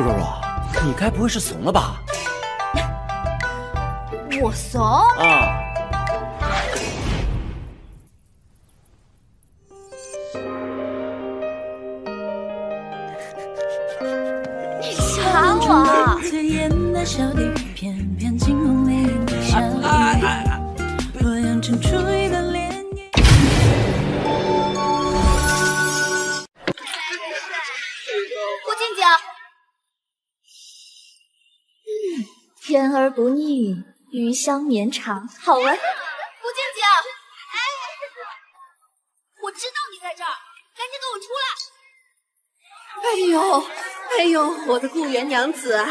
顾若若，你该不会是怂了吧？我怂？啊！你查我？而不腻，余香绵长，好闻。顾静静，哎，我知道你在这儿，赶紧给我出来！哎呦，哎呦，我的顾元娘子啊！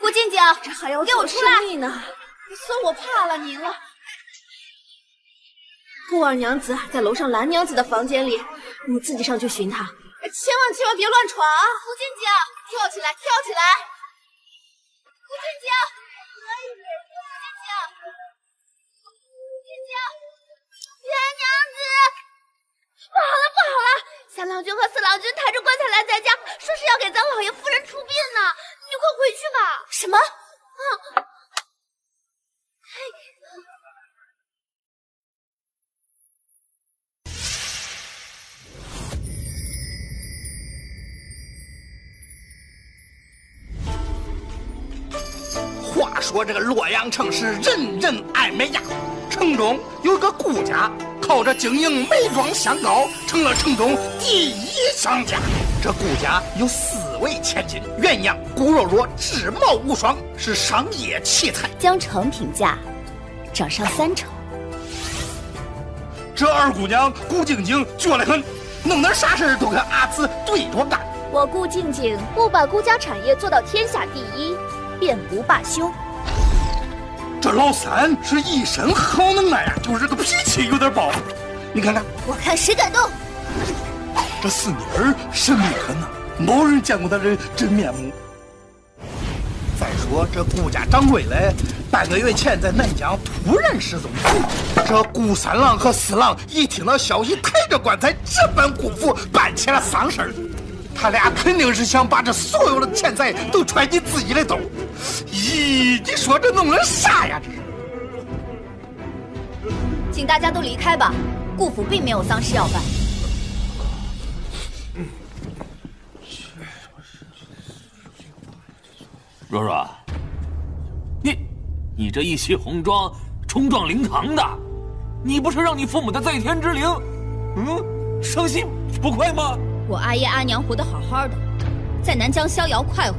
顾静静，这还要给我出来呢！算我怕了您了。顾二娘子在楼上蓝娘子的房间里，你自己上去寻她。千万千万别乱闯啊！顾静静，跳起来，跳起来！春娇，春娇，春娇，元娘子，不好了，不好了，三郎君和四郎君抬着棺材来咱家，说是要给咱老爷夫人出殡呢，你快回去吧。什么？话说这个洛阳城是人人爱美呀，城中有个顾家，靠着经营美妆香膏，成了城中第一商家。这顾家有四位千金，元娘顾若若智貌无双，是商业奇才，将成品价涨上三成。这二姑娘顾静静倔得很，弄点啥事都跟阿紫对着干。我顾静静不把顾家产业做到天下第一。便不罢休。这老三是一身好能耐呀，就是这个脾气有点暴。你看看，我看谁敢动。这四妮儿神秘很呐，没人见过她的真面目。再说这顾家掌柜的，半个月前在南疆突然失踪。这顾三郎和四郎一听到消息，抬着棺材直奔顾府，办起了丧事儿。他俩肯定是想把这所有的钱财都揣进自己的兜。咦，你说这弄的啥呀？这是！请大家都离开吧，顾府并没有丧事要办。若若，你你这一袭红装冲撞灵堂的，你不是让你父母的在天之灵，嗯，伤心不快吗？我阿爷阿娘活得好好的，在南疆逍遥快活，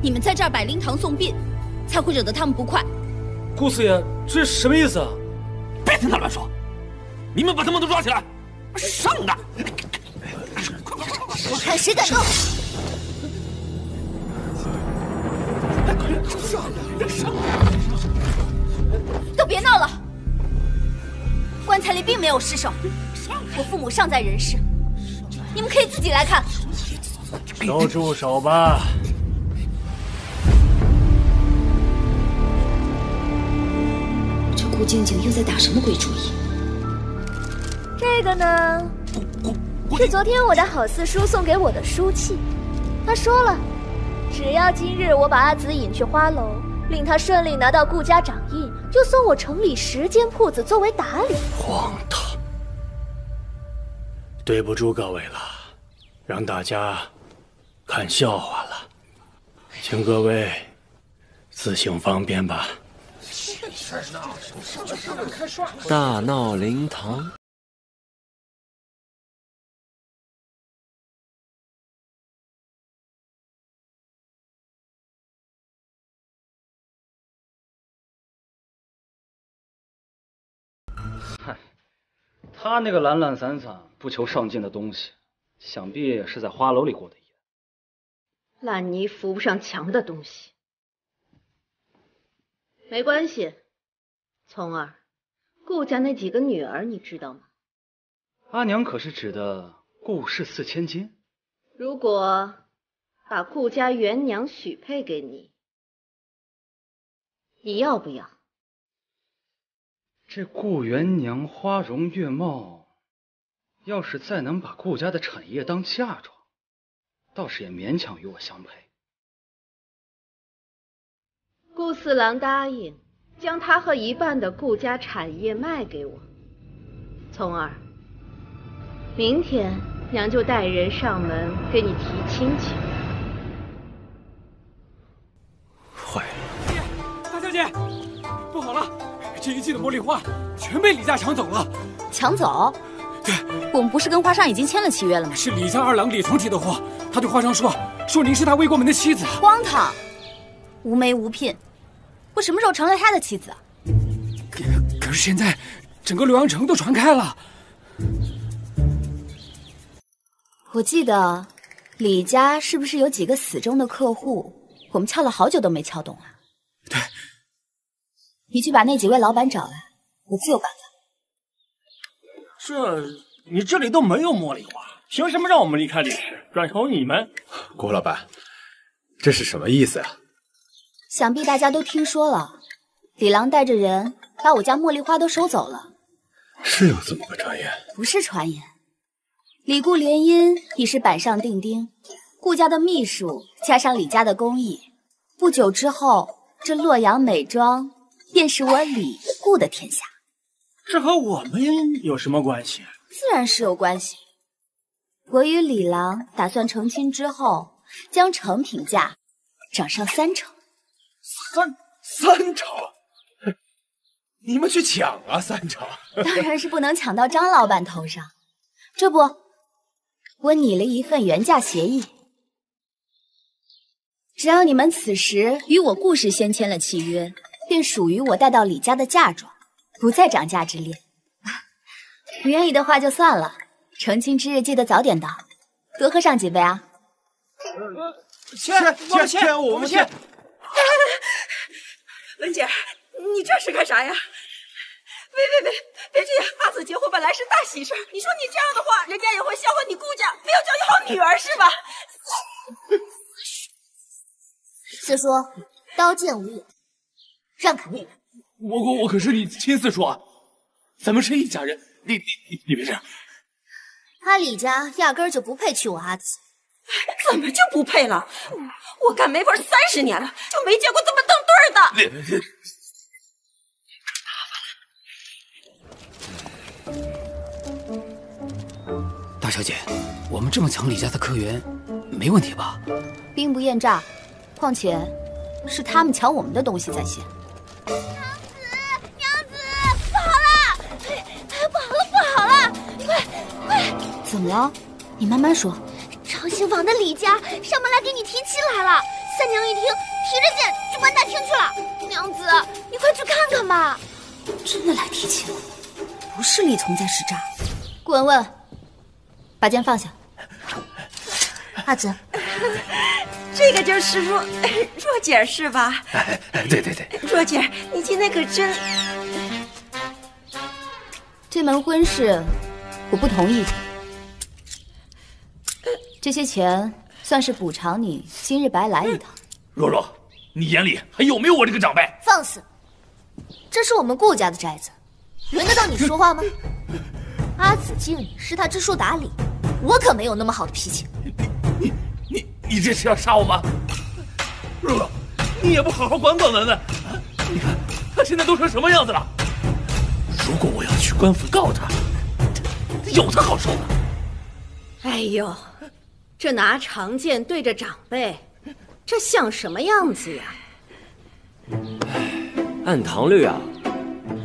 你们在这儿摆灵堂送殡，才会惹得他们不快。顾四爷，这是什么意思啊？别听他乱说，你们把他们都抓起来，上的！我看谁敢动！上！都别闹了，棺材里并没有尸首，我父母尚在人世。你们可以自己来看，都住手吧！这顾静静又在打什么鬼主意？这个呢，是昨天我的好四叔送给我的书契。他说了，只要今日我把阿紫引去花楼，令他顺利拿到顾家掌印，就送我城里十间铺子作为打理。荒唐！对不住各位了，让大家看笑话了，请各位自行方便吧。大闹灵堂。嗨，他那个懒懒散散。不求上进的东西，想必是在花楼里过的夜。烂泥扶不上墙的东西，没关系。聪儿，顾家那几个女儿你知道吗？阿娘可是指的顾氏四千金？如果把顾家元娘许配给你，你要不要？这顾元娘花容月貌。要是再能把顾家的产业当嫁妆，倒是也勉强与我相配。顾四郎答应将他和一半的顾家产业卖给我。从儿，明天娘就带人上门给你提亲去。坏了！大小姐，这一季的茉莉花全被李家抢走了。抢走？对，我们不是跟花商已经签了契约了吗？是李家二郎李从提的货，他对花商说，说您是他未过门的妻子。荒唐，无媒无聘，我什么时候成了他的妻子？可可是现在，整个洛阳城都传开了。我记得，李家是不是有几个死忠的客户？我们撬了好久都没撬动啊。对，你去把那几位老板找来，我自有办法。这你这里都没有茉莉花，凭什么让我们离开李氏，转投你们？郭老板，这是什么意思啊？想必大家都听说了，李郎带着人把我家茉莉花都收走了。是有这么个传言？不是传言，李顾联姻已是板上钉钉。顾家的秘书加上李家的工艺，不久之后，这洛阳美妆便是我李顾的天下。这和我们有什么关系？自然是有关系。我与李郎打算成亲之后，将成品价涨上三成。三三成？你们去抢啊！三成？当然是不能抢到张老板头上。这不，我拟了一份原价协议，只要你们此时与我顾氏先签了契约，便属于我带到李家的嫁妆。不再涨价之列，不愿意的话就算了。成亲之日记得早点到，多喝上几杯啊！签签签，我们签。文姐，你这是干啥呀？别别别别这样！阿紫结婚本来是大喜事，你说你这样的话，人家也会笑话你顾家没有教育好女儿，是吧？四叔，刀剑无眼，让开！我我我可是你亲四叔啊，咱们是一家人，你你你你别这样。他李家压根就不配娶我阿紫，怎么就不配了？我干媒婆三十年了，就没见过这么登对的。大小姐，我们这么抢李家的客源，没问题吧？兵不厌诈，况且是他们抢我们的东西在先。娘子，娘子，不好了！不好了，不好了！快快！怎么了？你慢慢说。长兴坊的李家上门来给你提亲来了。三娘一听，提着剑就奔大厅去了。娘子，你快去看看吧。真的来提亲了？不是李从在使诈。顾文文，把剑放下。阿紫，这个就是若 若姐是吧？对对对，若姐，你今天可真……这门婚事我不同意。这些钱算是补偿你今日白来一趟。若若，你眼里还有没有我这个长辈？放肆！这是我们顾家的宅子，轮得到你说话吗？阿紫敬你是他知书达理，我可没有那么好的脾气。你这是要杀我吗？若若，你也不好好管管文文，你看他现在都成什么样子了？如果我要去官府告他，有他好受的。哎呦！这拿长剑对着长辈，这像什么样子呀？按唐律啊，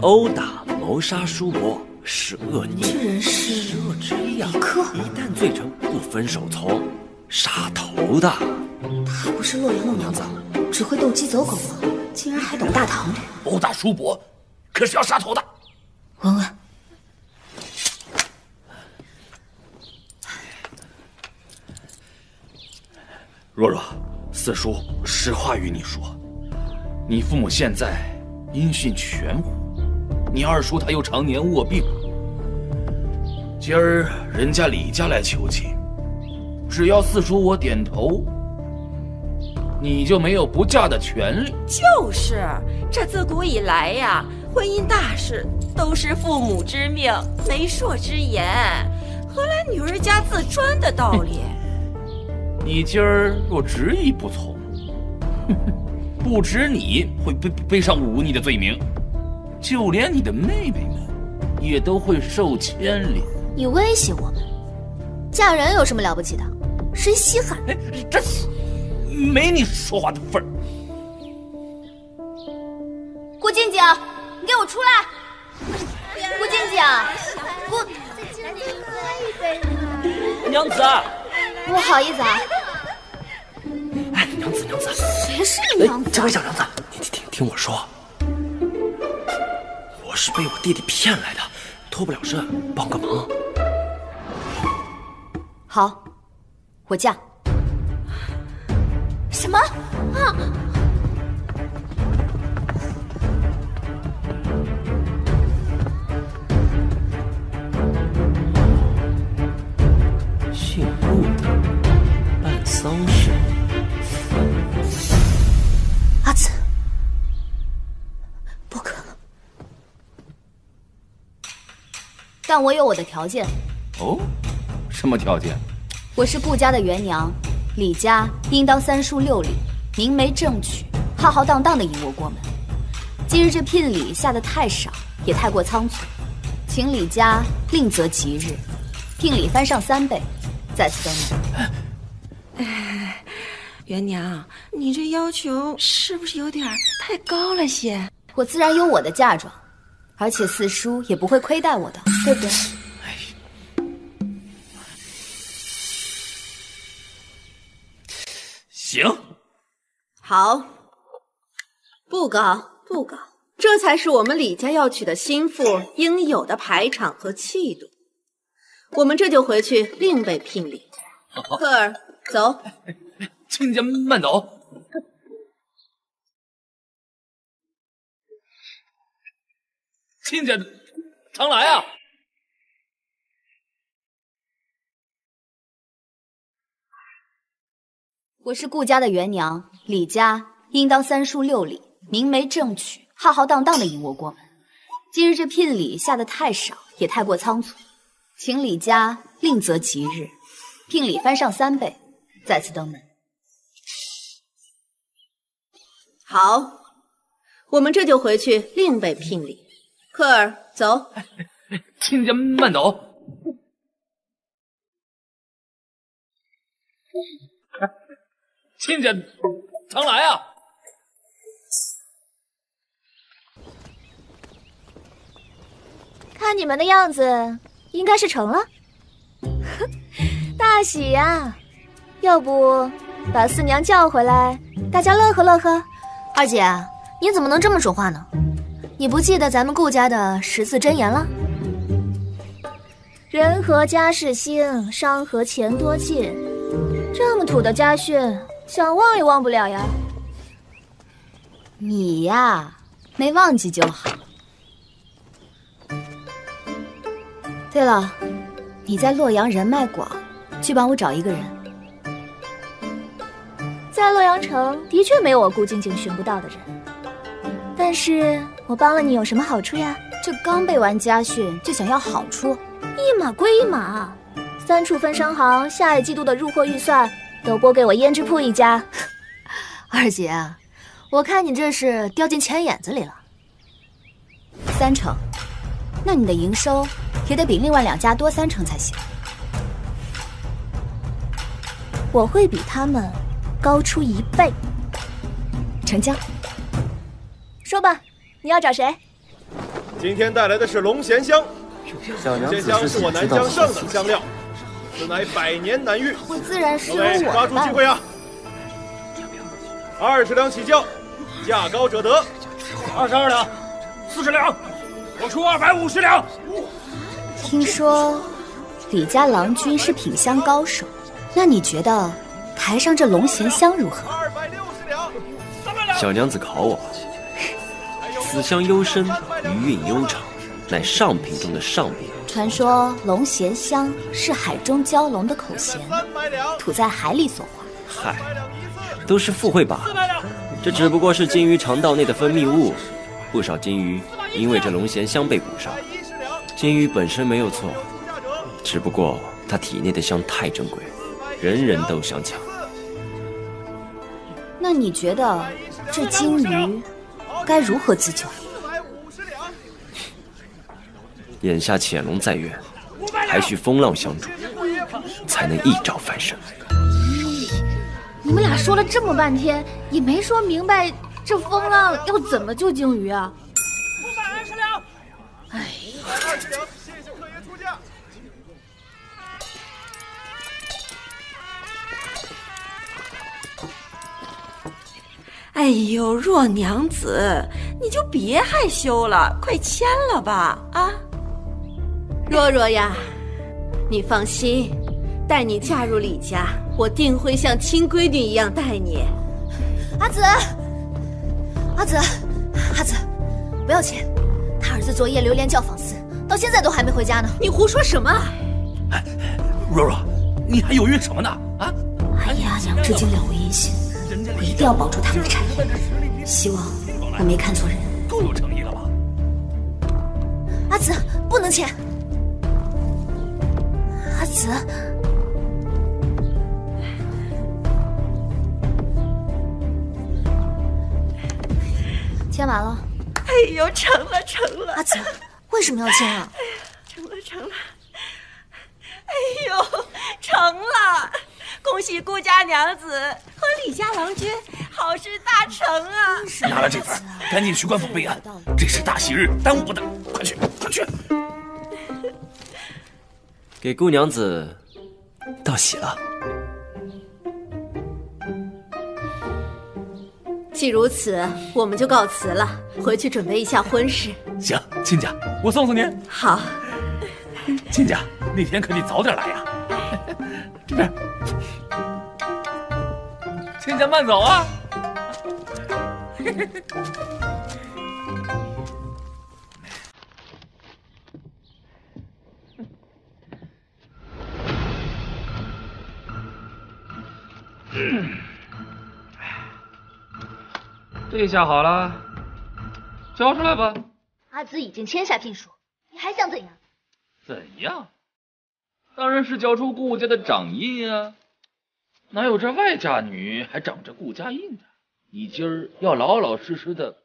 殴打、谋杀叔伯是恶逆。这人是恶之一啊，李克。一旦罪成，不分手从，杀头的。他不是洛阳的娘子，只会斗鸡走狗吗？竟然还懂大唐律。殴打叔伯，可是要杀头的。文文。若若，四叔实话与你说，你父母现在音讯全无，你二叔他又常年卧病。今儿人家李家来求亲，只要四叔我点头，你就没有不嫁的权利。就是，这自古以来呀，婚姻大事都是父母之命、媒妁之言，何来女儿家自专的道理？你今儿若执意不从，不止你会背背上忤逆的罪名，就连你的妹妹们也都会受牵连。你威胁我们，嫁人有什么了不起的？谁稀罕？哎，这没你说话的份儿。顾静静，你给我出来！郭静静，顾娘子，不好意思啊。哎，娘子，娘子，谁是娘子？这位小娘子，你听听听我说，我是被我弟弟骗来的，脱不了身，帮个忙。好，我嫁。什么啊？姓陆的办丧事，阿紫，不可能。但我有我的条件。哦，什么条件？我是顾家的元娘，李家应当三书六礼，明媒正娶，浩浩荡荡的迎我过门。今日这聘礼下的太少，也太过仓促，请李家另择吉日，聘礼翻上三倍，在此等我。哎，元娘，你这要求是不是有点太高了些？我自然有我的嫁妆，而且四叔也不会亏待我的，对不对？行，好，不高不高，这才是我们李家要娶的心腹应有的排场和气度。我们这就回去另备聘礼。客儿，走。亲家慢走。亲家常来啊！我是顾家的元娘，李家应当三书六礼，明媒正娶，浩浩荡荡的迎我过门。今日这聘礼下的太少，也太过仓促，请李家另择吉日，聘礼翻上三倍，再次登门。好，我们这就回去另备聘礼。客儿，走。亲家慢走。亲家常来啊！看你们的样子，应该是成了。大喜呀！要不把四娘叫回来，大家乐呵乐呵。二姐，你怎么能这么说话呢？你不记得咱们顾家的十字真言了？人和家事兴，商和钱多进。这么土的家训，想忘也忘不了呀。你呀，没忘记就好。对了，你在洛阳人脉广，去帮我找一个人。在洛阳城的确没有我顾静静寻不到的人，但是我帮了你有什么好处呀？这刚背完家训就想要好处，一码归一码。三处分商行下一季度的入货预算都拨给我胭脂铺一家。二姐，我看你这是掉进钱眼子里了。三成，那你的营收也得比另外两家多三成才行。我会比他们高出一倍。成交。说吧，你要找谁？今天带来的是龙涎香，小娘这香是我南疆上等香料。此乃百年难遇，我自然是各位抓住机会啊！二十两起交，价高者得。二十二两，四十两，我出二百五十两。听说李家郎君是品香高手，那你觉得台上这龙涎香如何？二百六十两，三百两，小娘子考我，此香幽深，余韵悠长，乃上品中的上品。传说龙涎香是海中蛟龙的口涎，吐在海里所化。嗨，都是附会罢了。这只不过是金鱼肠道内的分泌物，不少金鱼因为这龙涎香被捕杀。金鱼本身没有错，只不过它体内的香太珍贵，人人都想抢。那你觉得这金鱼该如何自救？眼下潜龙在渊，还需风浪相助，才能一朝翻身。你们俩说了这么半天，也没说明白这风浪要怎么救鲸鱼啊？五百二十两。哎，二十两，谢谢客爷出价。哎呦，若娘子，你就别害羞了，快签了吧！啊，若若呀，你放心，待你嫁入李家，我定会像亲闺女一样待你。阿紫，阿紫，阿紫，不要签，他儿子昨夜流连教坊司，到现在都还没回家呢。你胡说什么？哎，若若，你还犹豫什么呢？啊！阿姨阿娘至今了无音信，我一定要保住他们的产业。希望我没看错人。够有诚意了吧？阿紫，不能签。阿紫，签完了。哎呦，成了成了！阿紫，为什么要签啊？成了成了！哎呦，成了！恭喜顾家娘子和李家郎君好事大成啊！拿了这份，赶紧去官府备案。这是大喜日，耽误不得，快去快去！给姑娘子道喜了。既如此，我们就告辞了，回去准备一下婚事。行，亲家，我送送您。好，亲家，那天可得早点来呀。这边，亲家慢走啊。这下好了，交出来吧。阿紫已经签下聘书，你还想怎样？怎样？当然是交出顾家的掌印啊！哪有这外嫁女还长着顾家印的？你今儿要老老实实的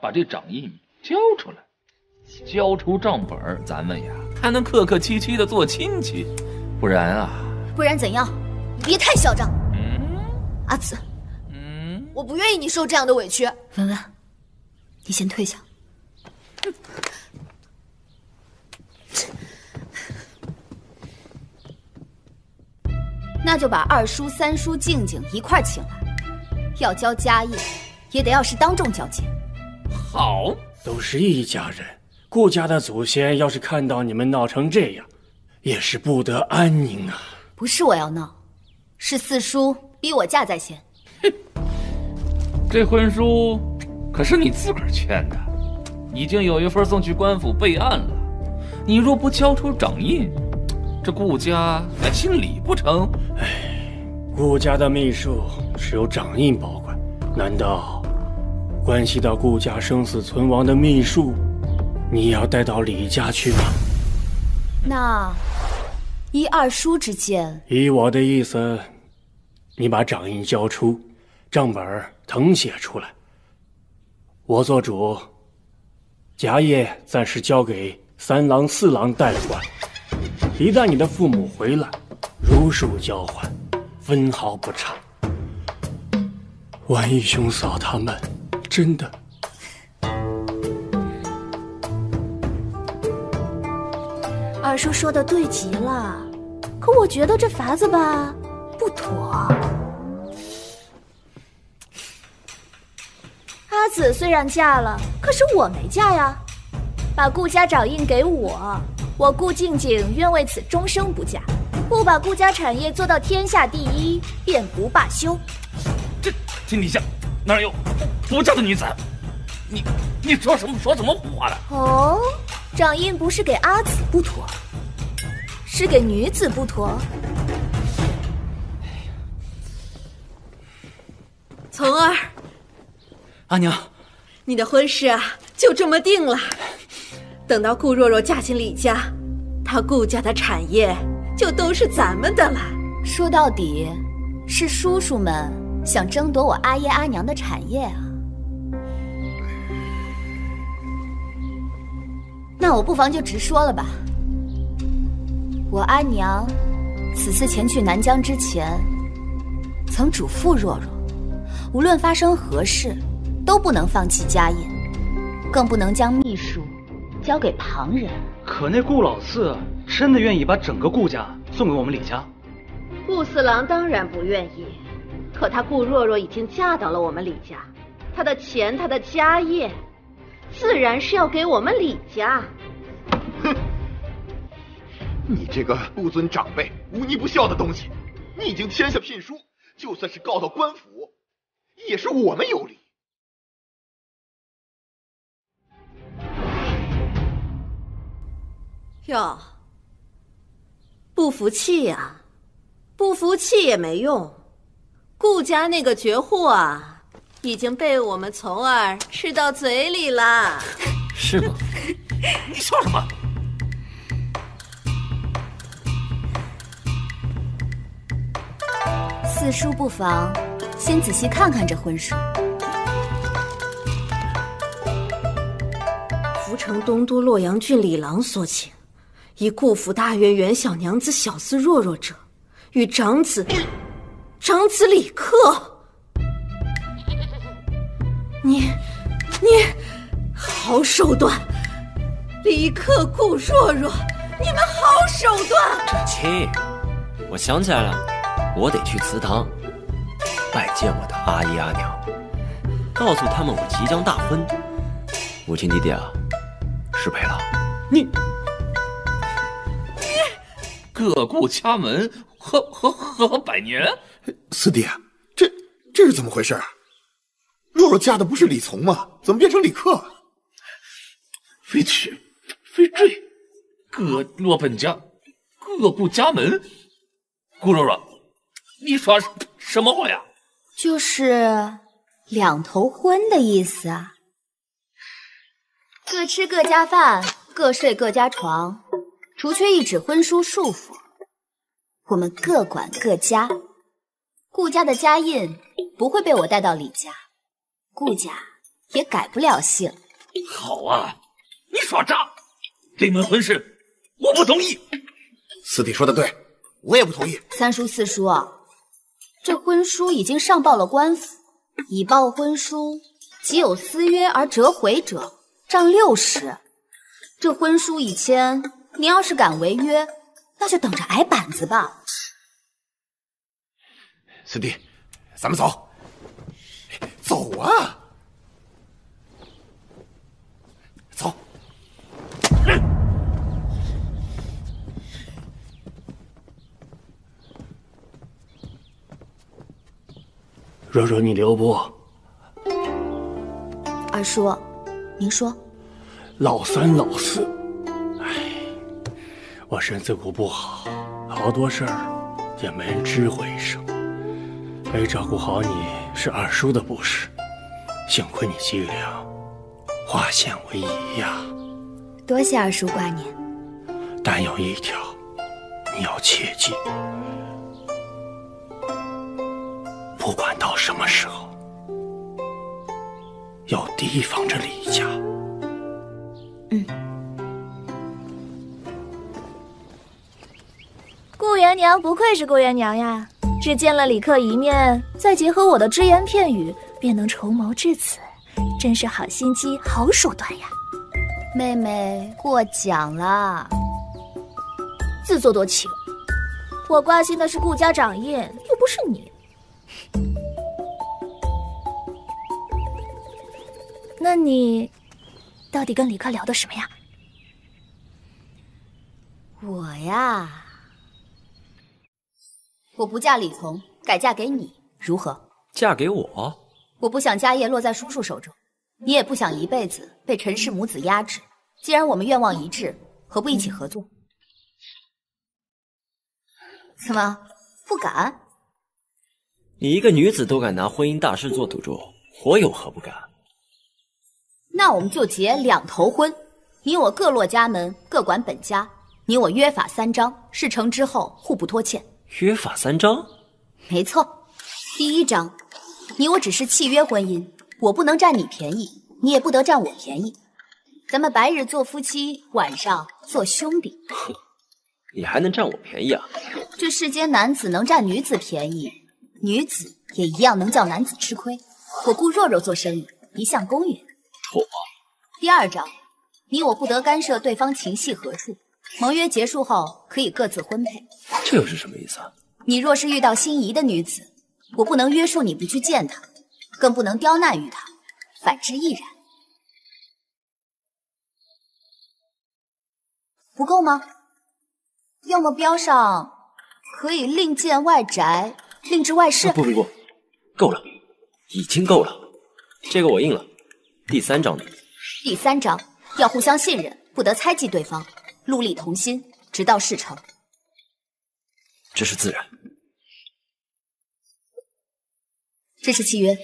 把这掌印交出来，交出账本，咱们呀还能客客气气的做亲戚。不然啊，不然怎样？你别太嚣张。嗯，阿紫，嗯，我不愿意你受这样的委屈。文文，你先退下。那就把二叔、三叔、静静一块请来，要交家业，也得要是当众交接。好，都是一家人。顾家的祖先要是看到你们闹成这样，也是不得安宁啊。不是我要闹，是四叔逼我嫁在先。这婚书可是你自个儿签的，已经有一份送去官府备案了。你若不交出掌印，这顾家还姓李不成？哎，顾家的秘术是由掌印保管，难道关系到顾家生死存亡的秘术，你也要带到李家去吗？那依二叔之见，依我的意思，你把掌印交出，账本誊写出来，我做主，家业暂时交给三郎、四郎代管。一旦你的父母回来，如数交还，分毫不差。万一兄嫂他们真的……二叔说的对极了，可我觉得这法子吧不妥。阿紫虽然嫁了，可是我没嫁呀。把顾家掌印给我，我顾静静愿为此终生不嫁。不把顾家产业做到天下第一，便不罢休。这天底下哪有不嫁的女子？你你说什么说什么胡话的？哦，掌印不是给阿紫不妥，是给女子不妥。从儿，阿娘，你的婚事啊就这么定了。等到顾若若嫁进李家，她顾家的产业就都是咱们的了。说到底，是叔叔们想争夺我阿爷阿娘的产业啊？那我不妨就直说了吧。我阿娘此次前去南疆之前，曾嘱咐若若，无论发生何事，都不能放弃家业，更不能将秘书交给旁人。可那顾老四真的愿意把整个顾家送给我们李家？顾四郎当然不愿意，可他顾若若已经嫁到了我们李家，他的钱，他的家业，自然是要给我们李家。哼！你这个不尊长辈、忤逆不孝的东西！你已经签下聘书，就算是告到官府，也是我们有理。哟，不服气呀？不服气也没用，顾家那个绝户啊，已经被我们从儿吃到嘴里了。是吗？你笑什么？四叔不妨先仔细看看这婚书。福城东都洛阳郡李郎所请。以顾府大院袁小娘子小厮若若者，与长子长子李克，你你好手段！李克顾若若，你们好手段！亲，我想起来了，我得去祠堂拜见我的阿姨阿娘，告诉他们我即将大婚。母亲弟弟啊，失陪了。你你。各顾家门，和和和百年。四弟，这这是怎么回事？若若嫁的不是李从吗？怎么变成李克？非娶非赘，各落本家，各顾家门。顾若若，你耍什么话呀？就是两头婚的意思啊。各吃各家饭，各睡各家床。除却一纸婚书束缚，我们各管各家。顾家的家印不会被我带到李家，顾家也改不了姓。好啊，你耍诈！这门婚事我不同意。四弟说的对，我也不同意。三叔四叔，这婚书已经上报了官府，已报婚书，即有私约而折回者，杖六十。这婚书已签。您要是敢违约，那就等着挨板子吧。四弟，咱们走，走啊，走。若若，你留步。二叔，您说。老三、老四。哎我身子骨不好，好多事儿也没人知会一声。没照顾好你是二叔的不是，幸亏你机灵，化险为夷呀。多谢二叔挂念。但有一条，你要切记，不管到什么时候，要提防着李家。嗯。顾元娘不愧是顾元娘呀，只见了李克一面，再结合我的只言片语，便能筹谋至此，真是好心机、好手段呀！妹妹过奖了，自作多情。我挂心的是顾家长印，又不是你。那你到底跟李克聊的什么呀？我呀。我不嫁李从，改嫁给你，如何？嫁给我？我不想家业落在叔叔手中，你也不想一辈子被陈氏母子压制。既然我们愿望一致，何不一起合作？怎么不敢？你一个女子都敢拿婚姻大事做赌注，我有何不敢？那我们就结两头婚，你我各落家门，各管本家。你我约法三章，事成之后互不拖欠。约法三章，没错。第一章，你我只是契约婚姻，我不能占你便宜，你也不得占我便宜。咱们白日做夫妻，晚上做兄弟。你还能占我便宜啊？这世间男子能占女子便宜，女子也一样能叫男子吃亏。我顾若若做生意，一向公允。妥。第二章，你我不得干涉对方情系何处，盟约结束后可以各自婚配。这又是什么意思啊？你若是遇到心仪的女子，我不能约束你不去见她，更不能刁难于她，反之亦然。不够吗？要么标上可以另建外宅，另置外室。不不不，够了，已经够了。这个我应了。第三章呢？第三章要互相信任，不得猜忌对方，戮力同心，直到事成。这是自然。这是契约。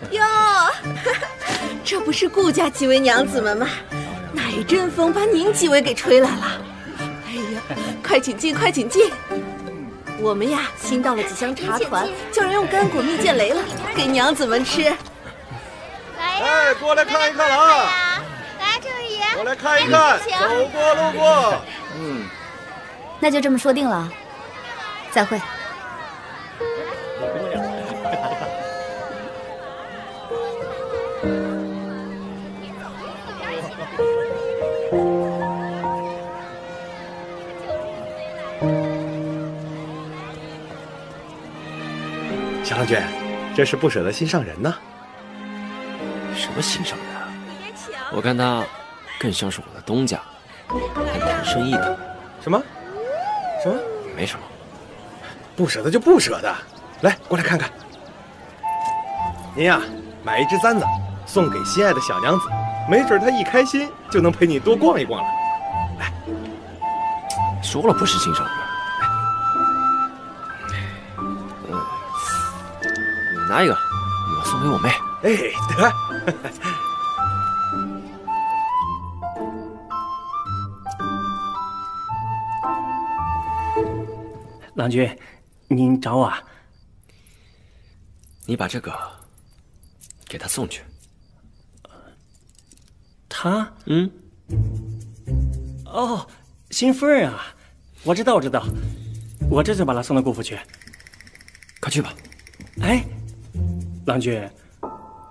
哟，这不是顾家几位娘子们吗？哪一阵风把您几位给吹来了。哎呀，快请进，快请进。我们呀，新到了几箱茶团，叫人用干果蜜饯擂了，给娘子们吃。来呀，哎，过来看一看了啊！来，这位爷，过来看一看，走过路过。嗯，那就这么说定了。再会。小郎君，这是不舍得心上人呢。什么心上人啊？我看他更像是我的东家，还谈生意的。什么？什么？没什么。不舍得就不舍得。来，过来看看。您呀，买一只簪子送给心爱的小娘子，没准她一开心就能陪你多逛一逛了。来，说了不是心上人。拿一个，我送给我妹。哎，得。郎君，您找我？啊？你把这个给他送去。他？嗯。哦，新夫人啊，我知道，我知道，我这就把她送到顾府去。快去吧。哎。郎君，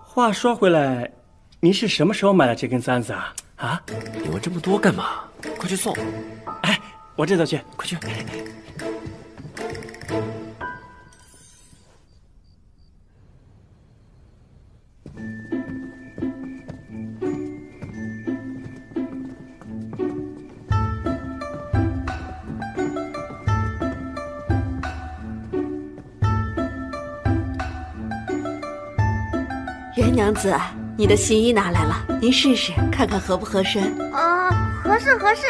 话说回来，您是什么时候买了这根簪子啊？啊？你问这么多干嘛？快去送！哎，我这就去，快去！娘子，你的新衣拿来了，您试试看看合不合身。啊，合适合适。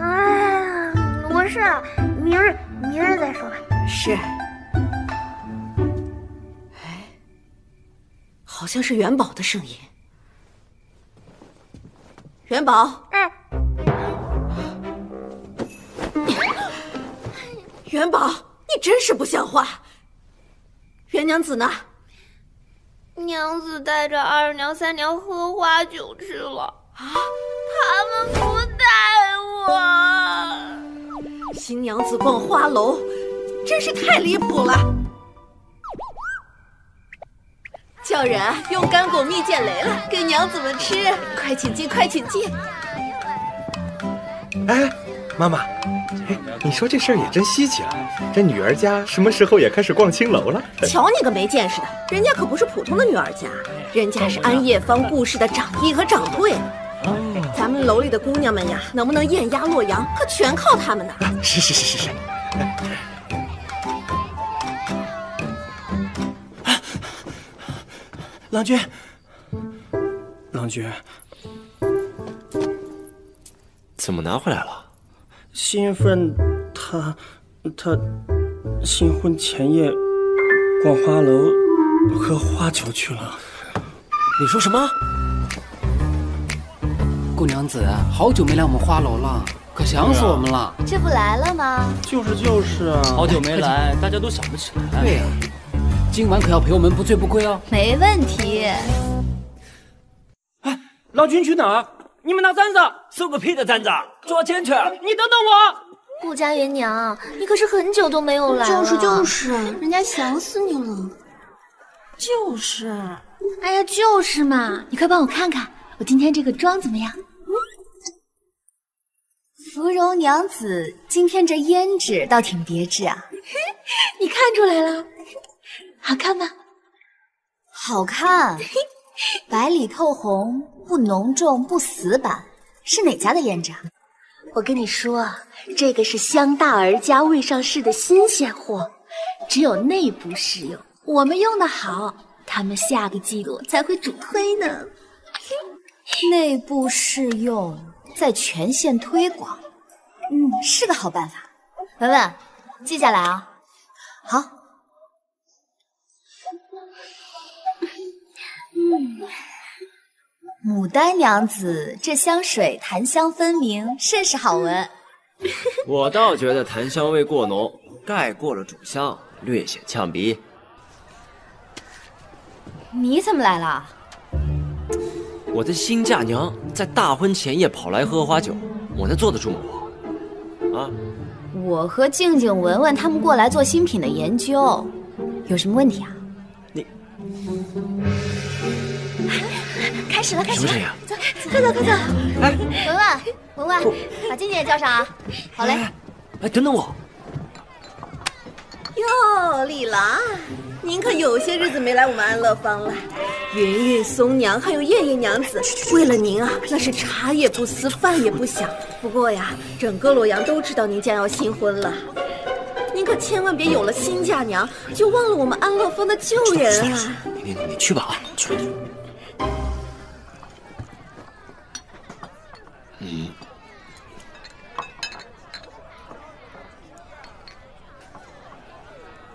哎，我是明日明日再说吧。是。哎，好像是元宝的声音。元宝。哎。元宝，你真是不像话。元娘子呢？娘子带着二娘、三娘喝花酒去了啊！他们不带我。新娘子逛花楼，真是太离谱了。叫人用干果蜜饯雷了，给娘子们吃。快请进，快请进。哎，妈妈。哎，你说这事儿也真稀奇了，这女儿家什么时候也开始逛青楼了？瞧你个没见识的，人家可不是普通的女儿家，人家是安业坊顾氏的掌印和掌柜。咱们楼里的姑娘们呀，能不能艳压洛阳，可全靠他们呢。是是是是是。郎君，郎君，怎么拿回来了？新夫人，她，她，新婚前夜逛花楼喝花酒去了。你说什么？姑娘子，好久没来我们花楼了，可想死我们了。这不来了吗？就是就是啊，好久没来，大家都想不起来。对呀、今晚可要陪我们不醉不归哦。没问题。哎老君去哪儿？你们拿簪子，送个屁的簪子，抓奸去！你等等我。顾家爷娘，你可是很久都没有来了。就是就是，人家想死你了。就是，哎呀，就是嘛！你快帮我看看，我今天这个妆怎么样？芙蓉娘子今天这胭脂倒挺别致啊。你看出来了？好看吗？好看，白里透红，不浓重，不死板，是哪家的胭脂啊？我跟你说，这个是香大儿家未上市的新鲜货，只有内部试用。我们用的好，他们下个季度才会主推呢。内部试用，在全县推广，嗯，是个好办法。文文，记下来啊。好。嗯，牡丹娘子这香水檀香分明，甚是好闻。我倒觉得檀香味过浓，盖过了主香，略显呛鼻。你怎么来了？我的新嫁娘在大婚前夜跑来喝花酒，我能坐得住吗？我，啊，我和静静、文文他们过来做新品的研究，有什么问题啊？你开始了，开始了什么声音啊！走，快走，快走！哎，文文，文文，把静静也叫上啊！好嘞。哎，等等我。哟，李郎，您可有些日子没来我们安乐坊了。云云、松娘还有燕燕娘子，为了您啊，那是茶也不思，饭也不想。不过呀，整个洛阳都知道您将要新婚了，您可千万别有了新嫁娘就忘了我们安乐坊的旧人啊！你你你去吧啊，去吧。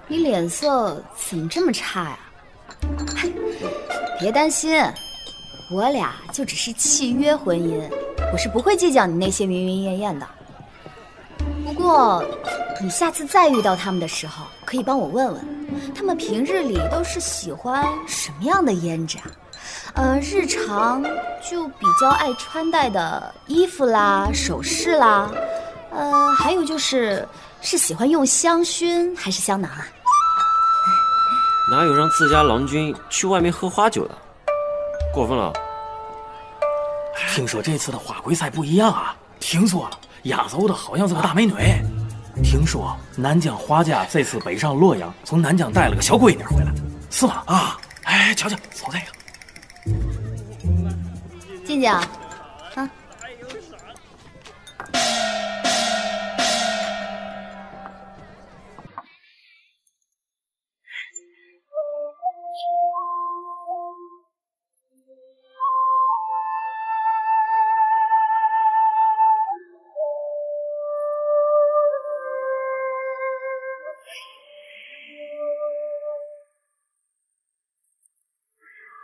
你脸色怎么这么差呀？别担心，我俩就只是契约婚姻，我是不会计较你那些莺莺燕燕的。不过，你下次再遇到他们的时候，可以帮我问问，他们平日里都是喜欢什么样的胭脂啊？呃，日常就比较爱穿戴的衣服啦、首饰啦，呃，还有就是是喜欢用香薰还是香囊啊？哪有让自家郎君去外面喝花酒的？过分了！听说这次的花魁赛不一样啊，听说了，压轴的好像是个大美女。听说南疆花家这次北上洛阳，从南疆带了个小闺女回来，是吗？啊，哎，瞧瞧，瞅这个。静静，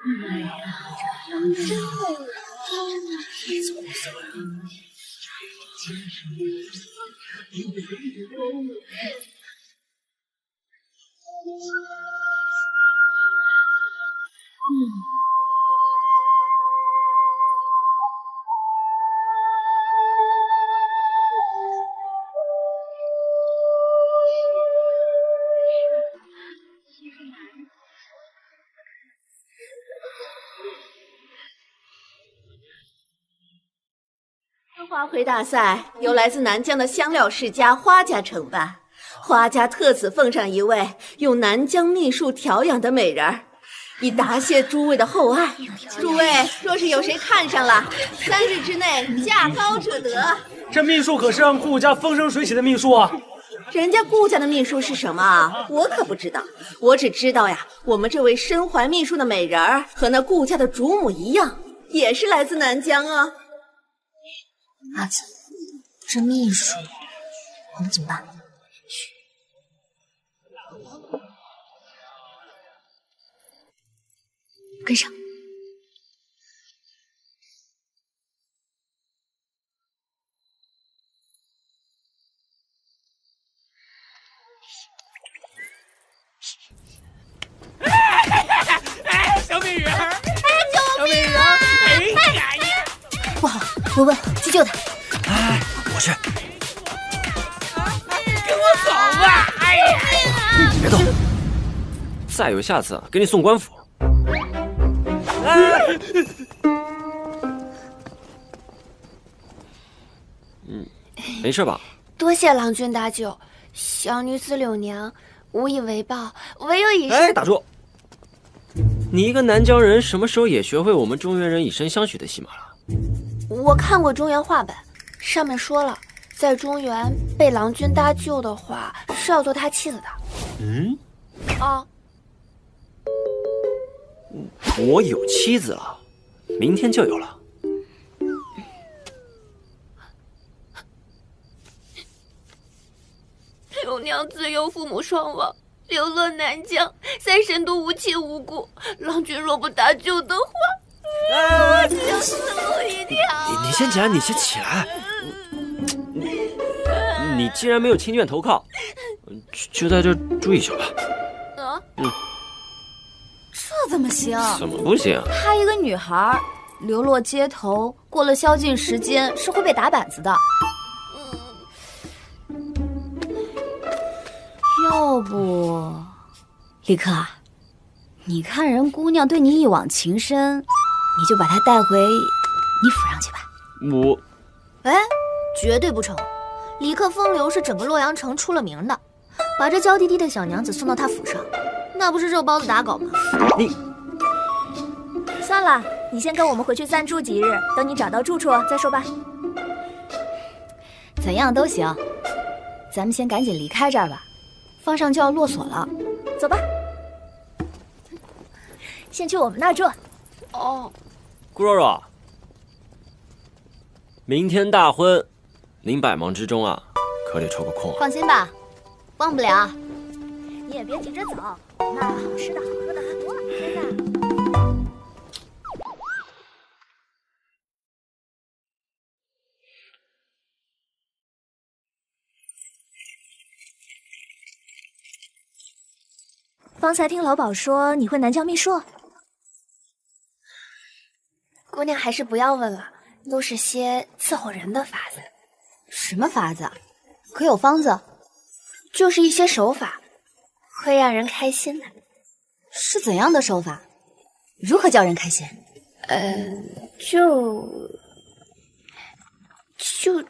嗯，卉大赛由来自南疆的香料世家花家承办，花家特此奉上一位用南疆秘术调养的美人儿，以答谢诸位的厚爱。诸位若是有谁看上了，三日之内价高者得。这秘术可是让顾家风生水起的秘术啊！人家顾家的秘术是什么啊？我可不知道，我只知道呀，我们这位身怀秘术的美人儿和那顾家的主母一样，也是来自南疆啊。阿紫，这秘书，我们怎么办？跟上。小美人，哎，救命啊！哎呀！不好，文文，去救他！哎，我去。跟我走吧！哎呀！别动！再有下次，给你送官府。哎！嗯，没事吧？多谢郎君搭救，小女子柳娘无以为报，唯有以身。哎，打住！你一个南疆人，什么时候也学会我们中原人以身相许的戏码了？我看过中原话本，上面说了，在中原被郎君搭救的话，是要做他妻子的。嗯，啊，我有妻子了，明天就有了。柳娘自幼父母双亡，流落南疆，三神都无亲无故。郎君若不搭救的话，我就死路一条。你你先起来，你先起来。你你既然没有亲眷投靠，就在这住一宿吧。啊，嗯，这怎么行？怎么不行？她一个女孩，流落街头，过了宵禁时间是会被打板子的。要不，李克啊，你看人姑娘对你一往情深，你就把她带回你府上去吧。我，哎，绝对不成！李克风流是整个洛阳城出了名的，把这娇滴滴的小娘子送到他府上，那不是肉包子打狗吗？你算了，你先跟我们回去暂住几日，等你找到住处再说吧。怎样都行，咱们先赶紧离开这儿吧。方上就要落锁了，走吧。先去我们那儿住。哦，顾若若，明天大婚，您百忙之中啊，可得抽个空啊。放心吧，忘不了。你也别急着走，那儿好吃的好喝的还多了，真的。方才听老鸨说你会南疆秘术，姑娘还是不要问了，都是些伺候人的法子。什么法子？可有方子？就是一些手法，会让人开心的。是怎样的手法？如何叫人开心？呃，就就就，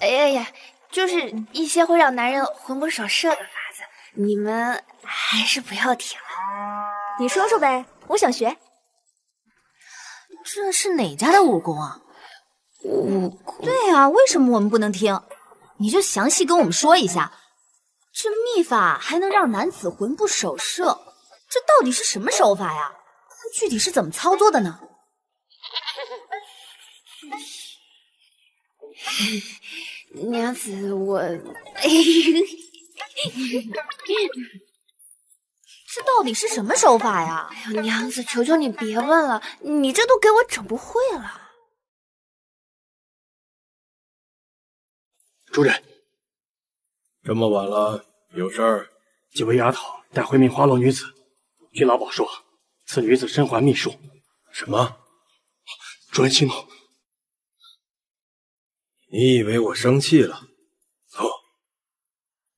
哎呀呀，就是一些会让男人魂不守舍的法子。你们还是不要提了。你说说呗，我想学。这是哪家的武功啊？武功？对啊，为什么我们不能听？你就详细跟我们说一下，这秘法还能让男子魂不守舍，这到底是什么手法呀？它具体是怎么操作的呢？娘子，我，这到底是什么手法呀？哎呦，娘子，求求你别问了，你这都给我整不会了。主人，这么晚了，有事儿？几位丫头带回名花落女子，据老鸨说，此女子身怀秘术。什么？主人息怒。你以为我生气了？错，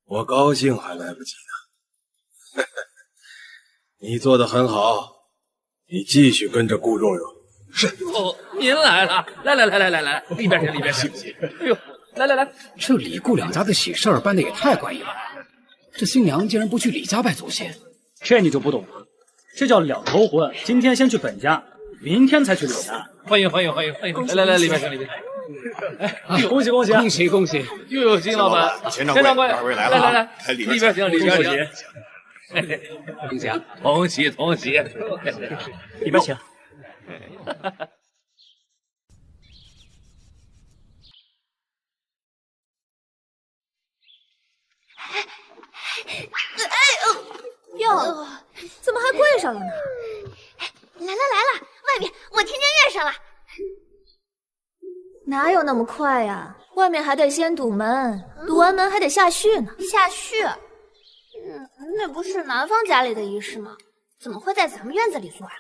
我高兴还来不及呢。你做的很好，你继续跟着顾若若。是。哦，您来了，来来来来来来，里边请，里边请。哎呦，来来来，这李顾两家的喜事儿办的也太怪异了。这新娘竟然不去李家拜祖先，这你就不懂了。这叫两头婚，今天先去本家，明天才去李家。欢迎欢迎欢迎欢迎！来来来，里边请里边。哎，恭喜恭喜恭喜恭喜！又有新老板，钱掌柜，二位来了，来来来，里边请里边请。恭喜啊！同喜同喜！里边请。哎呦哟，怎么还跪上上了呢。来了来了，外面我听见乐声了。哪有那么快呀？外面还得先堵门，堵完门还得下序呢。下序？嗯，那不是男方家里的仪式吗？怎么会在咱们院子里做啊？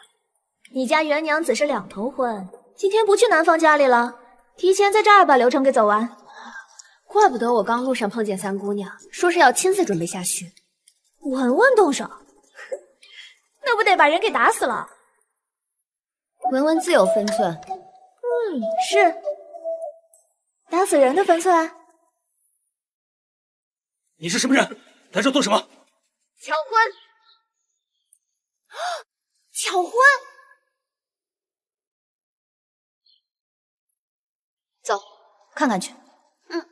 你家元娘子是两头婚，今天不去男方家里了，提前在这儿把流程给走完。怪不得我刚路上碰见三姑娘，说是要亲自准备下去。文文动手，那不得把人给打死了？文文自有分寸。嗯，是。打死人的分寸？你是什么人？来这做什么？抢婚！抢婚！走，看看去。嗯。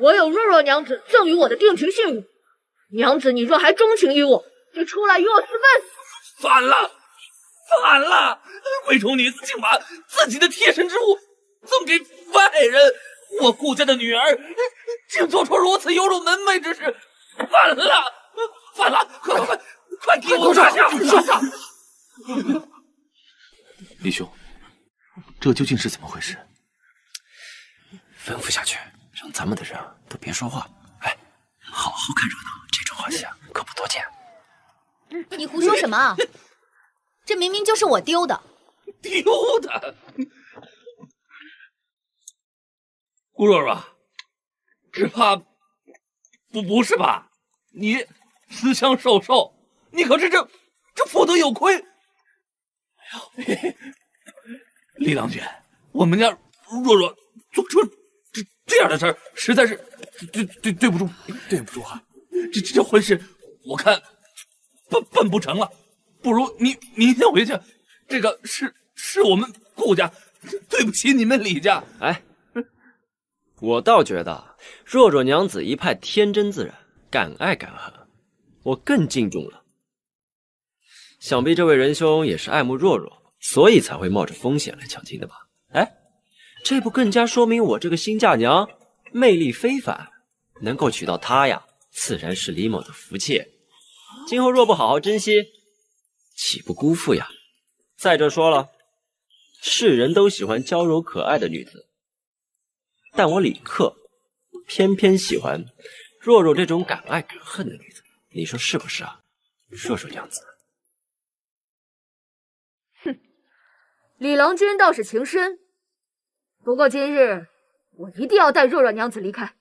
我有若若娘子赠予我的定情信物，娘子，你若还钟情于我，就出来与我私奔。反了！反了！贵宠女子竟把自己的贴身之物赠给外人，我顾家的女儿竟做出如此有辱门楣之事，反了！反了！快快快，快给我拿下！抓下！李兄，这究竟是怎么回事？吩咐下去，让咱们的人都别说话。哎，好好看热闹，这种好戏啊，可不多见。你胡说什么？这明明就是我丢的。丢的？顾若若，只怕不不是吧？你思乡受受，你可知这这妇德有亏？哎呀，李郎君，我们家若若做出这这样的事儿，实在是对对对不住，对不住啊！这这这婚事，我看办办不成了。不如你明天回去，这个是是我们顾家对不起你们李家。哎，我倒觉得若若娘子一派天真自然，敢爱敢恨，我更敬重了。想必这位仁兄也是爱慕若若，所以才会冒着风险来抢亲的吧？哎，这不更加说明我这个新嫁娘魅力非凡，能够娶到她呀，自然是李某的福气。今后若不好好珍惜。岂不辜负呀！再者说了，世人都喜欢娇柔可爱的女子，但我李克偏偏喜欢若若这种敢爱敢恨的女子，你说是不是啊？若若娘子，哼，李郎君倒是情深，不过今日我一定要带若若娘子离开。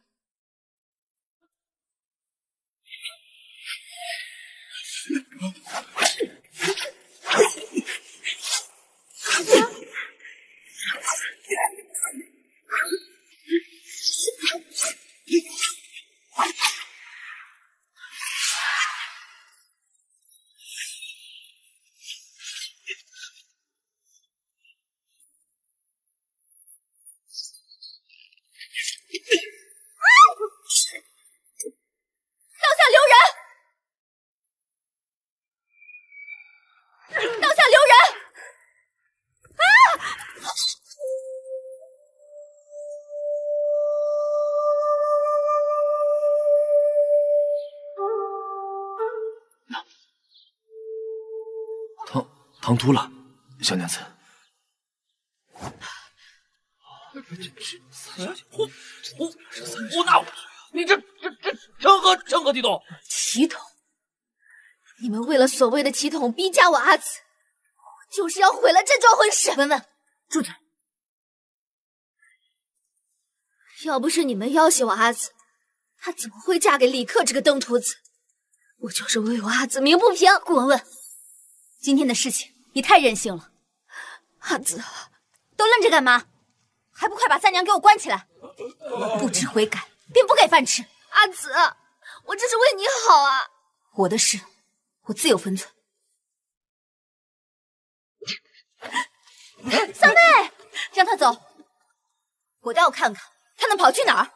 唐突了，小娘子。我我我哪？你这这这成何成何体统？体统？你们为了所谓的体统逼嫁我阿紫，就是要毁了这桩婚事。文文，住嘴！要不是你们要挟我阿紫，她怎么会嫁给李克这个登徒子？我就是为我阿紫鸣不平。顾文文，今天的事情。你太任性了，阿紫，都愣着干嘛？还不快把三娘给我关起来！不知悔改，便不给饭吃。阿紫，我这是为你好啊！我的事，我自有分寸。三妹，让他走，我倒要看看他能跑去哪儿。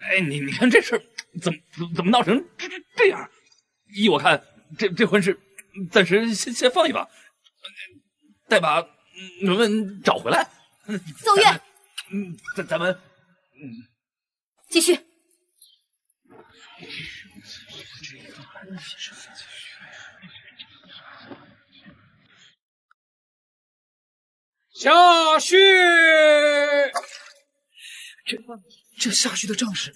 哎，你你看这事怎么怎么闹成这这这样？依我看，这这婚事。暂时先先放一放，待把文文找回来。奏乐，嗯，咱咱们，嗯，继续。下旭，这这下旭的仗势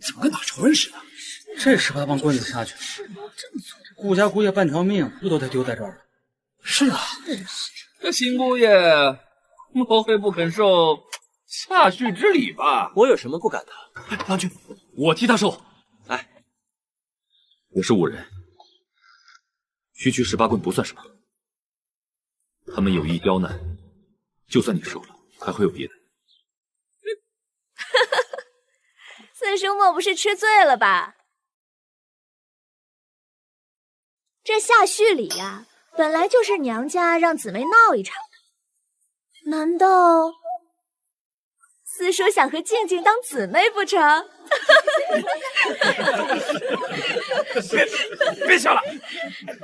怎么跟打仇人似的？这十八棒棍子下去，是吗顾家姑爷半条命不都得丢在这儿了？是啊，这新姑爷莫非不肯受下旭之礼吧？我有什么不敢的？郎君，我替他受。哎，我是武人，区区十八棍不算什么。他们有意刁难，就算你受了，还会有别的。四叔莫不是吃醉了吧？这下旭礼呀，本来就是娘家让姊妹闹一场的，难道四叔想和静静当姊妹不成？别 别笑了，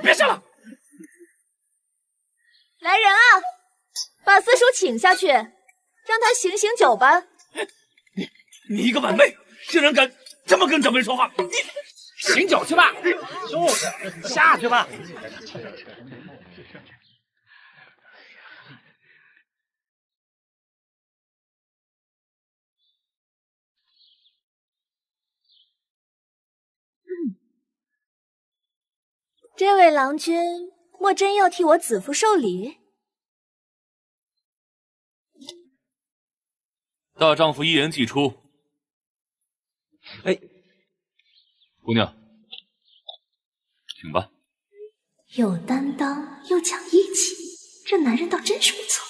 别笑了！来人啊，把四叔请下去，让他醒醒酒吧。你你一个晚辈，竟然敢这么跟长辈说话！你醒酒去吧，就是下去吧。这位郎君，莫真要替我子夫受礼？大丈夫一言既出。哎，姑娘，请吧。有担当又讲义气，这男人倒真是不错。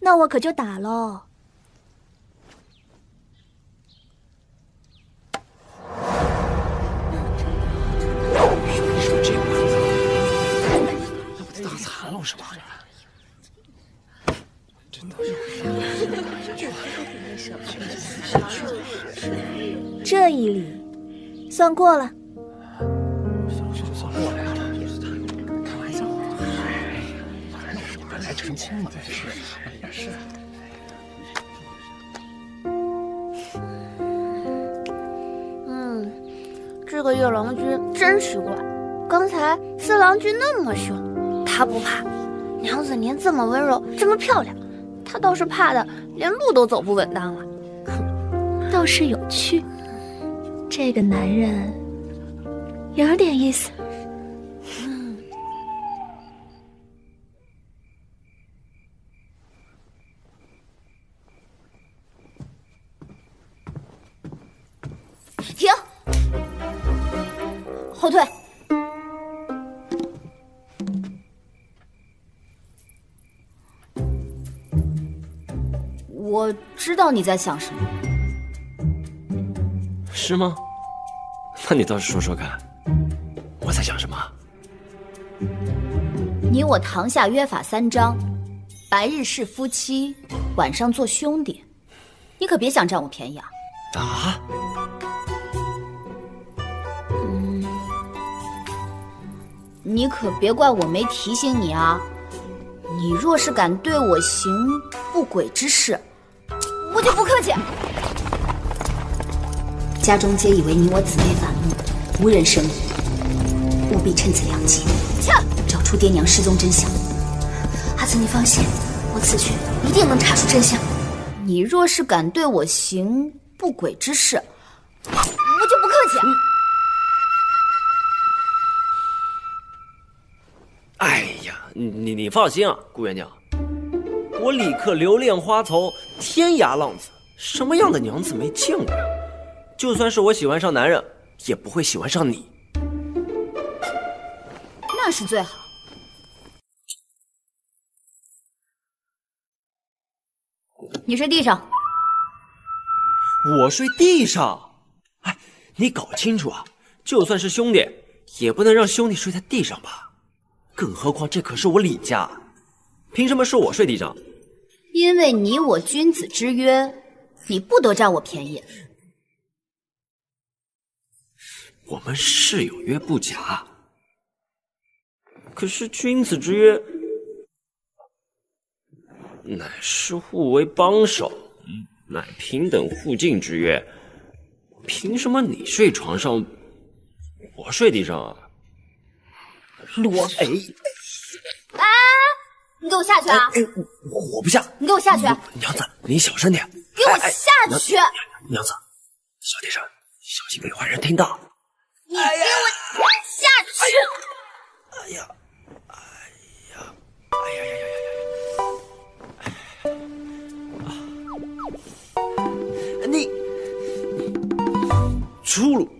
那我可就打喽。那不得打残了是吧？这一礼算过了。开玩笑，本来澄清嘛，是也是。嗯，这个月郎君真奇怪，刚才四郎君那么凶，他不怕；娘子您这么温柔，这么漂亮，他倒是怕的连路都走不稳当了。倒是有趣，这个男人有点意思。停，后退。知道你在想什么。是吗？那你倒是说说看，我在想什么？你我堂下约法三章，白日是夫妻，晚上做兄弟。你可别想占我便宜啊！啊？嗯，你可别怪我没提醒你啊！你若是敢对我行不轨之事，我就不客气。家中皆以为你我姊妹反目，无人生疑，务必趁此良机，找出爹娘失踪真相。阿紫，你放心，我此去一定能查出真相。你若是敢对我行不轨之事，我就不客气。哎呀，你你你放心啊，顾元娘，我李克留恋花丛，天涯浪子，什么样的娘子没见过呀？就算是我喜欢上男人，也不会喜欢上你。那是最好。你睡地上。我睡地上？哎，你搞清楚啊！就算是兄弟，也不能让兄弟睡在地上吧？更何况这可是我李家，凭什么是我睡地上？因为你我君子之约，你不得占我便宜。我们是有约不假，可是君子之约乃是互为帮手，乃平等互敬之约。凭什么你睡床上，我睡地上啊？啰嗦！哎，你给我下去啊！哎，我我不下。你给我下去！娘子，你小声点。给我下去！娘子，小点声，小心被坏人听到。你给我下去！哎呀，哎呀，哎呀呀呀呀。呀！你出路。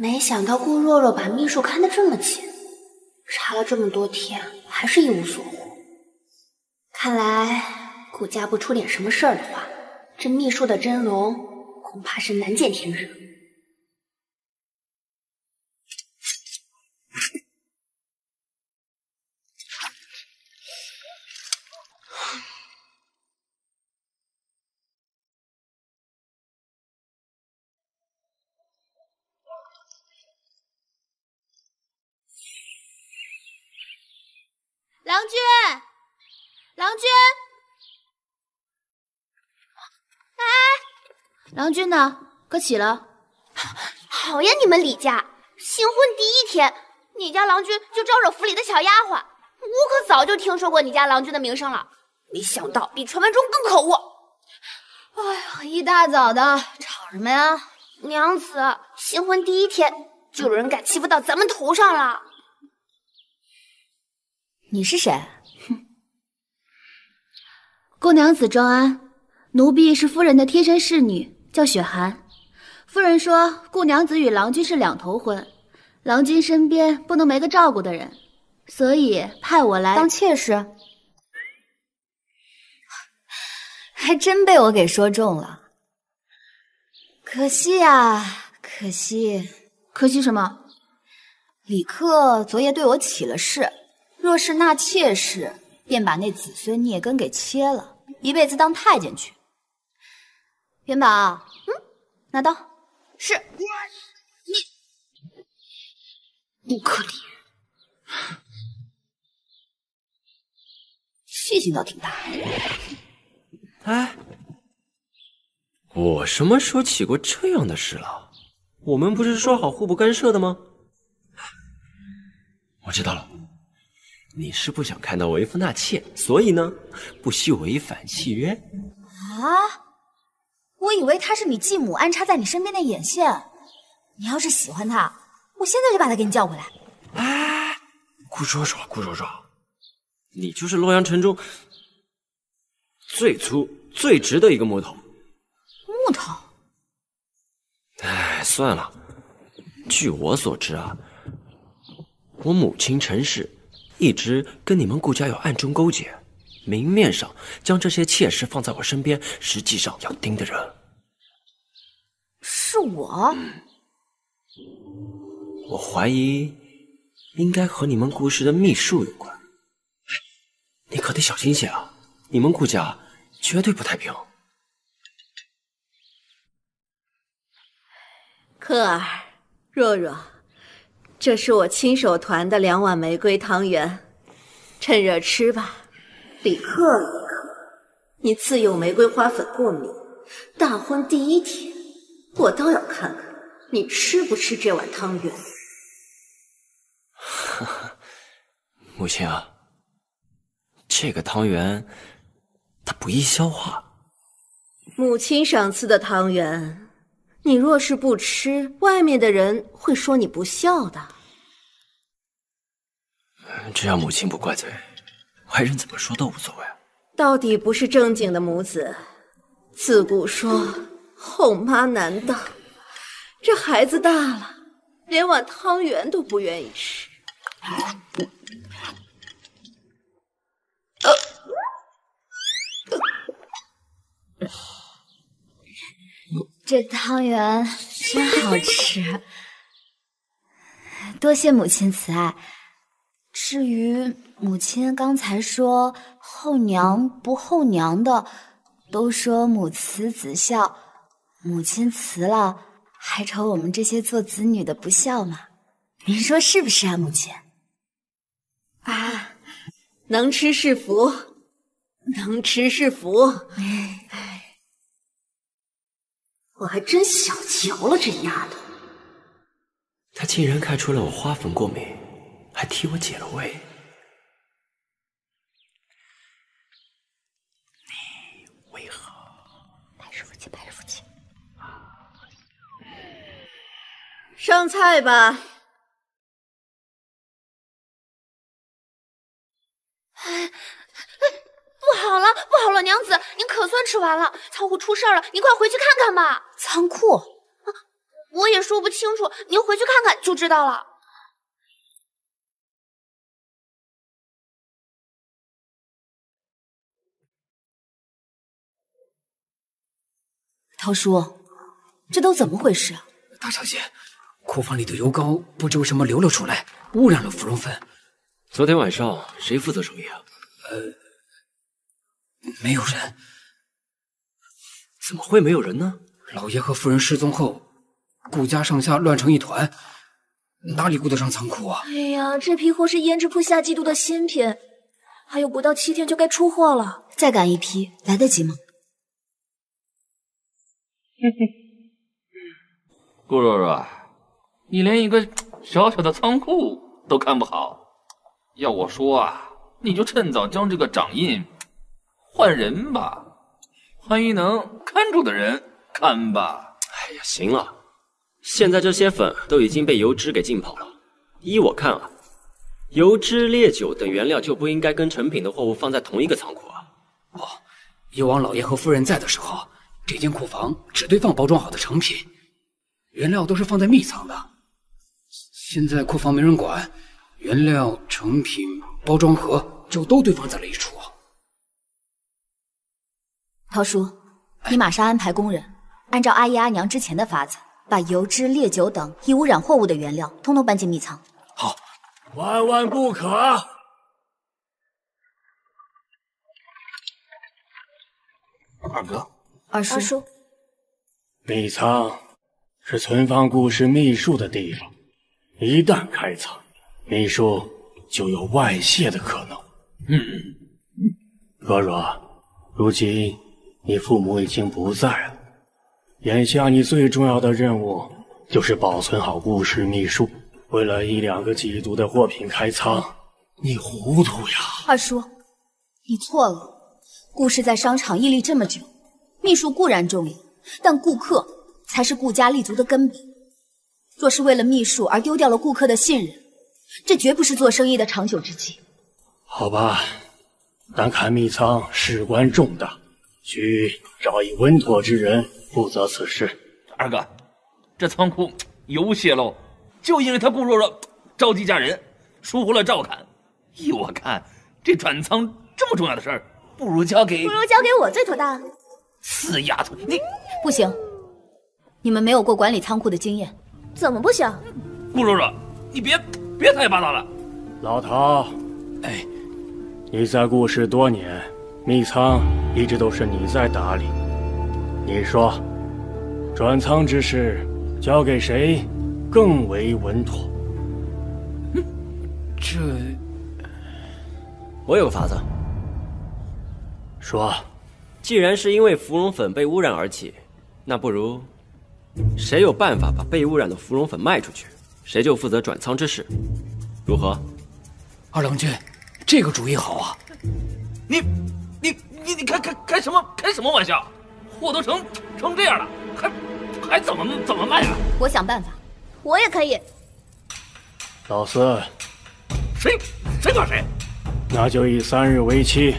没想到顾若若把秘书看得这么紧，查了这么多天还是一无所获。看来顾家不出点什么事儿的话，这秘书的真容恐怕是难见天日。郎君，郎君，哎，郎君呢？可起了？好呀，你们李家新婚第一天，你家郎君就招惹府里的小丫鬟，我可早就听说过你家郎君的名声了，没想到比传闻中更可恶。哎呀，一大早的吵什么呀？娘子，新婚第一天就有人敢欺负到咱们头上了。你是谁？哼！顾娘子庄安，奴婢是夫人的贴身侍女，叫雪寒。夫人说顾娘子与郎君是两头婚，郎君身边不能没个照顾的人，所以派我来当妾室。还真被我给说中了，可惜呀，可惜，可惜什么？李克昨夜对我起了誓。若是纳妾室，便把那子孙孽根给切了，一辈子当太监去。元宝，嗯，拿刀。是。你不可理喻，气性倒挺大。哎，我什么时候起过这样的事了？我们不是说好互不干涉的吗？我知道了。你是不想看到为夫纳妾，所以呢，不惜违反契约。啊！我以为他是你继母安插在你身边的眼线。你要是喜欢他，我现在就把他给你叫过来。哎，顾叔叔，顾叔叔，你就是洛阳城中最粗、最直的一个木头。木头？哎，算了。据我所知啊，我母亲陈氏。一直跟你们顾家有暗中勾结，明面上将这些妾室放在我身边，实际上要盯的人是我。我怀疑应该和你们顾氏的秘术有关。你可得小心些啊！你们顾家绝对不太平。克儿，若若。这是我亲手团的两碗玫瑰汤圆，趁热吃吧。李克，李克，你自幼玫瑰花粉过敏，大婚第一天，我倒要看看你吃不吃这碗汤圆。母亲啊，这个汤圆它不易消化。母亲赏赐的汤圆。你若是不吃，外面的人会说你不孝的。只要母亲不怪罪，外人怎么说都无所谓。到底不是正经的母子，自古说后妈难当。这孩子大了，连碗汤圆都不愿意吃。这汤圆真好吃，多谢母亲慈爱。至于母亲刚才说后娘不后娘的，都说母慈子孝，母亲慈了，还愁我们这些做子女的不孝吗？您说是不是啊，母亲？啊，能吃是福，能吃是福。哎，我还真小瞧了这丫头。她竟然看出了我花粉过敏，还替我解了围。你为何？白师傅气，白师傅气。上菜吧。哎，不好了，不好了，娘子，您可算吃完了。仓库出事了，您快回去看看吧。仓库啊？我也说不清楚，您回去看看就知道了。涛叔，这都怎么回事啊？大小姐，库房里的油膏不知为什么流了出来，污染了芙蓉粉。昨天晚上谁负责守夜啊？呃，没有人。怎么会没有人呢？老爷和夫人失踪后，顾家上下乱成一团，哪里顾得上仓库啊？哎呀，这批货是胭脂铺下季度的新品，还有不到七天就该出货了，再赶一批来得及吗？顾若若，你连一个 小小的仓库都看不好，要我说啊，你就趁早将这个掌印换人吧，换一能看住的人看吧。哎呀，行了，现在这些粉都已经被油脂给浸泡了。依我看啊，油脂、烈酒等原料就不应该跟成品的货物放在同一个仓库啊。哦，以往老爷和夫人在的时候。这间库房只堆放包装好的成品，原料都是放在密藏的。现在库房没人管，原料、成品、包装盒就都堆放在了一处。涛叔，你马上安排工人，按照阿姨阿娘之前的法子，把油脂、烈酒等易污染货物的原料通通搬进密藏。好，万万不可！二哥。二叔，二叔，秘仓是存放故事秘术的地方，一旦开仓，秘术就有外泄的可能。嗯，若若，如今你父母已经不在了，眼下你最重要的任务就是保存好故事秘术。为了一两个季度的货品开仓，你糊涂呀！二叔，你错了，顾氏在商场屹立这么久。秘术固然重要，但顾客才是顾家立足的根本。若是为了秘术而丢掉了顾客的信任，这绝不是做生意的长久之计。好吧，但看秘仓事关重大，需找一稳妥之人负责此事。二哥，这仓库油泄漏，就因为他顾若若着急嫁人，疏忽了照看。依我看，这转仓这么重要的事儿，不如交给不如交给我最妥当。死丫头，你不行！你们没有过管理仓库的经验，怎么不行？顾若若，你别别太霸道了。老陶，哎，你在顾氏多年，密仓一直都是你在打理。你说，转仓之事交给谁更为稳妥？这，我有个法子。说。既然是因为芙蓉粉被污染而起，那不如谁有办法把被污染的芙蓉粉卖出去，谁就负责转仓之事，如何？二郎君，这个主意好啊！你、你、你、你开开开什么开什么玩笑？货都成成这样了，还还怎么怎么卖啊？我想办法，我也可以。老四，谁谁管谁？那就以三日为期。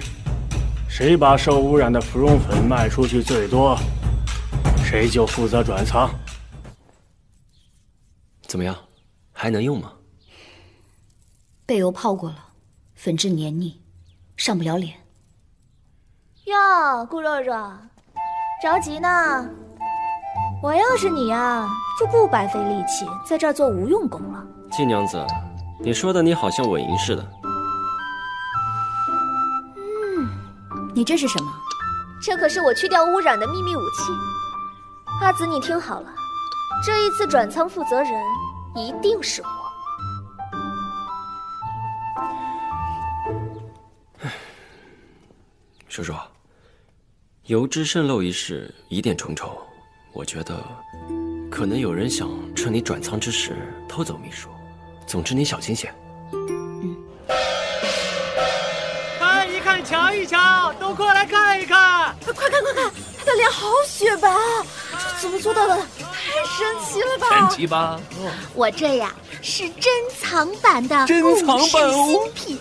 谁把受污染的芙蓉粉卖出去最多，谁就负责转仓。怎么样，还能用吗？被油泡过了，粉质黏腻，上不了脸。哟，顾若若，着急呢？我要是你呀，就不白费力气在这儿做无用功了。季娘子，你说的你好像稳赢似的。你这是什么？这可是我去掉污染的秘密武器。阿紫，你听好了，这一次转仓负责人一定是我。叔叔，油脂渗漏一事疑点重重，我觉得可能有人想趁你转仓之时偷走秘书。总之，你小心些。瞧一瞧，都过来看一看！快看快看，他的脸好雪白啊！这怎么做到的？太神奇了吧！神奇吧？我这呀是珍藏版的珍藏版哦新品，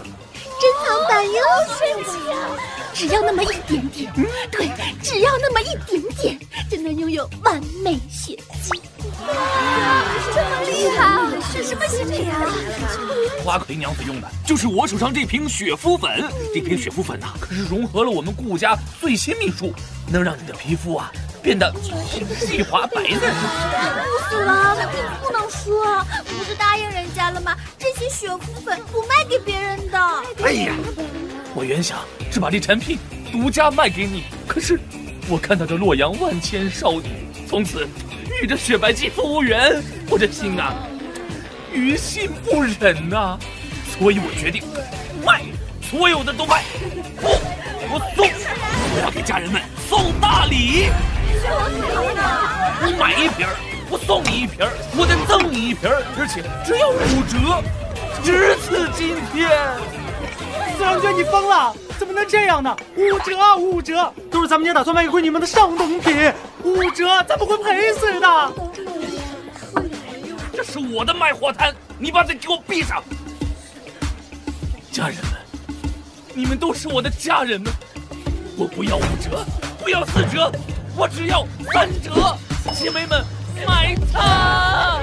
珍藏版哟，神奇啊！只要那么一点点，对，只要那么一点点，就能拥有完美血肌。哇，这么厉害！是什么新品啊？花魁娘子用的就是我手上这瓶雪肤粉。这瓶雪肤粉呐、可是融合了我们顾家最新秘术，能让你的皮肤啊变得细滑白嫩。不死了，不能说啊！不是答应人家了吗？这些雪肤粉不卖给别人的。哎呀，我原想是把这产品独家卖给你，可是我看到这洛阳万千少女从此与这雪白肌肤无缘，我这心啊于心不忍呐、所以我决定卖，所有的都卖，不，我送，我要给家人们送大礼。你买一瓶儿，我送你一瓶儿，我再赠你一瓶儿，而且只要五折，只此今天。四郎君，你疯了？怎么能这样呢？五折啊，五折，都是咱们家打算卖给闺女们的上等品，五折，咱们会赔死的。这是我的卖货摊，你把嘴给我闭上！家人们，你们都是我的家人们，我不要五折，不要四折，我只要三折，姐妹们买它！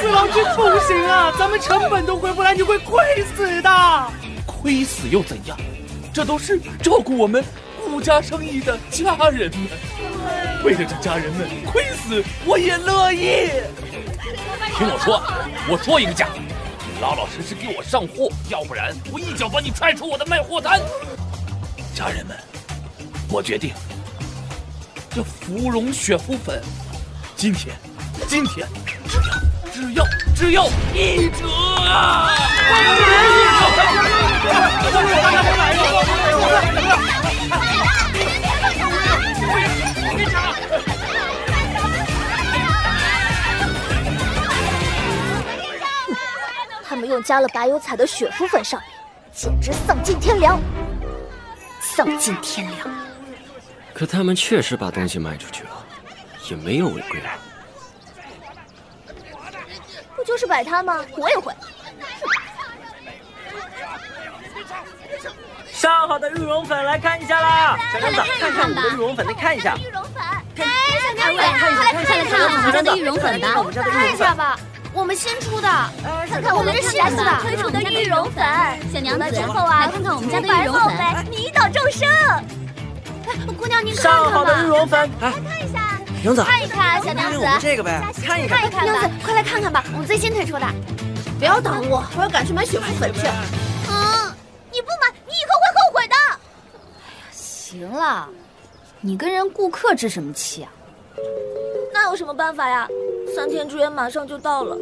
四郎君不行啊，咱们成本都回不来，你会亏死的。亏死又怎样？这都是照顾我们顾家生意的家人们，为了这家人们，亏死我也乐意。听我说，我说一个价，你老老实实给我上货，要不然我一脚把你踹出我的卖货摊。家人们，我决定，这芙蓉雪肤粉，今天，今天只要只要只要一折啊！他们用加了白油彩的雪肤粉上面，简直丧尽天良！丧尽天良！可他们确实把东西卖出去了，也没有违规啊。不就是摆摊吗？我也会。上好的玉蓉粉来看一下啦！小娘子，看看我们的玉蓉粉，再看一下。玉蓉粉，哎，小娘子，快来看一看我们家的玉蓉粉吧，看一下吧，我们新出的，看看我们新的推出的玉容粉。小娘子，之后啊，来看看我们家的玉容粉，迷倒众生。姑娘，您看上好看吧，的玉容粉，来看一下，娘子，看一看，小娘子，我们这个呗，看一看。看一看，娘子，快来看看吧，我们最新推出的。不要挡我，我要赶去买雪肤粉去。嗯，你不买，你以后会后悔的。哎呀行了，你跟人顾客置什么气啊？那有什么办法呀？三天之约马上就到了，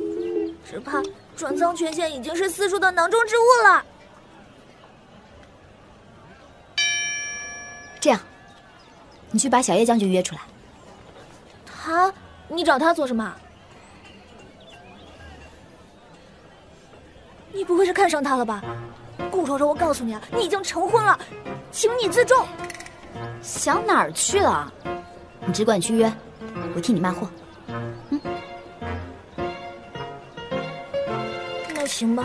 只怕转仓权限已经是四叔的囊中之物了。这样，你去把小叶将军约出来。他，你找他做什么？你不会是看上他了吧？顾柔柔，我告诉你啊，你已经成婚了，请你自重。想哪儿去了？你只管去约，我替你卖货。嗯那行吧。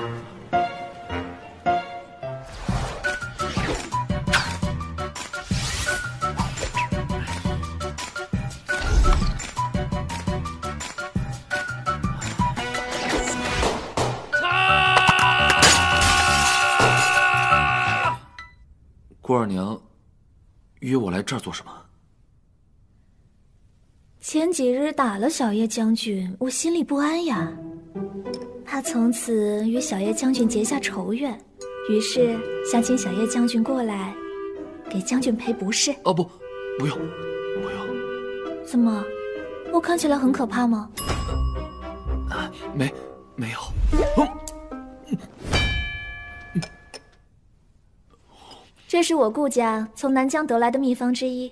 顾二娘约我来这儿做什么？前几日打了小叶将军，我心里不安呀，怕从此与小叶将军结下仇怨，于是想请小叶将军过来，给将军赔不是。哦不，不用，不用。怎么，我看起来很可怕吗？啊没，没有。这是我顾家从南疆得来的秘方之一，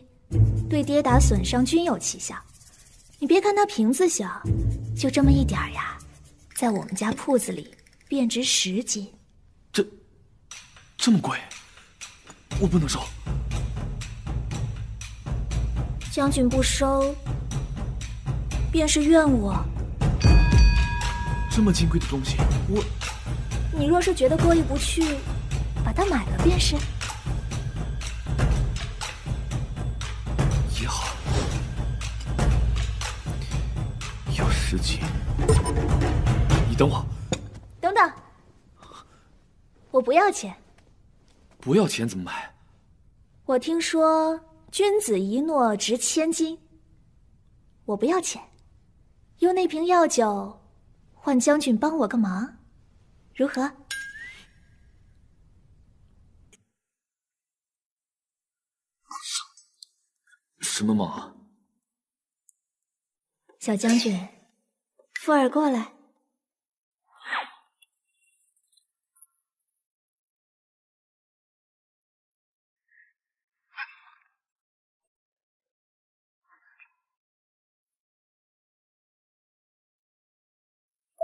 对跌打损伤均有奇效。你别看它瓶子小，就这么一点儿呀，在我们家铺子里便值十金。这么贵，我不能收。将军不收，便是怨我。这么金贵的东西，我你若是觉得过意不去，把它买了便是。有十斤。你等我，等等，我不要钱。不要钱怎么买？我听说君子一诺值千金。我不要钱，用那瓶药酒换将军帮我个忙，如何？什么忙？小将军，福儿过来。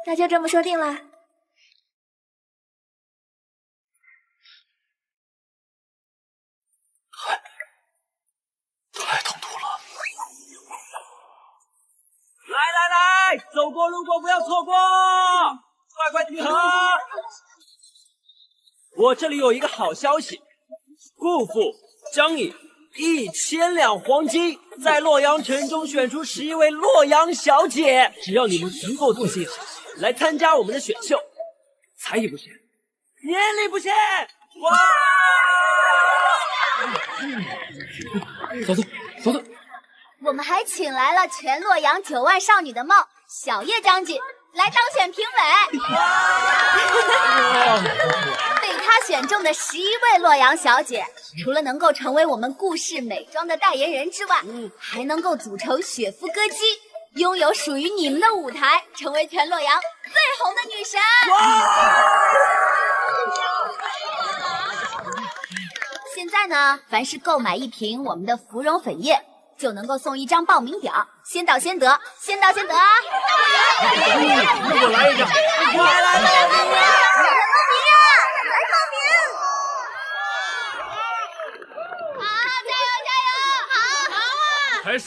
那就这么说定了。太痛苦了！来来来，走过路过不要错过，快快集合！我这里有一个好消息，顾父将以一千两黄金在洛阳城中选出十一位洛阳小姐，只要你们足够自信，来参加我们的选秀，才艺不限，年龄不限，哇！嫂子，嫂子，我们还请来了全洛阳九万少女的梦小叶将军来当选评委。被他选中的十一位洛阳小姐，除了能够成为我们顾氏美妆的代言人之外，还能够组成雪肤歌姬，拥有属于你们的舞台，成为全洛阳最红的女神。现在呢，凡是购买一瓶我们的芙蓉粉液，就能够送一张报名表，先到先得，先到先得啊！我来一个，来来来，报名啊！来报名！好，加油加油！好，好啊！开始。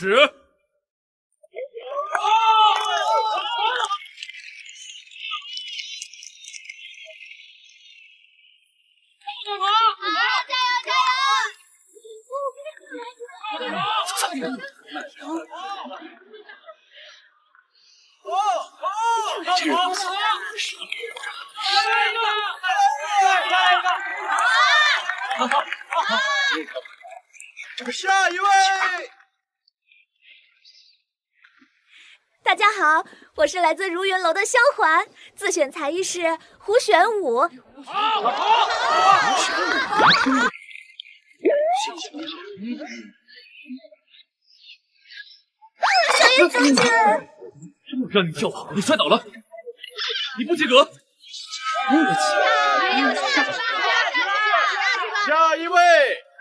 这人不错，下一位，大家好，我是来自如云楼的萧环，自选才艺是胡旋舞。叶将军，让你跳好，你摔倒了，你不及格。对不起。下一位，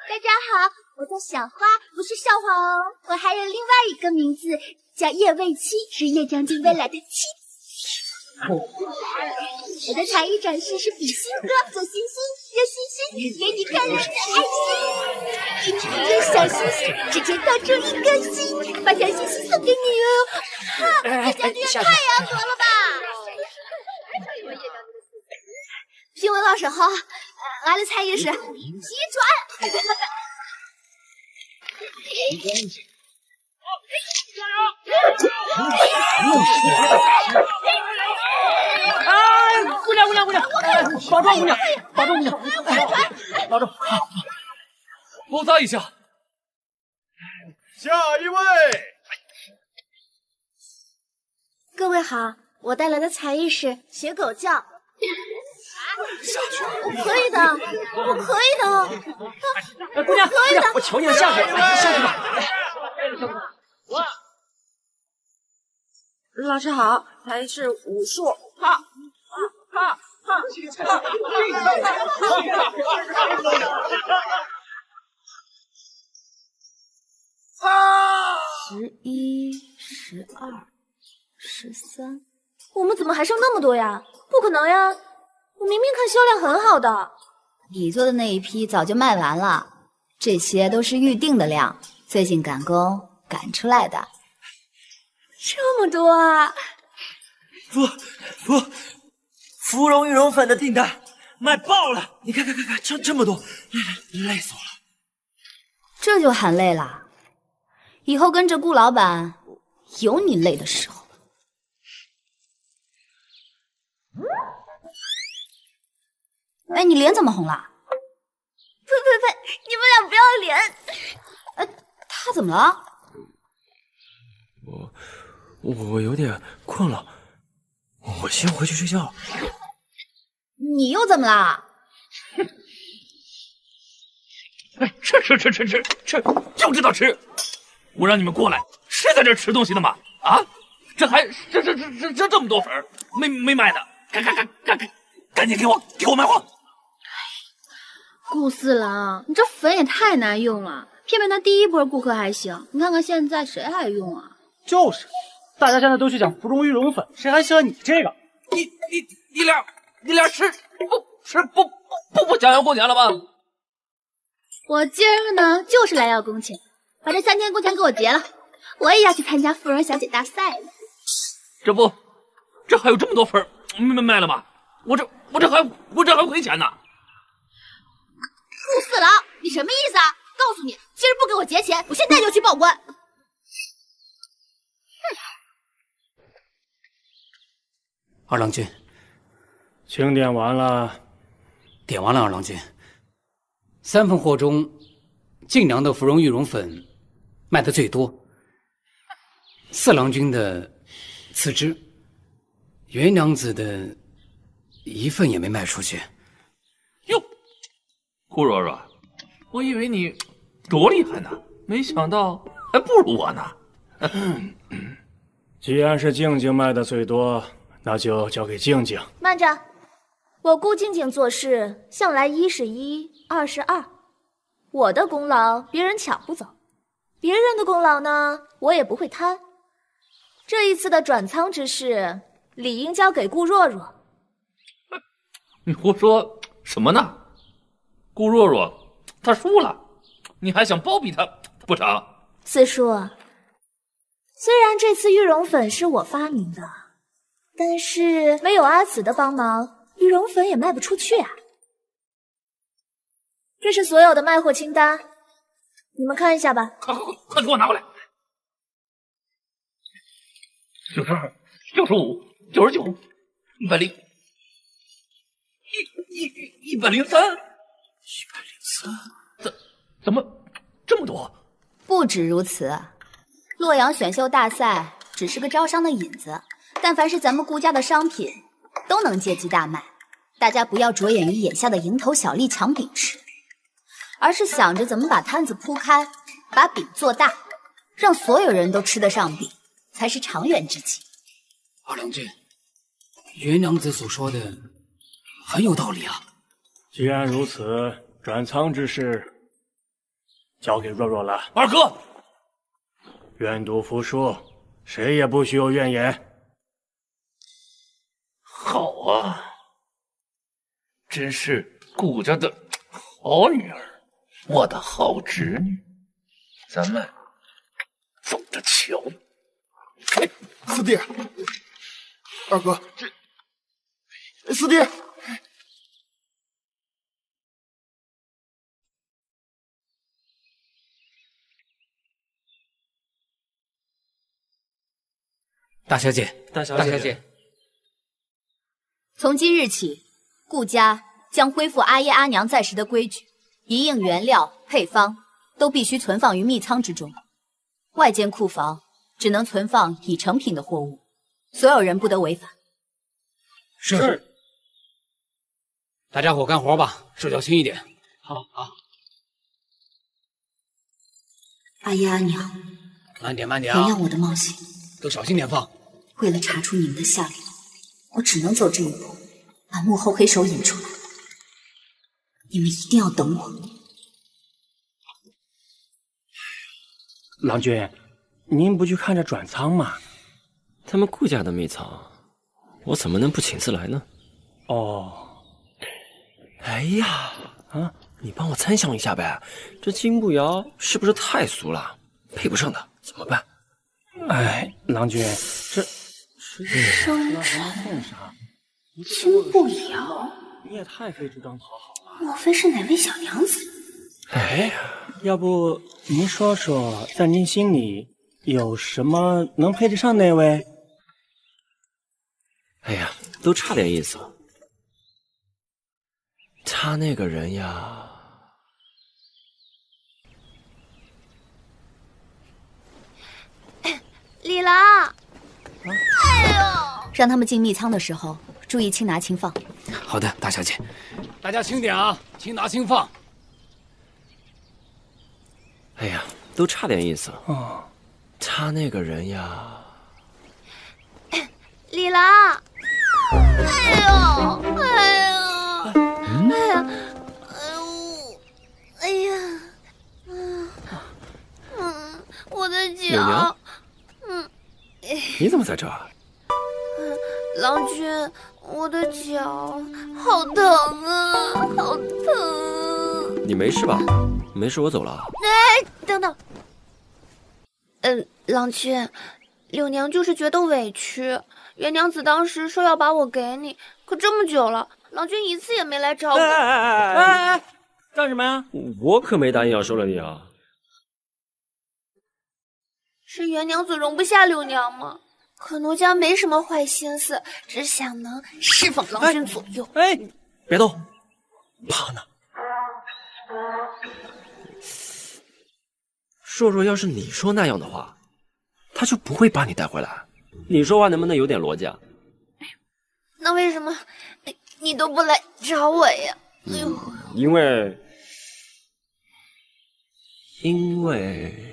大家好，我叫小花，不是笑话哦，我还有另外一个名字叫叶未期，是叶将军未来的妻子。我的才艺展示是比心歌，做星星，热星星，给你漂亮的爱心。一颗小星星，直接倒出一颗心，把小星星送给你哦。哈，叶将军也太严格了吧！评委到时候，俺的才艺是急转。哎，姑娘姑娘姑娘，哎保重姑娘，保重姑娘，哎保重。包扎一下。下一位，各位好，我带来的才艺是学狗叫。我可以的，我可以的。哎，姑娘，可以的姑娘，我求你了，下去，下去吧。我老师好，还是武术，哈，哈，哈，哈，十一、十二、十三，我们怎么还剩那么多呀？不可能呀！我明明看销量很好的。你做的那一批早就卖完了，这些都是预定的量，最近赶工赶出来的。这么多啊！芙芙芙蓉羽绒粉的订单卖爆了！你看看看看，这这么多，累累死我了！这就喊累了。以后跟着顾老板，有你累的时候。哎，你脸怎么红了？呸呸呸！你们俩不要脸！哎，他怎么了？我我有点困了，我先回去睡觉。你又怎么啦？哎，吃吃吃吃吃吃，就知道吃！我让你们过来，是在这吃东西的吗？啊，这还这这这这这这么多粉没没卖的，赶赶赶赶赶，赶紧给我给我卖光！顾四郎，你这粉也太难用了，骗骗他第一波顾客还行，你看看现在谁还用啊？就是，大家现在都去讲芙蓉羽绒粉，谁还稀罕你这个？你你你俩你俩吃不吃不不不不想要工钱了吧？我今儿个呢就是来要工钱，把这三天工钱给我结了，我也要去参加芙蓉小姐大赛了。这不，这还有这么多粉没卖了吗？我这我这还我这还亏钱呢。顾四郎，你什么意思啊？告诉你，今儿不给我结钱，我现在就去报官。二郎君，清点完了，点完了。二郎君，三份货中，静娘的芙蓉玉蓉粉卖的最多。四郎君的次之，袁娘子的一份也没卖出去。哟顾若若，我以为你多厉害呢，没想到还不如我呢。既然是静静卖的最多，那就交给静静。慢着，我顾静静做事向来一是一，二是二，我的功劳别人抢不走，别人的功劳呢，我也不会贪。这一次的转仓之事，理应交给顾若若。你胡说什么呢？顾若若，她输了，你还想包庇她不成？四叔，虽然这次玉容粉是我发明的，但是没有阿紫的帮忙，羽绒粉也卖不出去啊。这是所有的卖货清单，你们看一下吧。快快快，快给我拿过来！九十二、九十五、九十九、一百零一、一、一百零三。一百零三，怎怎么这么多？不止如此，洛阳选秀大赛只是个招商的引子，但凡是咱们顾家的商品，都能借机大卖。大家不要着眼于眼下的蝇头小利抢饼吃，而是想着怎么把摊子铺开，把饼做大，让所有人都吃得上饼，才是长远之计。二郎君，云娘子所说的很有道理啊。既然如此，转仓之事交给若若了。二哥，愿赌服输，谁也不许有怨言。好啊，真是顾家的好女儿，我的好侄女，咱们走着瞧。四弟，二哥，这四弟。大小姐，大小姐，大小姐，从今日起，顾家将恢复阿爷阿娘在时的规矩，一应原料配方都必须存放于密仓之中，外间库房只能存放已成品的货物，所有人不得违反。是。大家伙干活吧，手脚轻一点。好，好。阿爷阿娘，慢点，慢点啊！原谅我的冒险。都小心点放。为了查出你们的下落，我只能走这一步，把幕后黑手引出来。你们一定要等我。郎君，您不去看着转仓吗？他们顾家的秘藏，我怎么能不请自来呢？哦，哎呀，啊，你帮我参详一下呗，这金步摇是不是太俗了，配不上他，怎么办？哎，郎君，这生辰啥？金步摇，你也太费这张讨好了。莫非是哪位小娘子？哎呀，要不您说说，在您心里有什么能配得上那位？哎呀，都差点意思。他那个人呀，李郎，哎呦，让他们进密仓的时候，注意轻拿轻放。好的，大小姐。大家轻点啊，轻拿轻放。哎呀，都差点意思。哦，他那个人呀，李郎，哎呦，哎呦，哎呀，哎呦，哎呀，嗯嗯，我的柳娘。脚，嗯，你怎么在这儿？郎君，我的脚好疼啊，好疼！你没事吧？没事，我走了。哎，等等，嗯，郎君，柳娘就是觉得委屈。袁娘子当时说要把我给你，可这么久了，郎君一次也没来找我。哎哎哎哎哎哎，干什么呀？我可没答应要收了你啊！是元娘子容不下六娘吗？可奴家没什么坏心思，只想能侍奉郎君左右。哎，别动，怕呢。若若要是你说那样的话，他就不会把你带回来。你说话能不能有点逻辑啊？那为什么你你都不来找我呀？哎呦，因为，因为，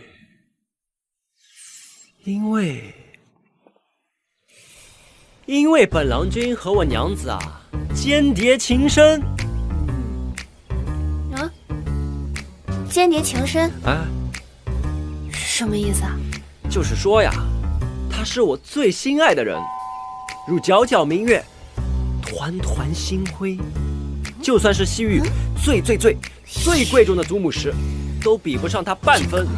因为，因为本郎君和我娘子啊，间谍情深。啊？间谍情深哎，什么意思啊？就是说呀，他是我最心爱的人，如皎皎明月，团团星辉。就算是西域最最最最贵重的祖母石，都比不上他半分。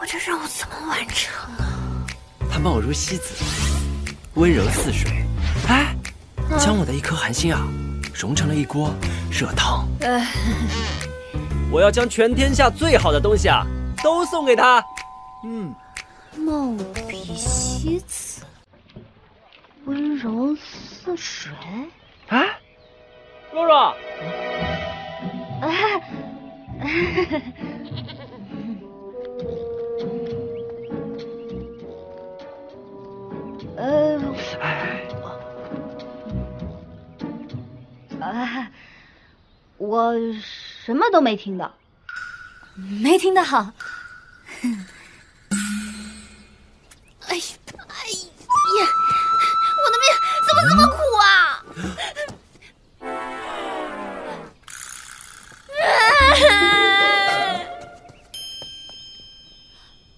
我这任务怎么完成啊？他貌如西子，温柔似水，哎，将我的一颗寒心啊，融成了一锅热汤。哎，我要将全天下最好的东西啊，都送给他。嗯，貌比西子，温柔似水。啊，若若，哎，呃，哎，啊，我什么都没听到，没听到。哎呀，哎呀，我的命怎么这么苦啊！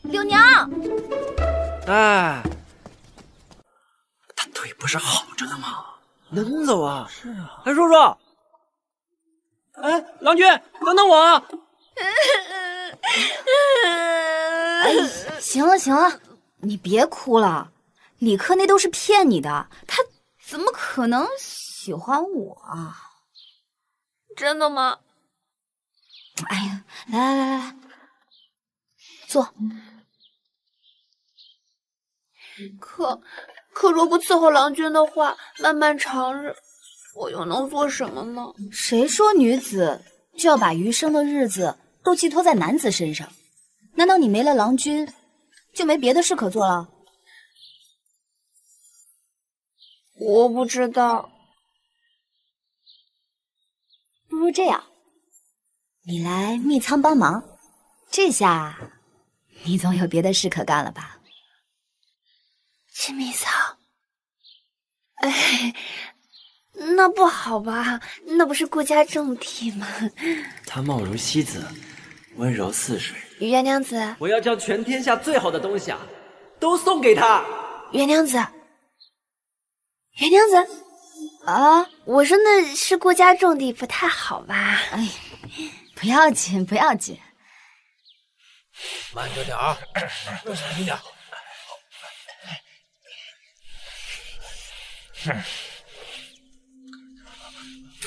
柳娘，哎，他腿不是好着呢吗？能走啊？是啊。哎，叔叔，哎，郎君，等等我。哎，行了行了，你别哭了。李克那都是骗你的，他怎么可能喜欢我啊？真的吗？哎呀，来来来来来，坐。可可若不伺候郎君的话，漫漫长日，我又能做什么呢？谁说女子就要把余生的日子都寄托在男子身上？难道你没了郎君，就没别的事可做了？我不知道。不如这样，你来密仓帮忙，这下你总有别的事可干了吧？是蜜草。哎，那不好吧？那不是顾家重地吗？她貌如西子，温柔似水。袁娘子，我要将全天下最好的东西啊，都送给她。袁娘子，袁娘子。啊，我说那是顾家重地，不太好吧？哎，不要紧，不要紧。慢着点儿，小心点。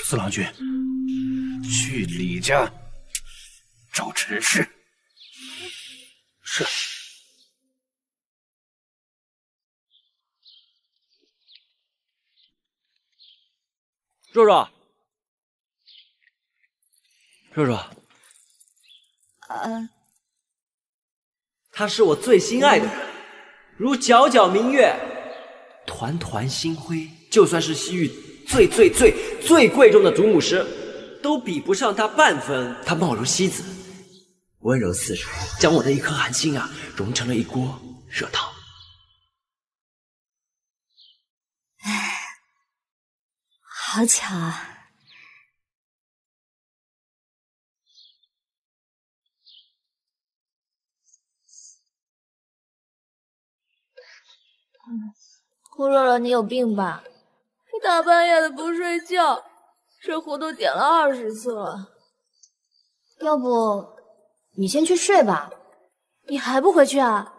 四郎君，去李家找陈氏。是。若若，若若，嗯，他是我最心爱的人，如皎皎明月，团团星辉。就算是西域最最最最贵重的祖母石，都比不上他半分。他貌如西子，温柔似水，将我的一颗寒心啊，融成了一锅热汤。好巧啊！顾若若，你有病吧？你大半夜的不睡觉，这壶都点了二十次了。要不你先去睡吧？你还不回去啊？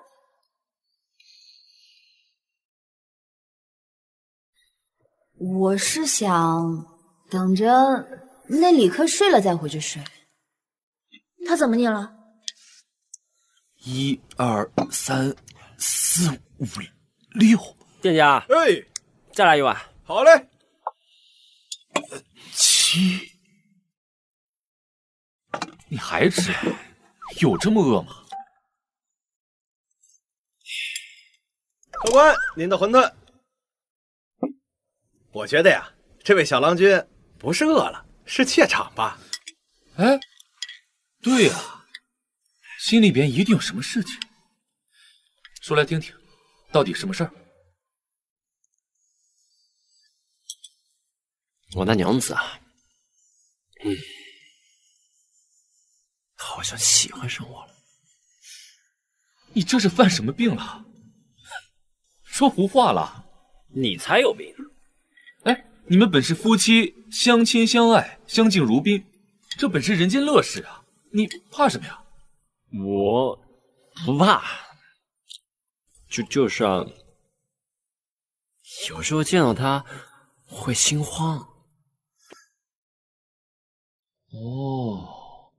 我是想等着那李克睡了再回去睡。他怎么你了？一二三四五六，店家，哎，再来一碗。好嘞。七，你还吃？有这么饿吗？客官，您的馄饨。我觉得呀，这位小郎君不是饿了，是怯场吧？哎，对呀，心里边一定有什么事情。说来听听，到底什么事儿？我那娘子啊，嗯，好像喜欢上我了。你这是犯什么病了？说胡话了！你才有病！哎你们本是夫妻，相亲相爱，相敬如宾，这本是人间乐事啊！你怕什么呀？我不怕，就就是啊，有时候见到他会心慌。哦，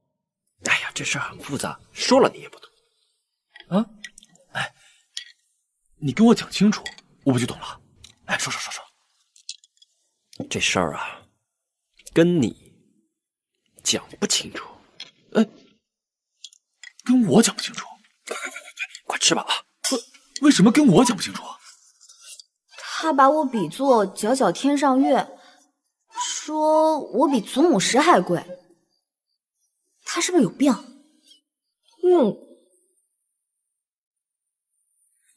哎呀，这事很复杂，说了你也不懂。啊？哎，你跟我讲清楚，我不就懂了。哎，说说说说。这事儿啊，跟你讲不清楚。哎，跟我讲不清楚？快快快快快，快吃吧啊！为为什么跟我讲不清楚？他把我比作皎皎天上月，说我比祖母石还贵。他是不是有病？嗯，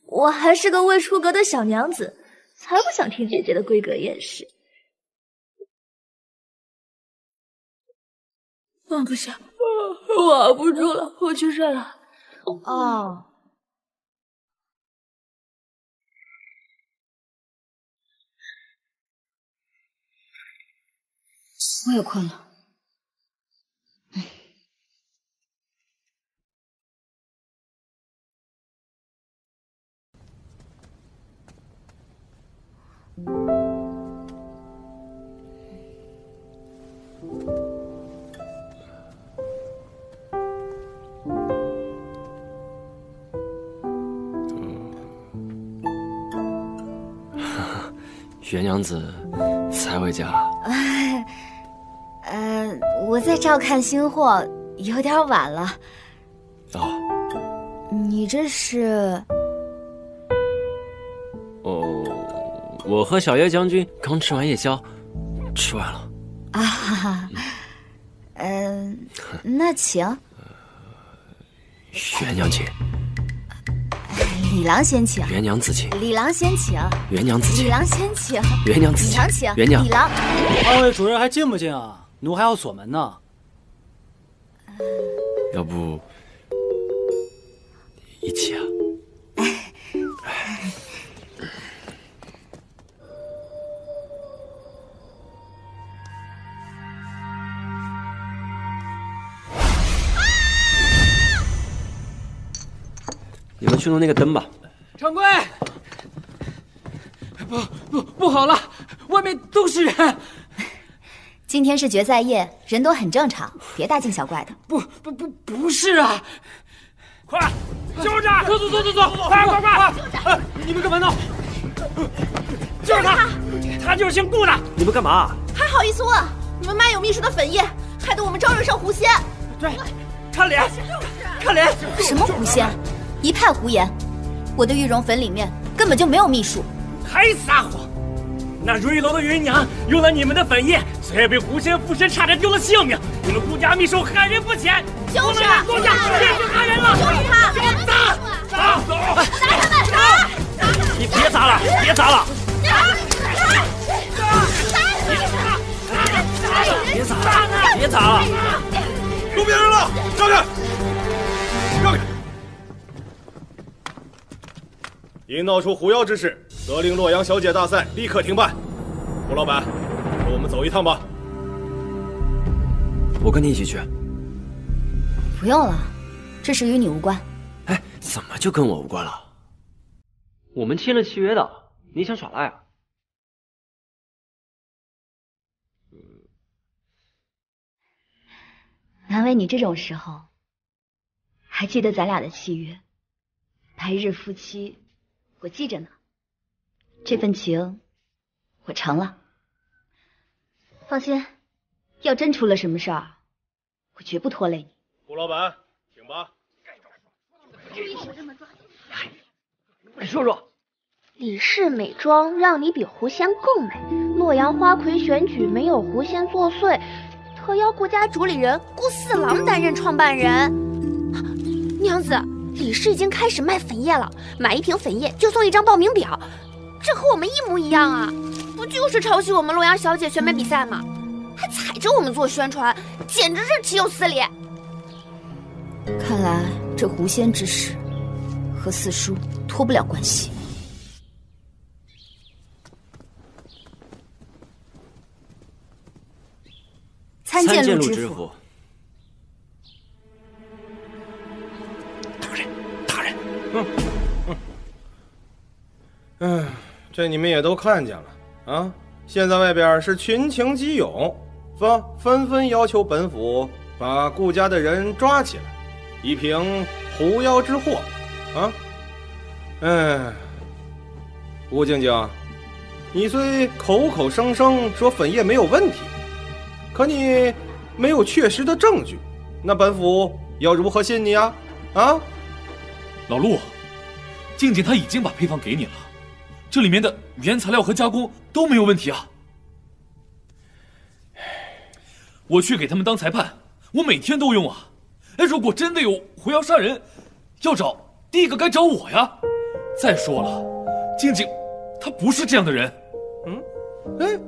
我还是个未出阁的小娘子，才不想听姐姐的闺阁艳事。放，不行，我熬不住了，我去睡了。哦，我也困了。袁娘子才回家？哎，呃，我在照看新货，有点晚了。哦，你这是？我和小叶将军刚吃完夜宵，吃完了。啊，哈哈，嗯，那请。元娘请。哎李郎先请。元娘自请。李郎先请。元娘自请。李郎先请。元娘自请。李郎请。元娘。李郎。二位主人还进不进啊？奴还要锁门呢。要不一起啊？你们去弄那个灯吧。掌柜，不不不好了，外面都是人。今天是决赛夜，人多很正常，别大惊小怪的。不不不不是啊！快，救着！走走走走走，快快快！你们干嘛呢？就是他，他就是姓顾的。你们干嘛？还好意思问？你们卖有秘书的粉叶，害得我们招惹上狐仙。对，看脸，看脸。什么狐仙？一派胡言！我的玉容粉里面根本就没有秘术。还撒谎！那如意楼的云娘用了你们的粉液，虽然被狐仙附身，差点丢了性命。你们顾家秘术害人不浅，就是他，顾家别去害人了，就是他，打打走，打他们，打！你别砸了，别砸了！别砸了，别砸了！都别人了，让开，让开！因闹出狐妖之事，责令洛阳小姐大赛立刻停办。胡老板，跟我们走一趟吧。我跟你一起去。不用了，这事与你无关。哎，怎么就跟我无关了？我们签了契约的，你想耍赖啊？难为你这种时候还记得咱俩的契约，白日夫妻。我记着呢，这份情我成了。放心，要真出了什么事儿，我绝不拖累你。顾老板，请吧。你说说，李氏美妆让你比狐仙更美。洛阳花魁选举没有狐仙作祟，特邀顾家主理人顾四郎担任创办人。娘子。李氏已经开始卖粉叶了，买一瓶粉叶就送一张报名表，这和我们一模一样啊！不就是抄袭我们洛阳小姐选美比赛吗？还踩着我们做宣传，简直是岂有此理！看来这狐仙之事和四叔脱不了关系。参见陆知府。嗯嗯，这你们也都看见了啊！现在外边是群情激涌，纷纷纷要求本府把顾家的人抓起来，以平狐妖之祸啊！嗯，吴静静，你虽口口声声说粉叶没有问题，可你没有确实的证据，那本府要如何信你啊？啊？老陆，静静她已经把配方给你了，这里面的原材料和加工都没有问题啊。我去给他们当裁判，我每天都用啊。哎，如果真的有狐妖杀人，要找第一个该找我呀。再说了，静静她不是这样的人。嗯，哎，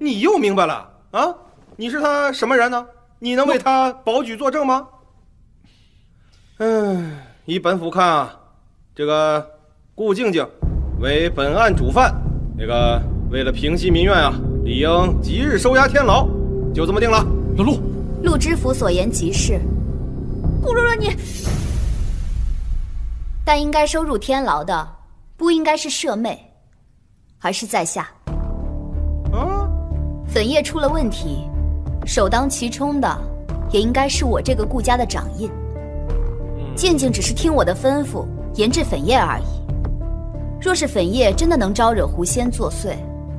你又明白了啊？你是她什么人呢？你能为她保举作证吗？嗯。依本府看啊，这个顾静静为本案主犯，那个为了平息民怨啊，理应即日收押天牢，就这么定了。老陆，陆知府所言极是。顾若若，你，但应该收入天牢的，不应该是舍妹，而是在下。啊，粉叶出了问题，首当其冲的，也应该是我这个顾家的掌印。静静只是听我的吩咐研制粉液而已。若是粉液真的能招惹狐仙作祟，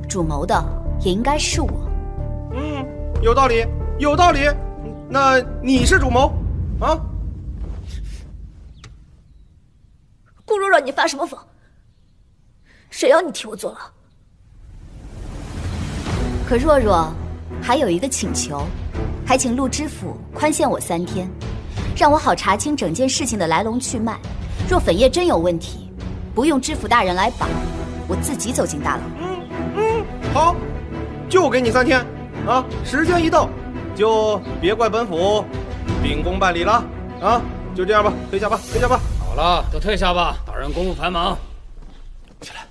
主谋的也应该是我。嗯，有道理，有道理。那你是主谋，啊？顾若若，你发什么疯？谁要你替我坐牢？可若若还有一个请求，还请陆知府宽限我三天。让我好查清整件事情的来龙去脉。若粉叶真有问题，不用知府大人来绑，我自己走进大牢。嗯嗯，好，就给你三天，啊，时间一到，就别怪本府秉公办理了，啊，就这样吧，退下吧，退下吧。好了，都退下吧，大人公务繁忙。起来，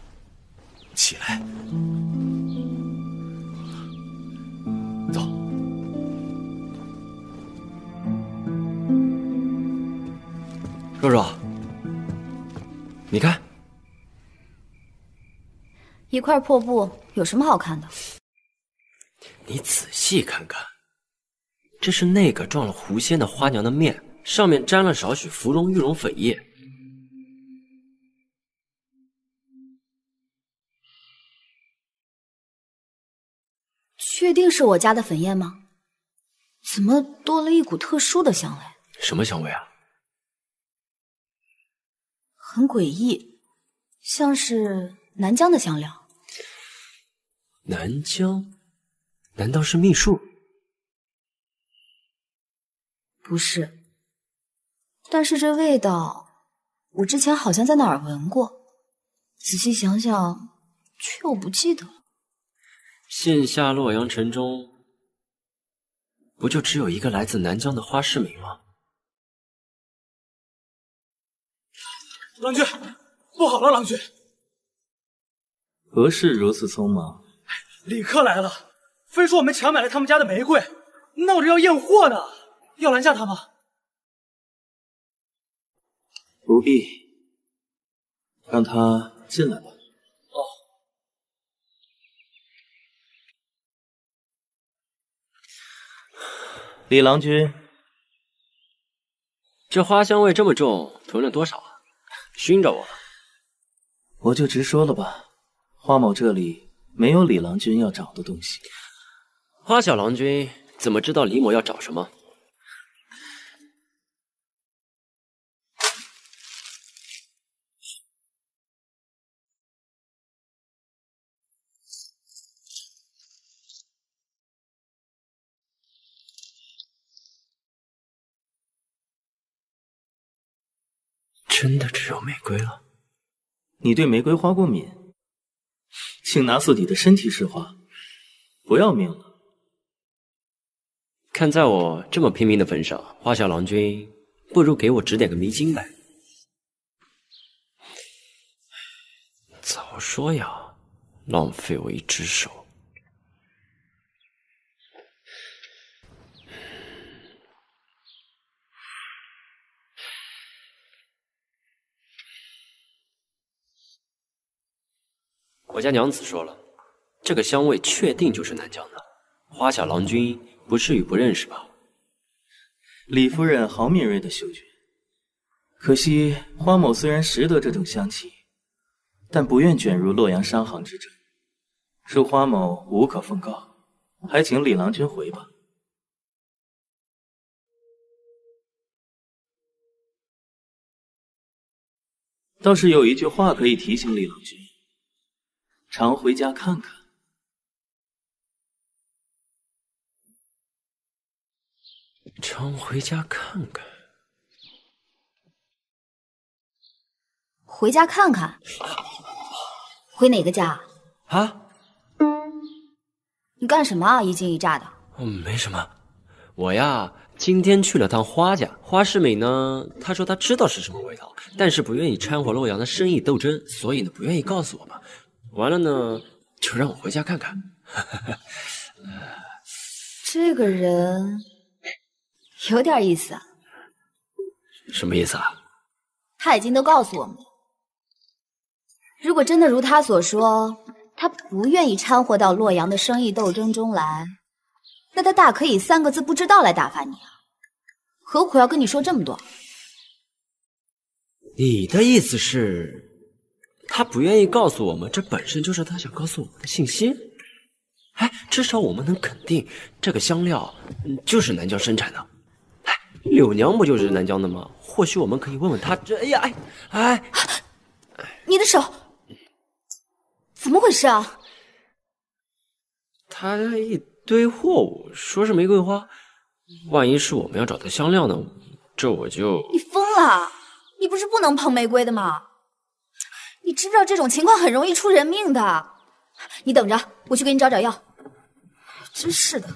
起来，若若，你看，一块破布有什么好看的？你仔细看看，这是那个撞了狐仙的花娘的面，上面沾了少许芙蓉玉蓉粉液。确定是我家的粉燕吗？怎么多了一股特殊的香味？什么香味啊？很诡异，像是南疆的香料。南疆？难道是秘术？不是，但是这味道，我之前好像在哪儿闻过，仔细想想，却又不记得了。现下洛阳城中，不就只有一个来自南疆的花世美吗？郎君，不好了，郎君，何事如此匆忙？李克来了，非说我们强买了他们家的玫瑰，闹着要验货呢，要拦下他吗？不必，让他进来吧。哦，李郎君，这花香味这么重，囤了多少啊？熏着我了。我就直说了吧，花某这里没有李郎君要找的东西。花小郎君怎么知道李某要找什么？玫瑰了？你对玫瑰花过敏，请拿自己的身体试花，不要命了。看在我这么拼命的份上，花小郎君不如给我指点个迷津呗。早说呀，浪费我一只手。我家娘子说了，这个香味确定就是南疆的。花小郎君不至于不认识吧？李夫人好敏锐的嗅觉，可惜花某虽然识得这种香气，但不愿卷入洛阳商行之争，恕花某无可奉告，还请李郎君回吧。倒是有一句话可以提醒李郎君。常回家看看。常回家看看。回家看看。回哪个家？啊？你干什么啊？一惊一乍的。嗯，没什么。我呀，今天去了趟花家，花世美呢，她说她知道是什么味道，但是不愿意掺和洛阳的生意斗争，所以呢，不愿意告诉我们。完了呢，就让我回家看看。这个人有点意思啊。什么意思啊？他已经都告诉我们了。如果真的如他所说，他不愿意掺和到洛阳的生意斗争中来，那他大可以三个字不知道来打发你啊，何苦要跟你说这么多？你的意思是？他不愿意告诉我们，这本身就是他想告诉我们的信息。哎，至少我们能肯定，这个香料就是南疆生产的。哎，柳娘不就是南疆的吗？或许我们可以问问他。这，哎呀，哎，哎，你的手怎么回事啊？他一堆货物，说是玫瑰花，万一是我们要找的香料呢？这我就……你疯了？你不是不能碰玫瑰的吗？你知不知道这种情况很容易出人命的？你等着，我去给你找找药。真是的，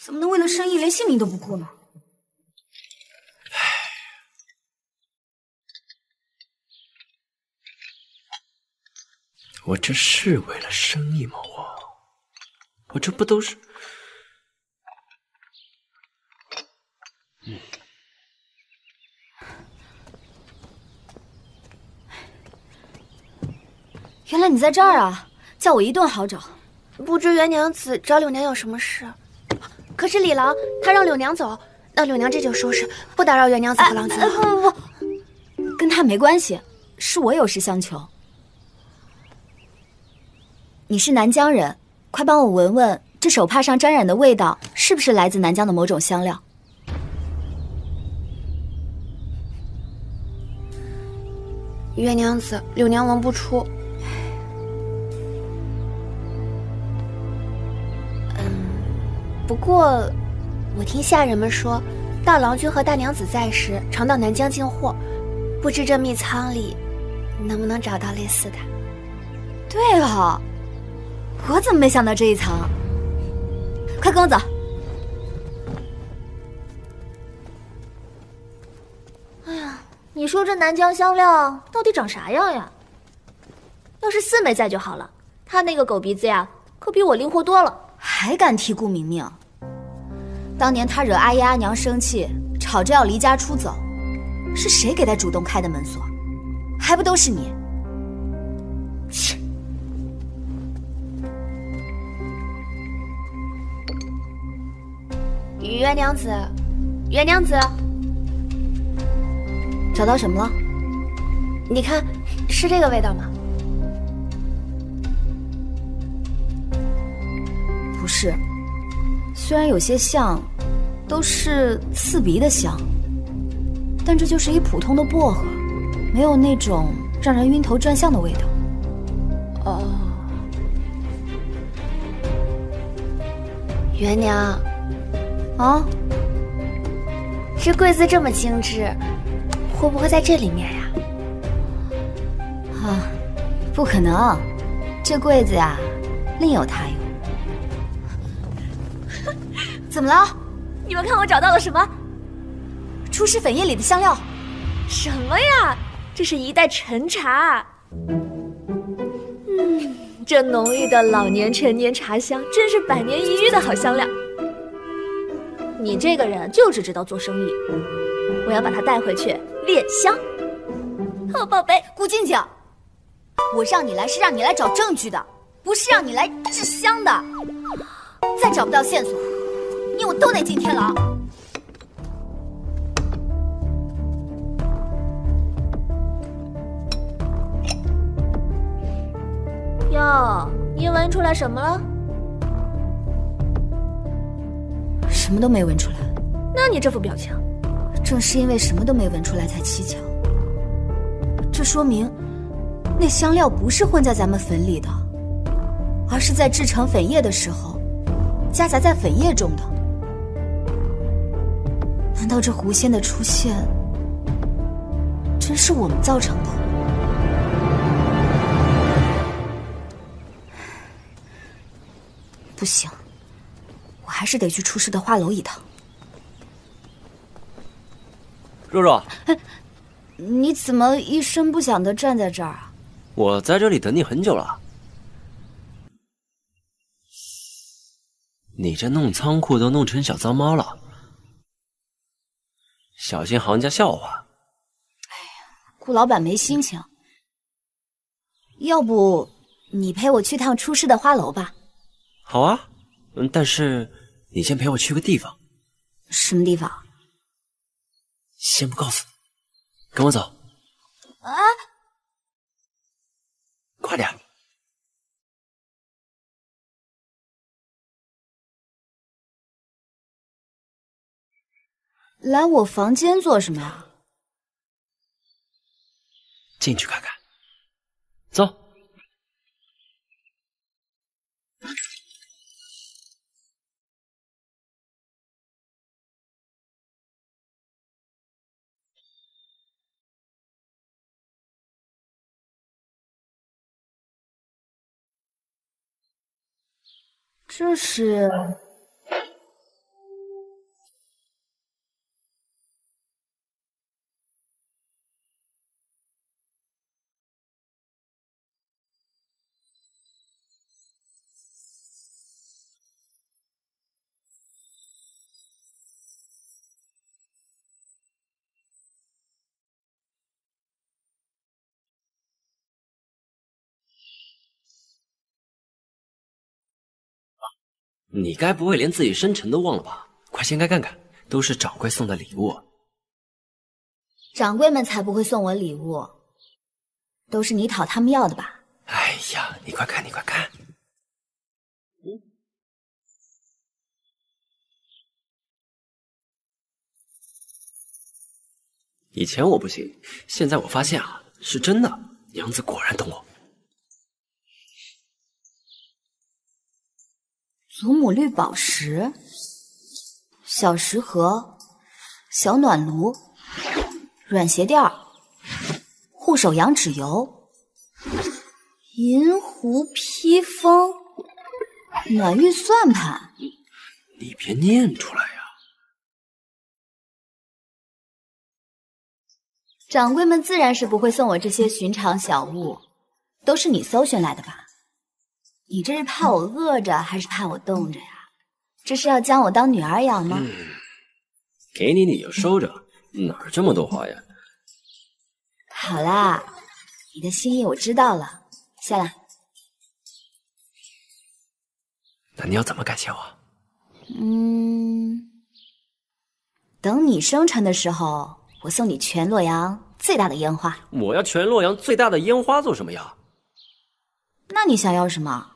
怎么能为了生意连性命都不顾呢？我这是为了生意吗？我，我这不都是……原来你在这儿啊！叫我一顿好找。不知袁娘子找柳娘有什么事？可是李郎他让柳娘走，那柳娘这就收拾，不打扰袁娘子和郎君。不不不，跟他没关系，是我有事相求。你是南疆人，快帮我闻闻这手帕上沾染的味道是不是来自南疆的某种香料？袁娘子，柳娘闻不出。不过我听下人们说，大郎君和大娘子在时常到南疆进货，不知这密仓里能不能找到类似的？对哦。我怎么没想到这一层？快跟我走！哎呀，你说这南疆香料到底长啥样呀？要是四妹在就好了，她那个狗鼻子呀，可比我灵活多了，还敢提顾明明。当年他惹阿姨阿娘生气，吵着要离家出走，是谁给他主动开的门锁？还不都是你？切！袁娘子，袁娘子，找到什么了？你看，是这个味道吗？不是，虽然有些像，都是刺鼻的香，但这就是一普通的薄荷，没有那种让人晕头转向的味道。哦，元娘。啊，这柜子这么精致，会不会在这里面呀？啊，不可能，这柜子呀，另有他用。怎么了？你们看我找到了什么？出师粉叶里的香料。什么呀？这是一袋陈茶。嗯，这浓郁的老年陈年茶香，真是百年一遇的好香料。你这个人就只知道做生意，我要把它带回去炼香。好宝贝，顾静静，我让你来是让你来找证据的，不是让你来制香的。再找不到线索，你我都得进天牢。哟，你闻出来什么了？什么都没闻出来，那你这副表情，正是因为什么都没闻出来才蹊跷。这说明，那香料不是混在咱们粉里的，而是在制成粉液的时候，夹杂在粉液中的。难道这狐仙的出现，真是我们造成的？不行。我还是得去出事的花楼一趟。若若，你怎么一声不响的站在这儿啊？我在这里等你很久了。你这弄仓库都弄成小脏猫了，小心行家笑话。哎呀，顾老板没心情。要不你陪我去趟出事的花楼吧？好啊。嗯，但是你先陪我去个地方。什么地方？先不告诉你，跟我走。啊！快点！来我房间做什么呀？进去看看。走。这是你该不会连自己生辰都忘了吧？快掀开看看，都是掌柜送的礼物。掌柜们才不会送我礼物，都是你讨他们要的吧？哎呀，你快看，你快看！以前我不信，现在我发现啊，是真的。娘子果然懂我。祖母绿宝石、小食盒、小暖炉、软鞋垫、护手羊脂油、银狐披风、暖玉算盘。你别念出来呀！掌柜们自然是不会送我这些寻常小物，都是你搜寻来的吧？你这是怕我饿着，还是怕我冻着呀？这是要将我当女儿养吗？嗯，给你你就收着，哪儿这么多花呀？好啦，你的心意我知道了，下来。那你要怎么感谢我？嗯，等你生辰的时候，我送你全洛阳最大的烟花。我要全洛阳最大的烟花做什么呀？那你想要什么？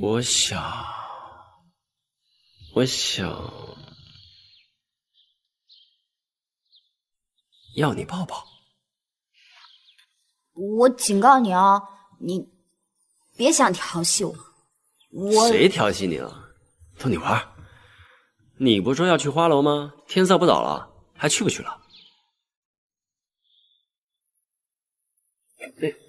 我想，我想要你抱抱。我警告你哦，你别想调戏我。我谁调戏你了？逗你玩？你不说要去花楼吗？天色不早了，还去不去了？对。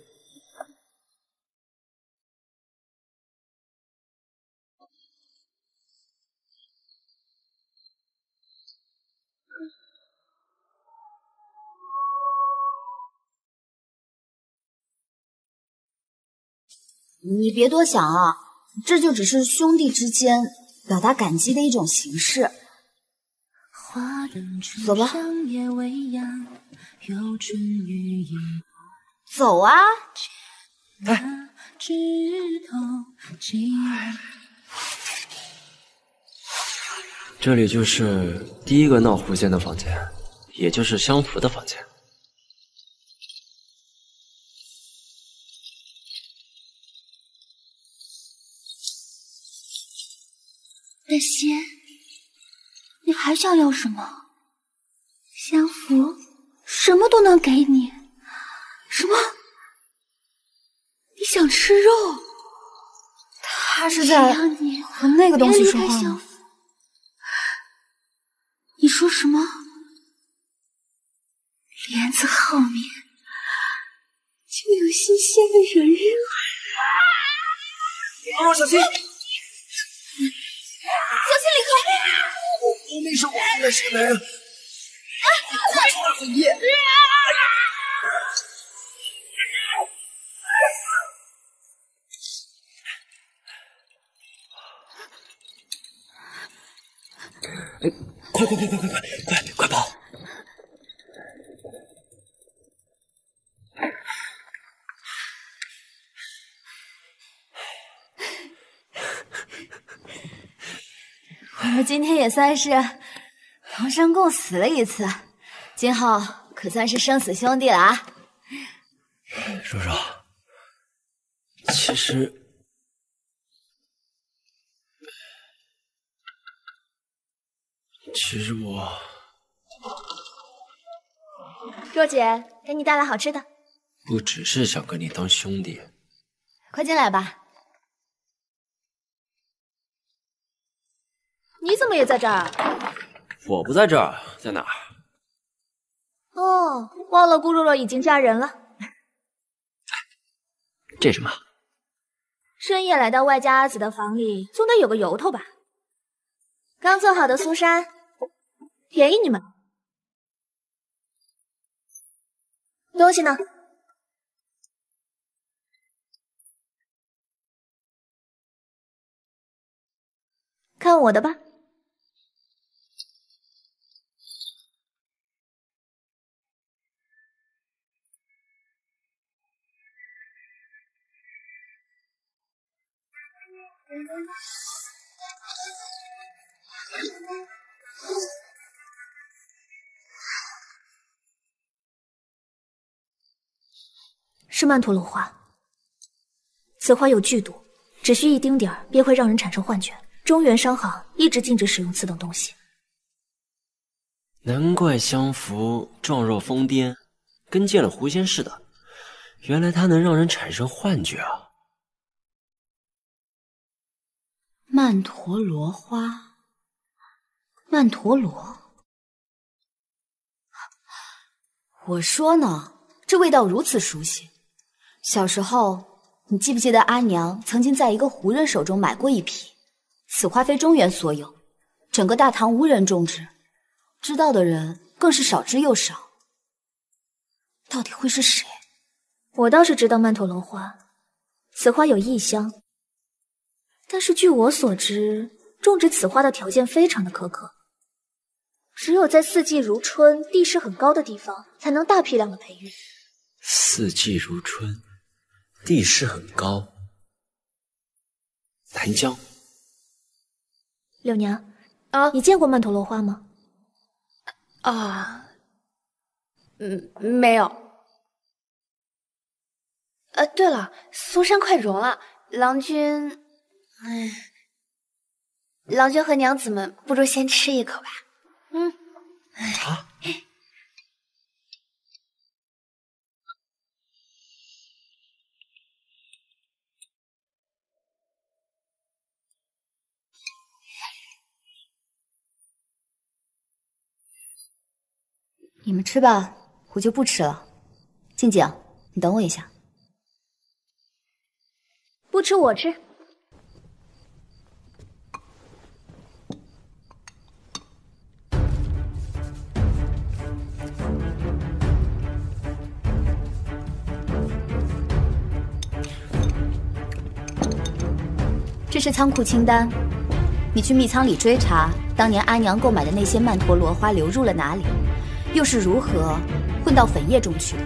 你别多想啊，这就只是兄弟之间表达感激的一种形式。走吧，走啊！哎，这里就是第一个闹狐仙的房间，也就是相符的房间。大仙，你还想要什么？相符，什么都能给你。什么？你想吃肉？他是在和那个东西说话吗？你说什么？帘子后面就有新鲜的人肉。哦，小心！没说我的是人，快出来混夜！哎，快快快快快快快快跑！我们今天也算是同生共死了一次，今后可算是生死兄弟了啊！叔叔，其实其实我若姐给你带来好吃的，不只是想跟你当兄弟，快进来吧。你怎么也在这儿？我不在这儿，在哪儿？哦，忘了顾若若已经嫁人了。这什么？深夜来到外家阿紫的房里，总得有个由头吧？刚做好的苏珊，便宜你们。东西呢？看我的吧。是曼陀罗花，此花有剧毒，只需一丁点便会让人产生幻觉。中原商行一直禁止使用此等东西。难怪相符状若疯癫，跟见了狐仙似的。原来它能让人产生幻觉啊！曼陀罗花，曼陀罗，我说呢，这味道如此熟悉。小时候，你记不记得阿娘曾经在一个胡人手中买过一批？此花非中原所有，整个大唐无人种植，知道的人更是少之又少。到底会是谁？我倒是知道曼陀罗花，此花有异香。但是据我所知，种植此花的条件非常的苛刻，只有在四季如春、地势很高的地方，才能大批量的培育。四季如春，地势很高，南疆。柳娘，啊，你见过曼陀罗花吗？啊，嗯，没有。呃，对了，苏珊快融了，郎君。哎，郎君和娘子们，不如先吃一口吧。嗯。啊。你们吃吧，我就不吃了。静静，你等我一下。不吃我吃。这是仓库清单，你去密仓里追查，当年阿娘购买的那些曼陀罗花流入了哪里，又是如何混到粉叶中去的？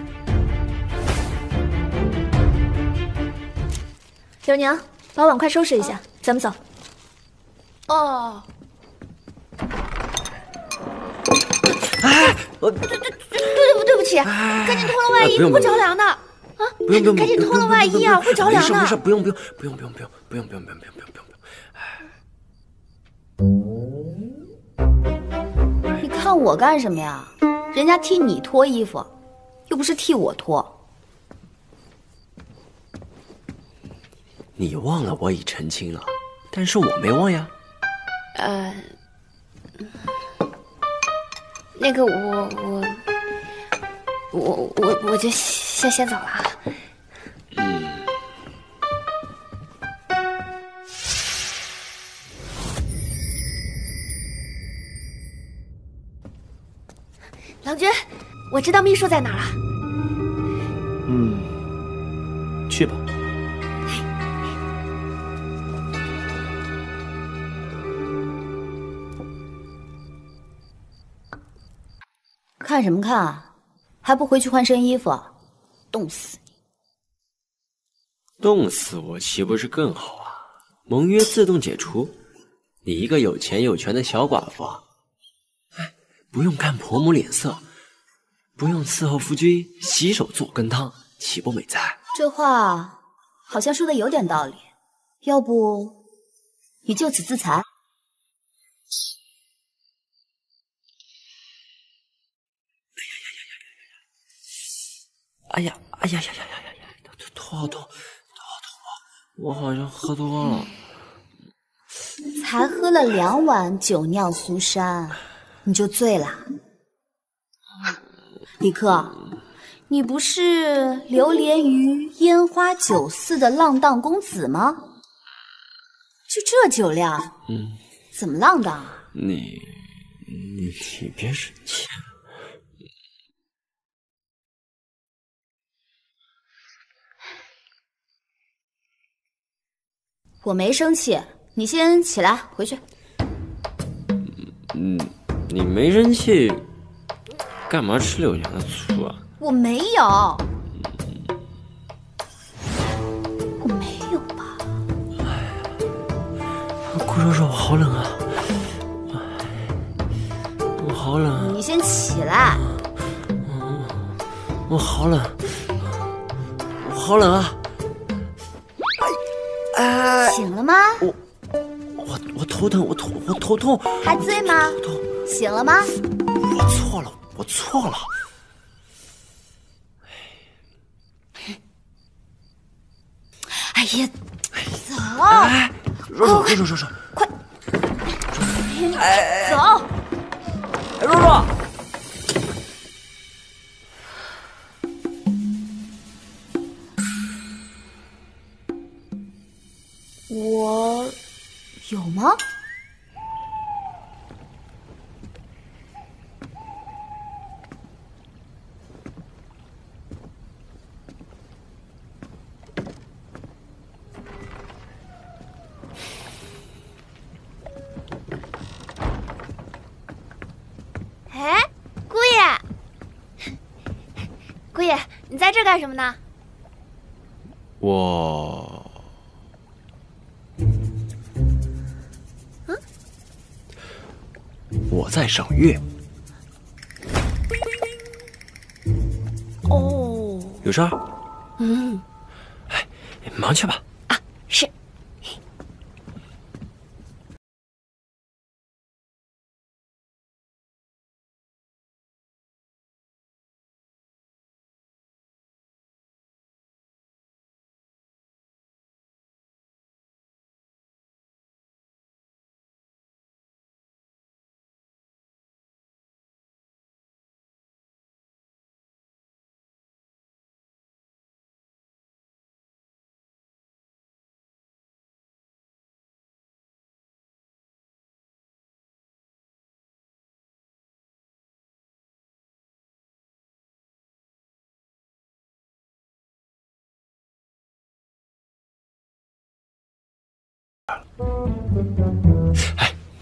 柳娘，把碗筷收拾一下，咱们走。哦。哎，我对对对对对不起，赶紧脱了外衣，不着凉的。啊，不用不用，赶紧脱了外衣啊，会着凉的。没事没事，不用不用不用不用不用不用不用不用不用不用不用。你看我干什么呀？人家替你脱衣服，又不是替我脱。你忘了我已成亲了，但是我没忘呀。呃，那个我我我我我就先先走了啊。嗯。郎君，我知道秘书在哪了。嗯，去吧。看什么看啊？还不回去换身衣服？冻死你！冻死我岂不是更好啊？盟约自动解除，你一个有钱有权的小寡妇，哎，不用看婆母脸色，不用伺候夫君洗手做羹汤，岂不美哉？这话好像说的有点道理，要不你就此自裁？哎呀哎呀呀呀呀呀呀！头好痛，头好痛啊！我好像喝多了。才喝了两碗酒酿苏珊，你就醉了？李克，你不是流连于烟花酒肆的浪荡公子吗？就这酒量，嗯，怎么浪荡啊？你你你别生气。我没生气，你先起来回去。嗯，你没生气，干嘛吃柳娘的醋啊？我没有，我没有吧？顾叔叔，我好冷啊！我好冷啊！你先起来。我好冷，我好冷啊！哎，醒了吗？我我我头疼，我头我头痛。还醉吗？醒了吗？我错了，我错了。哎呀，走！哎，若若若若若若，快！哎走！若若，我有吗？哎，姑爷，姑爷，你在这干什么呢？我我在赏月，哦，有事儿？嗯，忙去吧。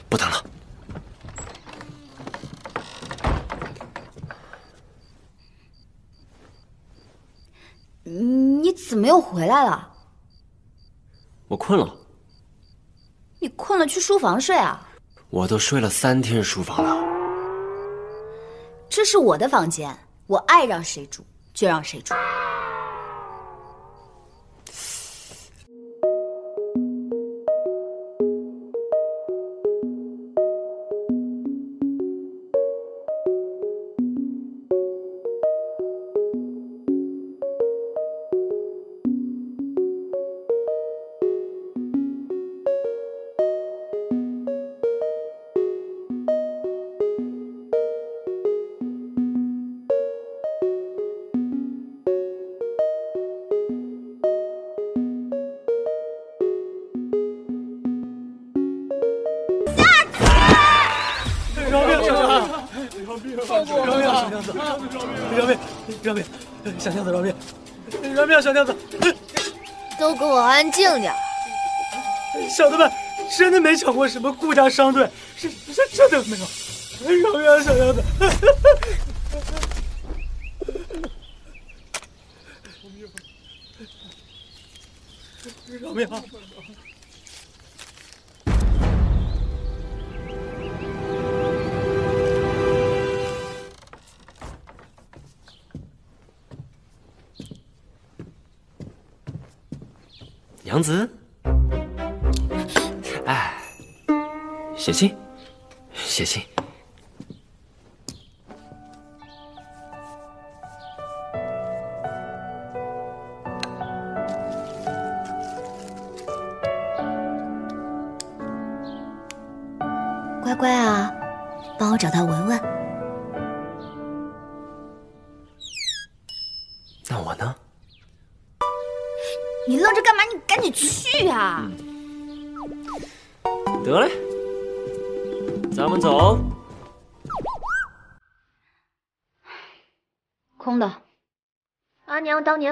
不等了。你怎么又回来了？我困了，你困了去书房睡啊？我都睡了三天书房了。这是我的房间，我爱让谁住就让谁住。小的们真的没抢过什么顾家商队，是是真的没有。饶命啊，小娘子！饶命啊！娘子，写信，写信。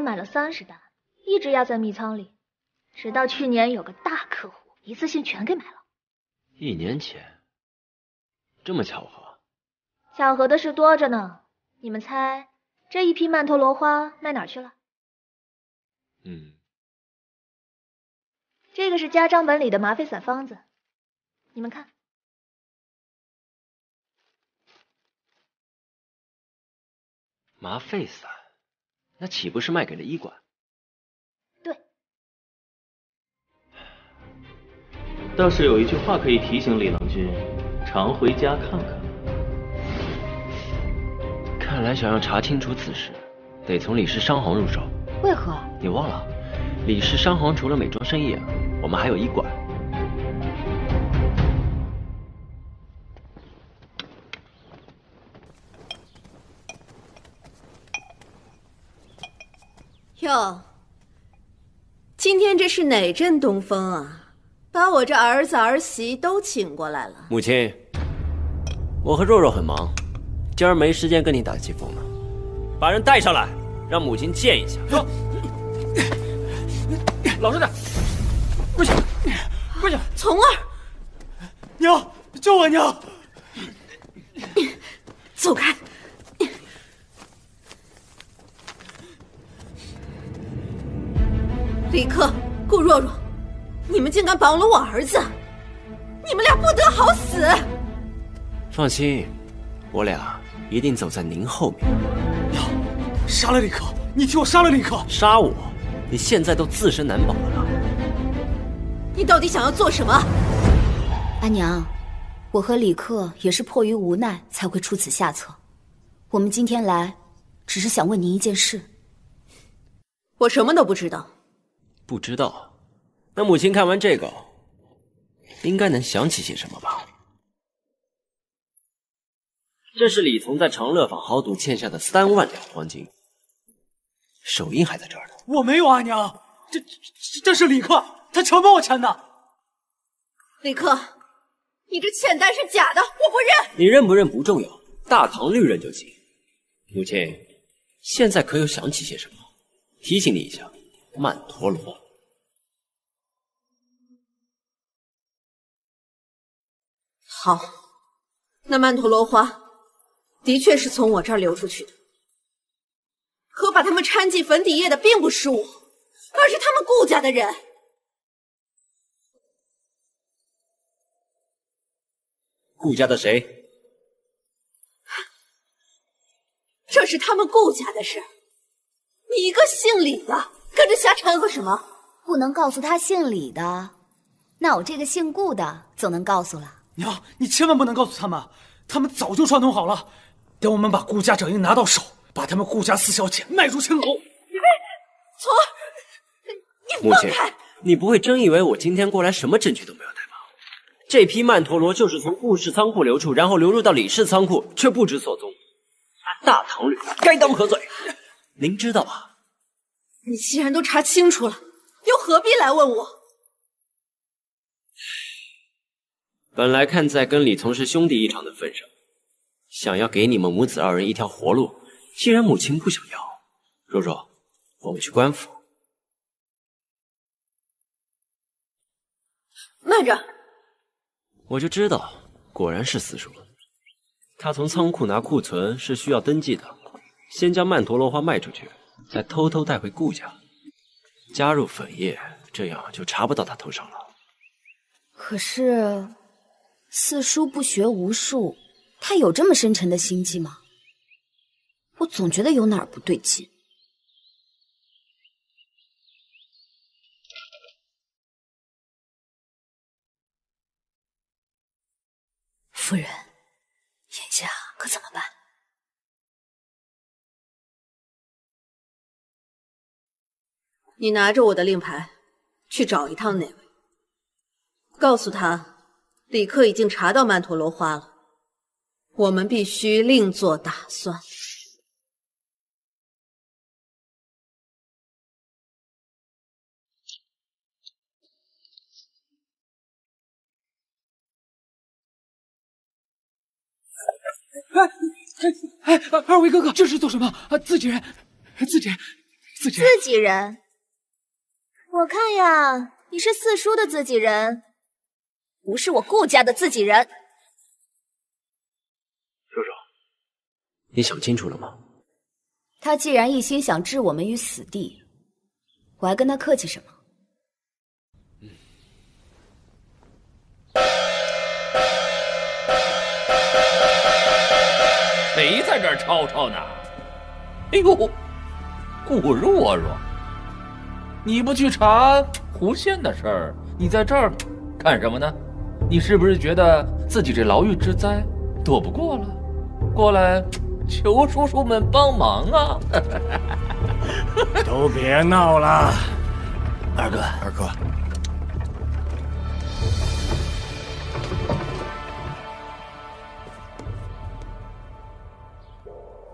买了三十单，一直压在密仓里，直到去年有个大客户一次性全给买了。一年前，这么巧合？巧合的事多着呢。你们猜，这一批曼陀罗花卖哪儿去了？嗯，这个是家章本里的麻沸散方子，你们看。麻沸散，那岂不是卖给了医馆？对。倒是有一句话可以提醒李郎君，常回家看看。看来想要查清楚此事，得从李氏商行入手。为何？你忘了，李氏商行除了美妆生意，我们还有医馆。哟，今天这是哪阵东风啊？把我这儿子儿媳都请过来了。母亲，我和若若很忙，今儿没时间跟你打棋逢了。把人带上来，让母亲见一下。老实点，跪下，跪下！从儿，娘，救我娘！走开！李克、顾若若，你们竟敢绑了我儿子！你们俩不得好死！放心，我俩一定走在您后面。娘，杀了李克！你替我杀了李克！杀我？你现在都自身难保了。你到底想要做什么？阿娘，我和李克也是迫于无奈才会出此下策。我们今天来，只是想问您一件事。我什么都不知道。不知道？那母亲看完这个，应该能想起些什么吧？这是李从在长乐坊豪赌欠下的三万两黄金，手印还在这儿呢。我没有阿娘，这这这是李克，他强迫我钱的。李克，你这欠单是假的，我不认。你认不认不重要，大唐律认就行。母亲，现在可有想起些什么？提醒你一下，曼陀罗。好，那曼陀罗花的确是从我这儿流出去的，可把他们掺进粉底液的并不是我，而是他们顾家的人。顾家的谁？这是他们顾家的事。你一个姓李的，跟着瞎掺和什么？不能告诉他姓李的，那我这个姓顾的总能告诉了。娘，你千万不能告诉他们，他们早就串通好了。等我们把顾家掌印拿到手，把他们顾家四小姐卖入青楼。从儿，你放开，你不会真以为我今天过来什么证据都没有带吧？这批曼陀罗就是从顾氏仓库流出，然后流入到李氏仓库，却不知所踪。大唐律该当何罪？您知道吧？你既然都查清楚了，又何必来问我？本来看在跟李从是兄弟一场的份上，想要给你们母子二人一条活路。既然母亲不想要，若若，我们去官府。慢着，我就知道，果然是四叔。他从仓库拿库存是需要登记的，先将曼陀罗花卖出去，再偷偷带回顾家，加入粉液，这样就查不到他头上了。可是。四叔不学无术，他有这么深沉的心计吗？我总觉得有哪儿不对劲。夫人，眼下可怎么办？你拿着我的令牌，去找一趟那位，告诉他。李克已经查到曼陀罗花了。我们必须另做打算。哎哎哎二位哥哥这是做什么？自己人自己人。自己人？我看呀你是四叔的自己人。不是我顾家的自己人。叔叔，你想清楚了吗？他既然一心想置我们于死地，我还跟他客气什么？谁在这儿吵吵呢？哎呦，顾若若，你不去查狐仙的事儿，你在这儿干什么呢？你是不是觉得自己这牢狱之灾躲不过了，过来 求叔叔们帮忙啊？都别闹了，二哥，二哥。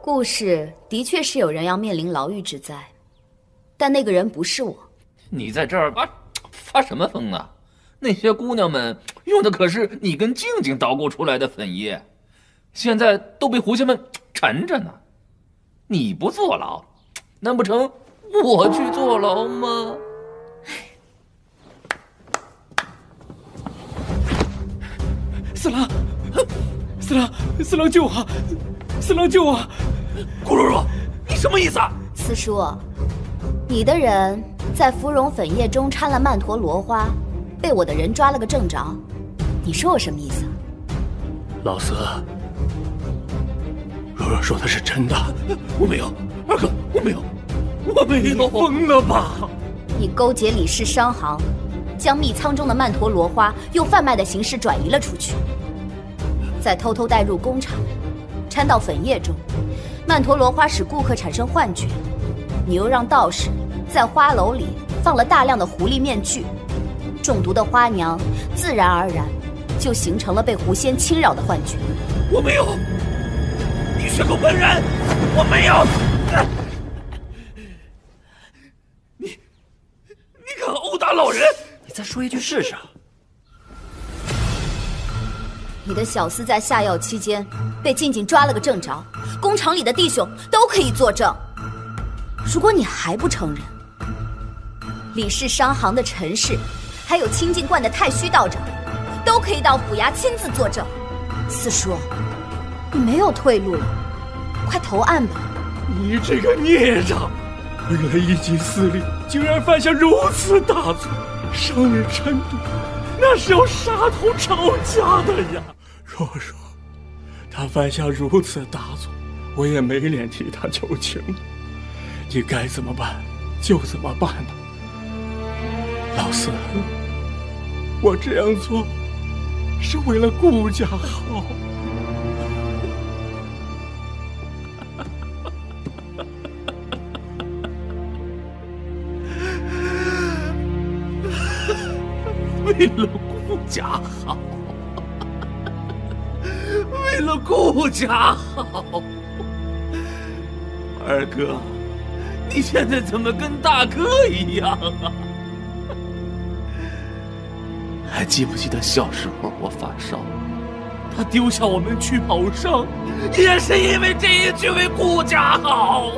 故事的确是有人要面临牢狱之灾，但那个人不是我。你在这儿发发什么疯啊？那些姑娘们用的可是你跟静静捣鼓出来的粉液，现在都被狐仙们缠着呢。你不坐牢，难不成我去坐牢吗？四郎，四郎，四郎救我！四郎救我！顾若若，你什么意思啊？四叔，你的人在芙蓉粉液中掺了曼陀罗花，被我的人抓了个正着。你说我什么意思？老四，若若说的是真的，我没有，二哥，我没有，我没有，疯了吧？你勾结李氏商行，将密仓中的曼陀罗花用贩卖的形式转移了出去，再偷偷带入工厂，掺到粉液中。曼陀罗花使顾客产生幻觉，你又让道士在花楼里放了大量的狐狸面具，中毒的花娘自然而然就形成了被狐仙侵扰的幻觉。我没有，你是个笨人，我没有。你，你敢殴打老人？你再说一句试试。你的小厮在下药期间被静静抓了个正着，工厂里的弟兄都可以作证。如果你还不承认，李氏商行的陈氏，还有清净观的太虚道长，都可以到府衙亲自作证。四叔，你没有退路了，快投案吧！你这个孽障，为了一己私利，竟然犯下如此大错，伤人嗔毒，那是要杀头抄家的呀！若若，他犯下如此大错，我也没脸替他求情。你该怎么办就怎么办吧，老四。我这样做是为了顾家好。为了顾家好。为了顾家好，二哥，你现在怎么跟大哥一样啊？还记不记得小时候我发烧，他丢下我们去跑商，也是因为这一句为顾家好。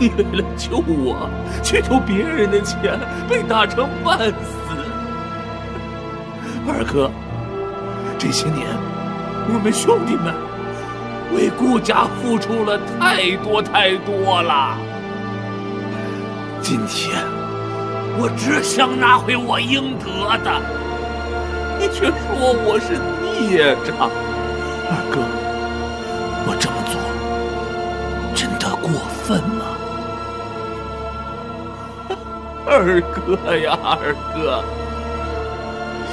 你为了救我，去偷别人的钱，被打成半死。二哥，这些年。我们兄弟们为顾家付出了太多太多了，今天我只想拿回我应得的，你却说我是孽障。二哥，我这么做真的过分吗？二哥呀，二哥，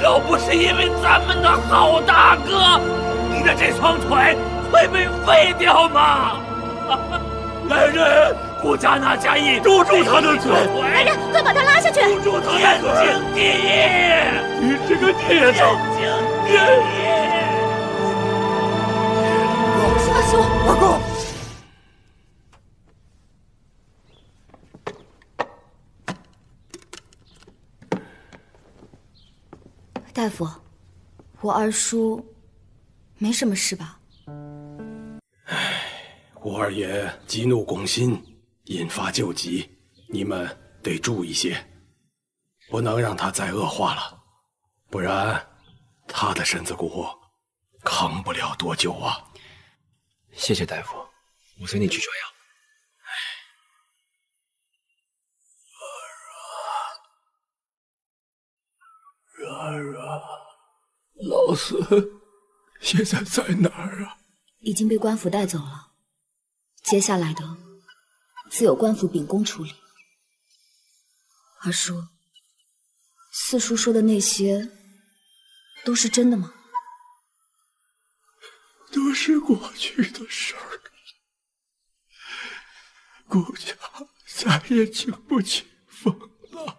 要不是因为咱们的好大哥。你的这双腿会被废掉吗？来人，顾家那家义，堵住他的嘴！来人，快把他拉下去！堵住他的嘴！天经地义！你这个孽障！天经地义！阿叔，二哥，大夫，我二叔。没什么事吧？二爷激怒拱心，引发旧疾，你们得注意些，不能让他再恶化了，不然他的身子骨扛不了多久啊。谢谢大夫，我随你去抓药。然然，老孙现在在哪儿啊？已经被官府带走了，接下来的自有官府秉公处理。二叔，四叔说的那些都是真的吗？都是过去的事儿，顾家再也经不起风浪。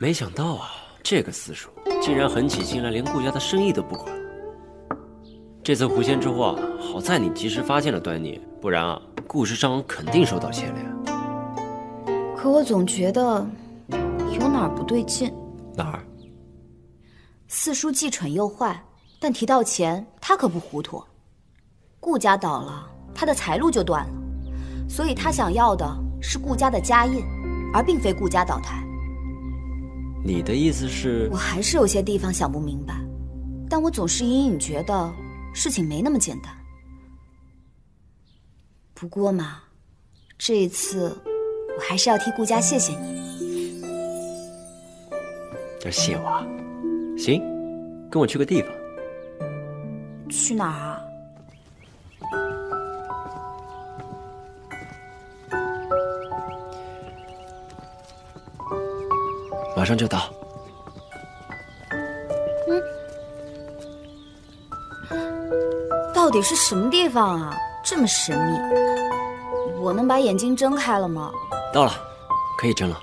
没想到啊，这个四叔竟然狠起心来，连顾家的生意都不管。这次狐仙之祸，好在你及时发现了端倪，不然啊，顾氏张肯定受到牵连。可我总觉得有哪儿不对劲。哪儿？四叔既蠢又坏，但提到钱，他可不糊涂。顾家倒了，他的财路就断了，所以他想要的是顾家的家印，而并非顾家倒台。你的意思是？我还是有些地方想不明白，但我总是隐隐觉得事情没那么简单。不过嘛，这一次我还是要替顾家谢谢你。要谢我啊？行，跟我去个地方。去哪儿啊？马上就到。到底是什么地方啊？这么神秘，我能把眼睛睁开了吗？到了，可以睁了。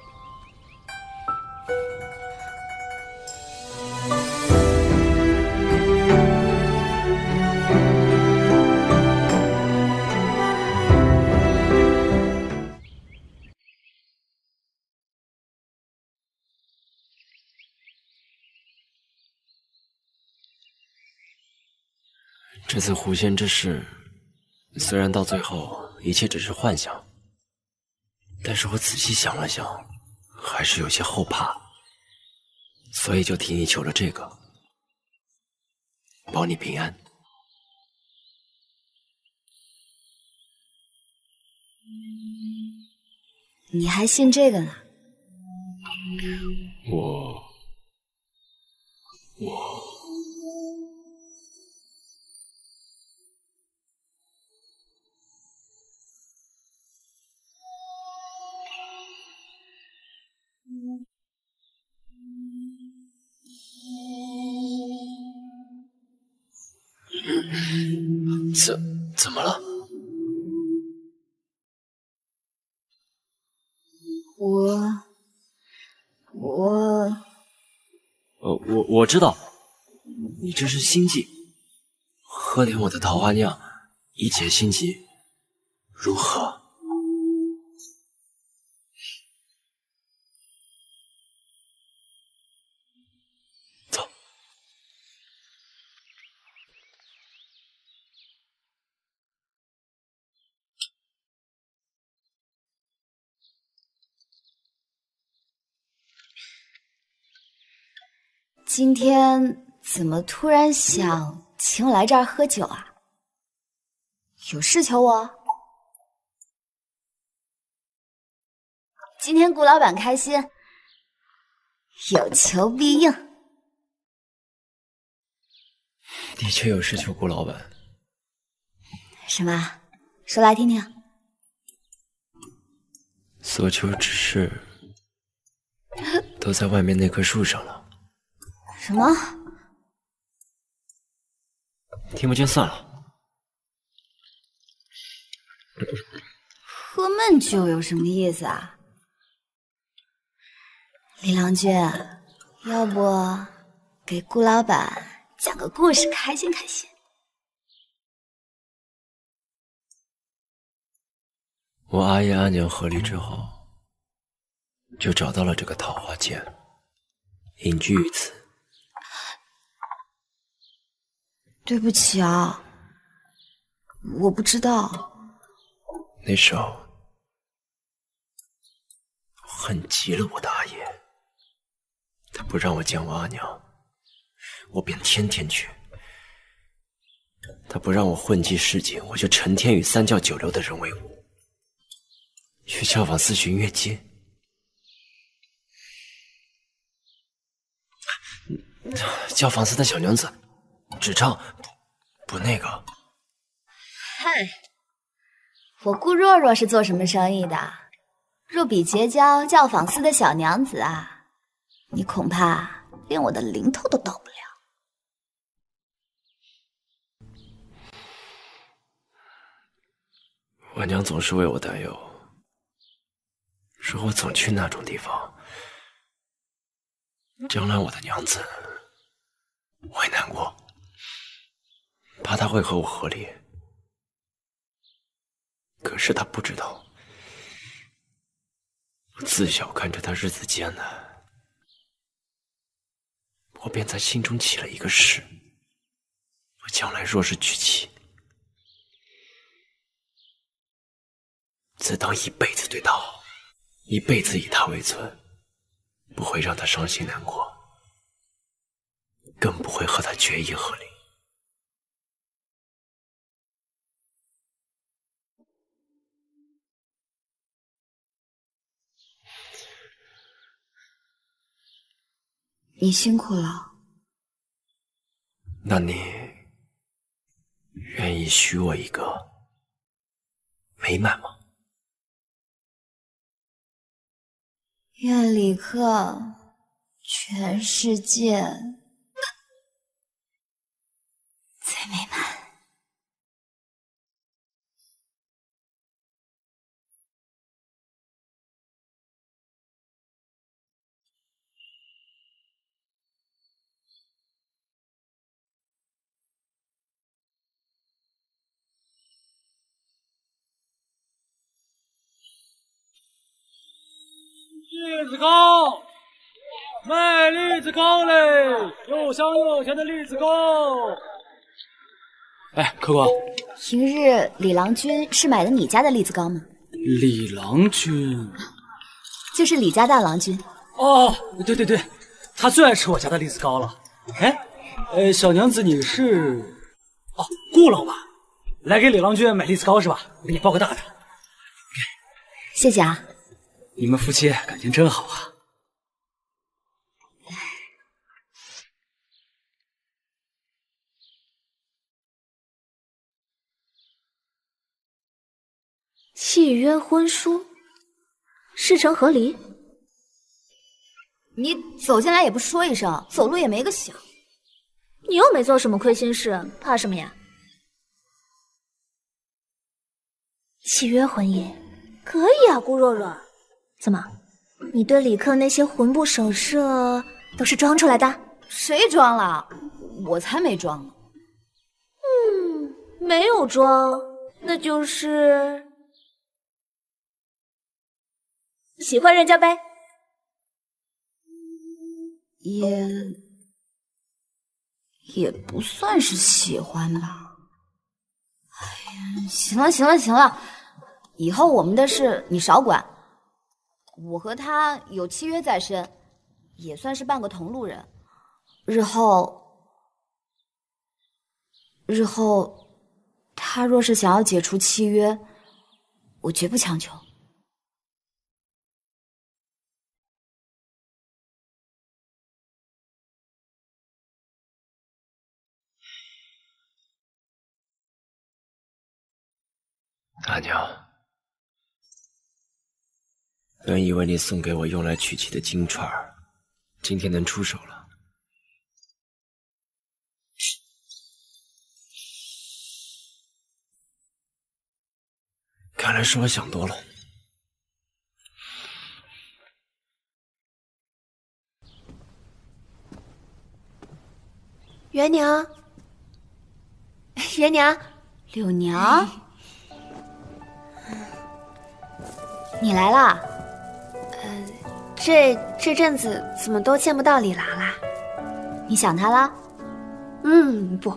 这次狐仙之事，虽然到最后一切只是幻想，但是我仔细想了想，还是有些后怕，所以就替你求了这个，保你平安。你还信这个呢？我，我。怎怎么了？我我呃，我我知道，你这是心悸，喝点我的桃花酿，以解心急，如何？今天怎么突然想请我来这儿喝酒啊？有事求我？今天顾老板开心，有求必应。的确有事求顾老板。什么？说来听听。所求之事都在外面那棵树上了。什么？听不见算了。喝闷酒有什么意思啊？李郎君，要不给顾老板讲个故事，开心开心。我阿爷阿娘和离之后，就找到了这个桃花剑，隐居于此。对不起啊，我不知道。那时候恨极了我的阿爷，他不让我见我阿娘，我便天天去；他不让我混迹市井，我就成天与三教九流的人为伍，去教坊司寻月街。教坊司的小娘子，只唱不不那个。嗨，我顾若若是做什么生意的？若比结交教坊司的小娘子啊，你恐怕连我的零头都到不了。我娘总是为我担忧，说我总去那种地方，将来我的娘子会难过，怕他会和我和离。可是他不知道，我自小看着他日子艰难，我便在心中起了一个誓：我将来若是娶妻，自当一辈子对他好，一辈子以他为尊，不会让他伤心难过，更不会和他决一和离。你辛苦了。那你愿意许我一个美满吗？愿李克全世界最美满。栗子糕，卖栗子糕嘞，又香又甜的栗子糕。哎，客官，平日李郎君是买的你家的栗子糕吗？李郎君，就是李家大郎君。哦，对对对，他最爱吃我家的栗子糕了。哎，呃，小娘子你是？哦，顾老板，来给李郎君买栗子糕是吧？我给你包个大的。谢谢啊。你们夫妻感情真好啊！契约婚书，事成和离？你走进来也不说一声，走路也没个响。你又没做什么亏心事，怕什么呀？契约婚姻可以啊，顾若若。怎么，你对李克那些魂不守舍都是装出来的？谁装了？我才没装呢。嗯，没有装，那就是喜欢人家呗。也也不算是喜欢吧。哎呀，行了行了行了，以后我们的事你少管。我和他有契约在身，也算是半个同路人。日后，日后，他若是想要解除契约，我绝不强求。阿娘。本以为你送给我用来娶妻的金钏儿，今天能出手了。看来是我想多了。元娘，元娘，柳娘，你来啦！这这阵子怎么都见不到李郎啦？你想他了？嗯，不，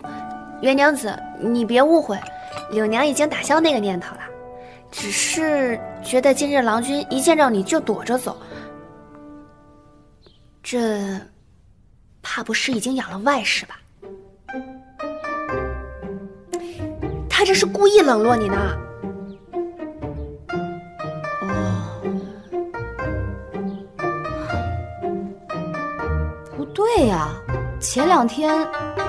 袁娘子，你别误会，柳娘已经打消那个念头了，只是觉得今日郎君一见着你就躲着走，这怕不是已经养了外室吧？他这是故意冷落你呢。对呀，前两天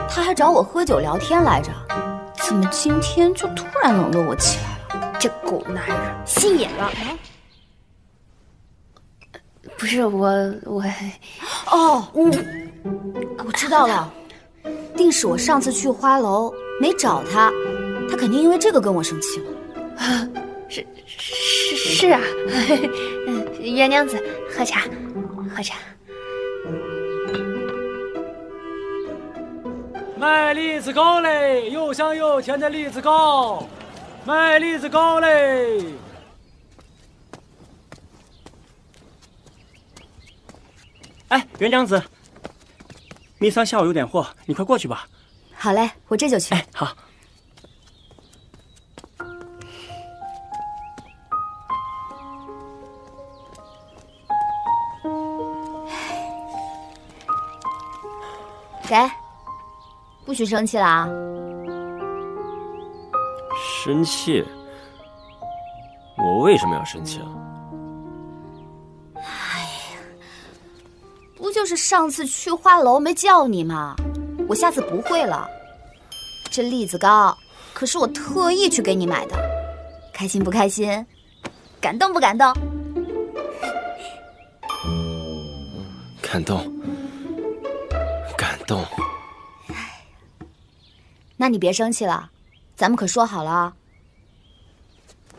他还找我喝酒聊天来着，怎么今天就突然冷落我起来了？这狗男人心眼了。不是我，我哦，我知道了，定是我上次去花楼没找他，他肯定因为这个跟我生气了。是是是啊，嗯，袁娘子喝茶，喝茶。卖栗子糕嘞，又香又甜的栗子糕，卖栗子糕嘞。哎，袁娘子，蜜桑下午有点货，你快过去吧。好嘞，我这就去。哎，好。给，不许生气了啊！生气？我为什么要生气啊？哎呀不就是上次去花楼没叫你吗？我下次不会了。这栗子糕可是我特意去给你买的，开心不开心？感动不感动？感动，感动。那你别生气了，咱们可说好了啊。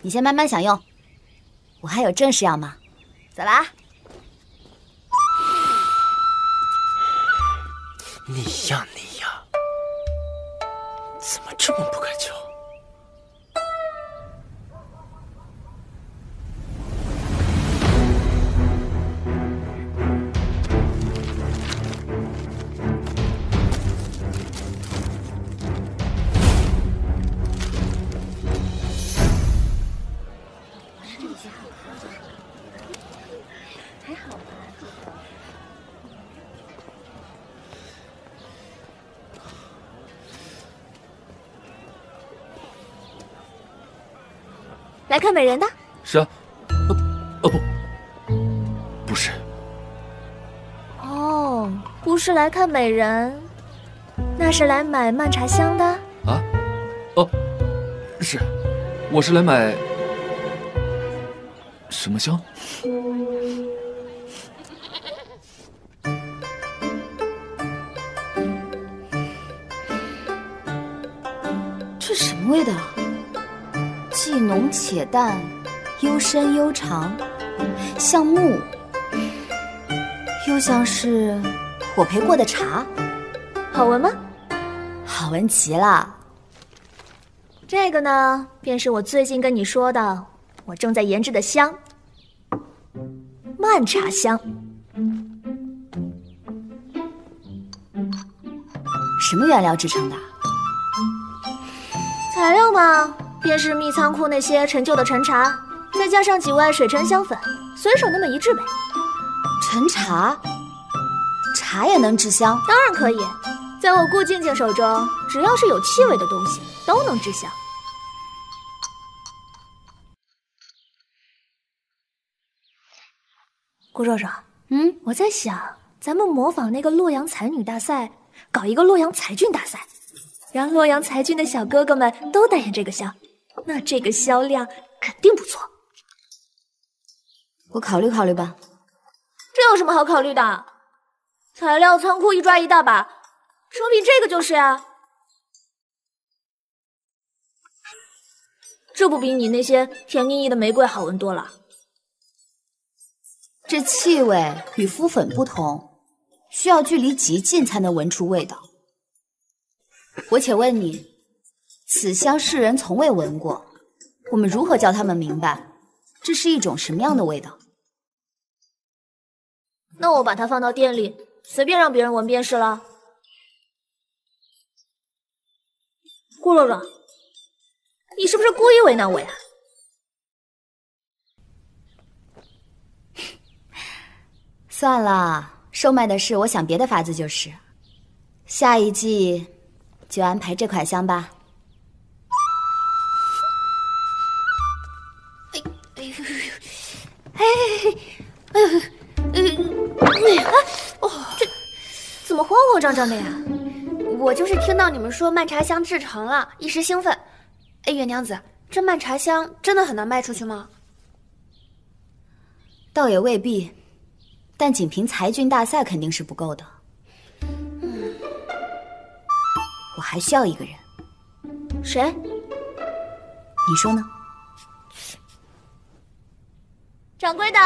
你先慢慢享用，我还有正事要忙，走了啊。你呀你呀，怎么这么不开窍？来看美人的？是啊，呃，呃不，不是，哦，不是来看美人，那是来买曼茶香的。啊，哦，是，我是来买什么香？淡，幽深悠长，像木，又像是火焙过的茶，好闻吗？好闻极了。这个呢，便是我最近跟你说的，我正在研制的香——曼茶香。什么原料制成的？材料嘛，便是密仓库那些陈旧的陈茶，再加上几味水沉香粉，随手那么一制呗。陈茶，茶也能制香？当然可以，在我顾静静手中，只要是有气味的东西都能制香。顾若若，嗯，我在想，咱们模仿那个洛阳才女大赛，搞一个洛阳才俊大赛，让洛阳才俊的小哥哥们都代言这个香，那这个销量肯定不错。我考虑考虑吧。这有什么好考虑的？材料仓库一抓一大把，成品这个就是呀。这不比你那些甜腻腻的玫瑰好闻多了？这气味与敷粉不同，需要距离极近才能闻出味道。我且问你，此香世人从未闻过，我们如何教他们明白，这是一种什么样的味道？那我把它放到店里，随便让别人闻便是了。顾洛洛，你是不是故意为难我呀？算了，售卖的事，我想别的法子就是。下一季就安排这款香吧。哎哎呦哎哎哦，这怎么慌慌张张的呀？我就是听到你们说漫茶香制成了，一时兴奋。哎，月娘子，这漫茶香真的很难卖出去吗？倒也未必，但仅凭才俊大赛肯定是不够的。嗯我还需要一个人，谁？你说呢？掌柜的，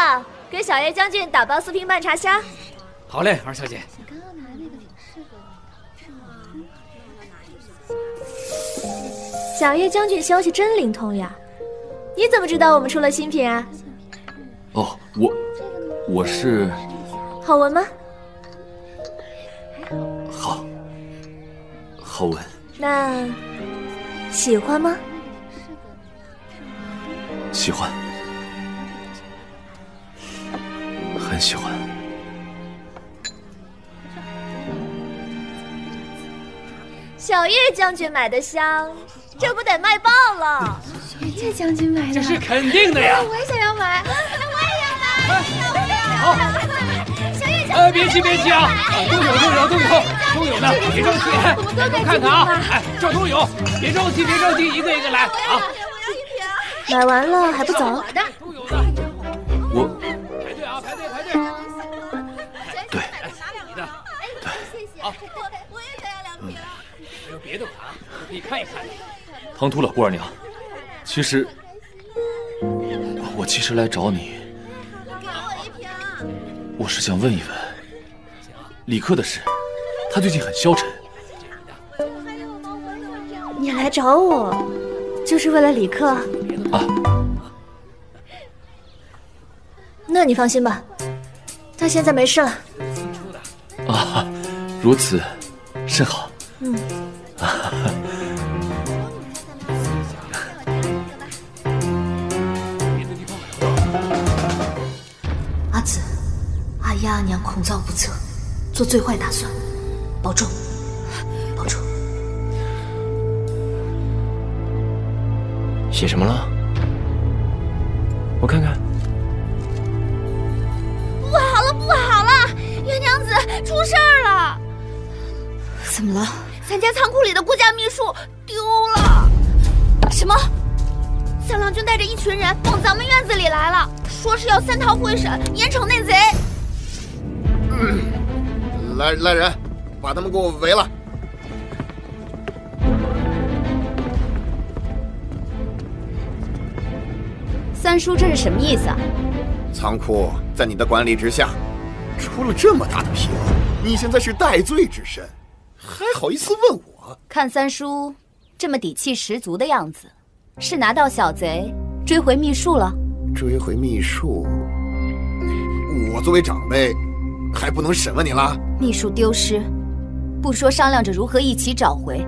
给小叶将军打包四瓶半茶香。好嘞，二小姐。小叶将军消息真灵通呀！你怎么知道我们出了新品啊？哦，我我是。好闻吗？好，好闻。那喜欢吗？喜欢，很喜欢。小叶将军买的香，这不得卖爆了！小叶将军买的，这是肯定的呀！我也想要买，我也要买。好，小叶将军，哎，别急别急啊，都有都有都有都有的，别着急，都看看啊，哎，这都有，别着急别着急，一个一个来啊。买完了还不走？我款，可以看一看。唐突了，顾二娘。其实，我其实来找你，我是想问一问李克的事。他最近很消沉。你来找我，就是为了李克？啊。那你放心吧，他现在没事了。啊，如此，甚好。阿姨阿娘恐遭不测，做最坏打算，保重，保重。写什么了？我看看。不好了，不好了！月娘子出事儿了！怎么了？咱家仓库里的顾家秘术丢了。什么？三郎君带着一群人往咱们院子里来了，说是要三堂会审，严惩内贼。来来人，把他们给我围了！三叔，这是什么意思啊？仓库在你的管理之下，出了这么大的纰漏，你现在是戴罪之身，还好意思问我？看三叔这么底气十足的样子，是拿到小贼追回秘术了？追回秘术，我作为长辈，还不能审问你了？秘书丢失，不说商量着如何一起找回，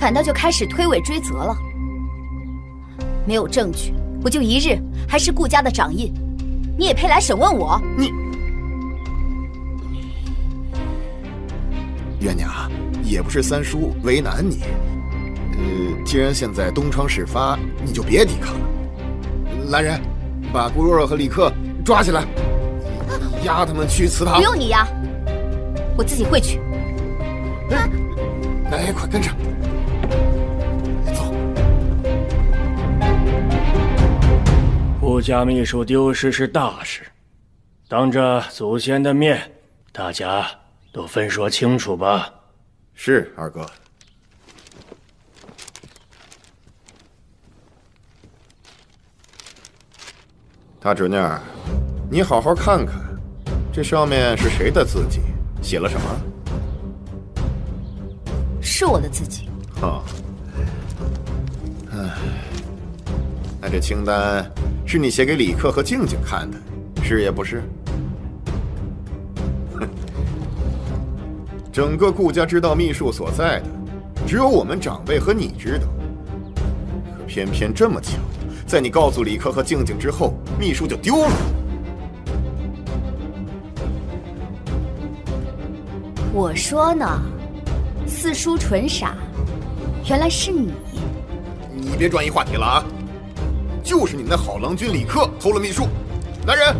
反倒就开始推诿追责了。没有证据，不就一日，还是顾家的掌印，你也配来审问我？你，月娘，也不是三叔为难你。呃，既然现在东窗事发，你就别抵抗了。来人，把顾若若和李克抓起来，押他们去祠堂。不用你押，我自己会去。来，快跟着。顾家秘书丢失是大事，当着祖先的面，大家都分说清楚吧。是二哥。大侄女，你好好看看，这上面是谁的字迹？写了什么？是我的字迹。哦，唉，那这清单是你写给李克和静静看的，是也不是？哼，整个顾家知道秘术所在的，只有我们长辈和你知道。可偏偏这么巧，在你告诉李克和静静之后，秘书就丢了。我说呢，四叔纯傻，原来是你。你别转移话题了啊！就是你那好郎君李克偷了秘术，来人，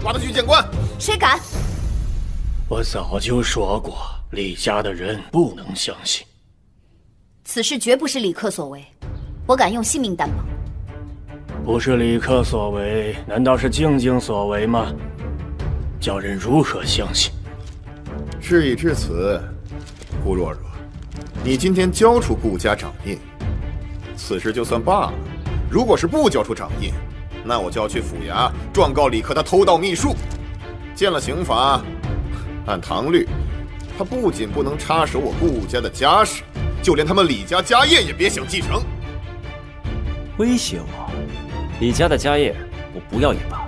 抓他去见官。谁敢？我早就说过，李家的人不能相信。此事绝不是李克所为，我敢用性命担保。不是李克所为，难道是静静所为吗？叫人如何相信？事已至此，顾若若，你今天交出顾家掌印，此事就算罢了。如果是不交出掌印，那我就要去府衙状告李克他偷盗秘术。见了刑罚，按唐律，他不仅不能插手我顾家的家事，就连他们李家家业也别想继承。威胁我，李家的家业我不要也罢。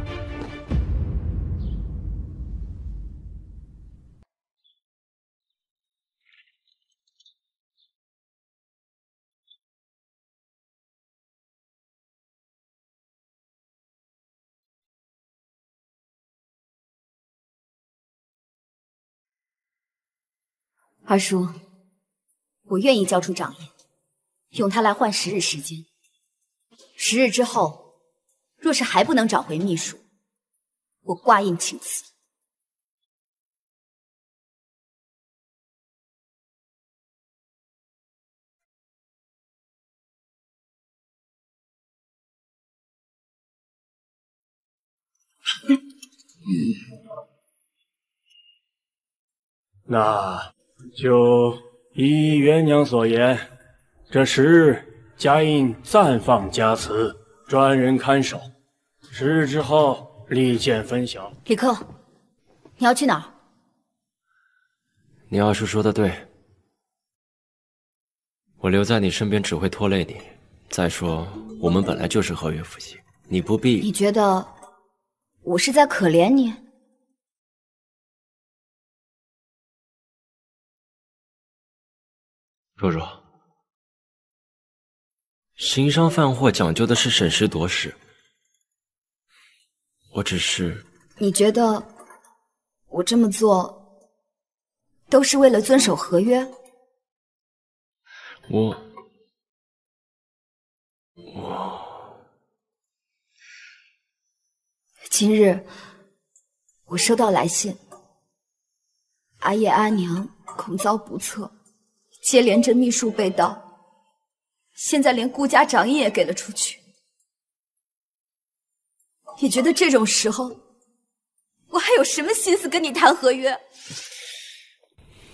二叔，我愿意交出掌印，用它来换十日时间。十日之后，若是还不能找回秘书，我挂印请辞。那就依元娘所言，这十日家印暂放家祠，专人看守。十日之后立见分晓。李克，你要去哪儿？你二叔说的对，我留在你身边只会拖累你。再说，我们本来就是合约夫妻，你不必。你觉得我是在可怜你？若若，行商贩货讲究的是审时度势，我只是……你觉得我这么做都是为了遵守合约？我……我……今日我收到来信，阿爷阿娘恐遭不测。接连着秘书被盗，现在连顾家掌印也给了出去。你觉得这种时候，我还有什么心思跟你谈合约？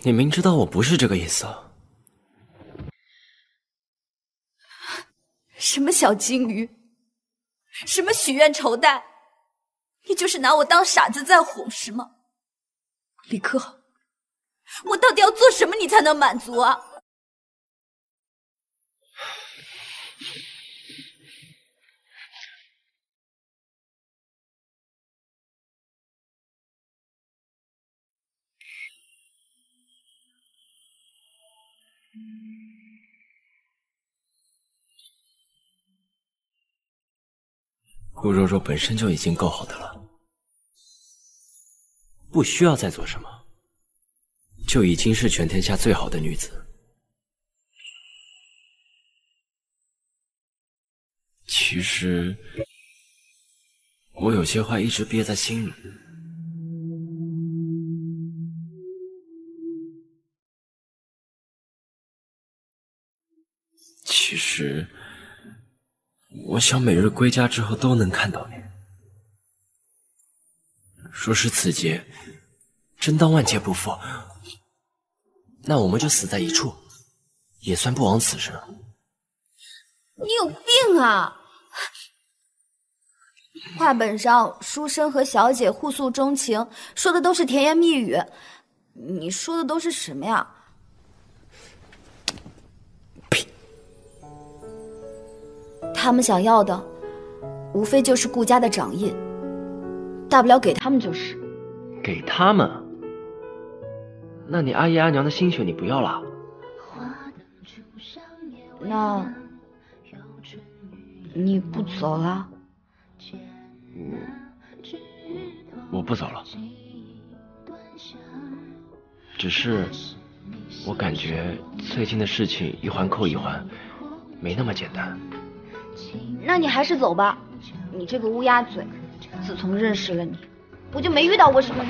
你明知道我不是这个意思。什么小金鱼，什么许愿绸带，你就是拿我当傻子在哄是吗？李克。我到底要做什么，你才能满足啊？顾若若本身就已经够好的了，不需要再做什么。就已经是全天下最好的女子。其实，我有些话一直憋在心里。其实，我想每日归家之后都能看到你。若是此劫，真当万劫不复。那我们就死在一处，也算不枉此生。你有病啊！话本上书生和小姐互诉衷情，说的都是甜言蜜语，你说的都是什么呀？呸！他们想要的，无非就是顾家的掌印，大不了给他们就是。给他们？那你阿姨阿娘的心血你不要了？那你不走了？我不走了，只是我感觉最近的事情一环扣一环，没那么简单。那你还是走吧。你这个乌鸦嘴，自从认识了你，我就没遇到过什么。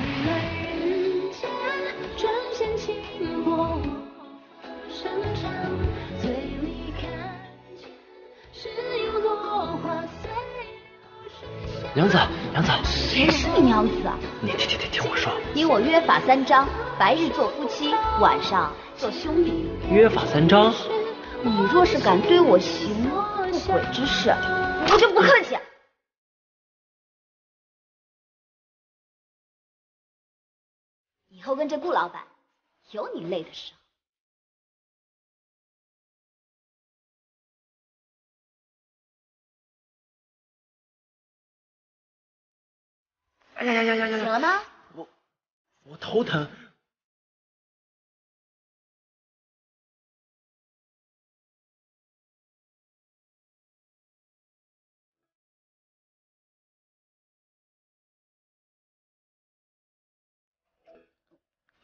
娘子，娘子，谁是你娘子啊？你听听听听我说，你我约法三章，白日做夫妻，晚上做兄弟。约法三章。你若是敢对我行不轨之事，我就不客气。以后跟着顾老板，有你累的时候。哎呀呀呀呀呀！怎么了？我我头疼。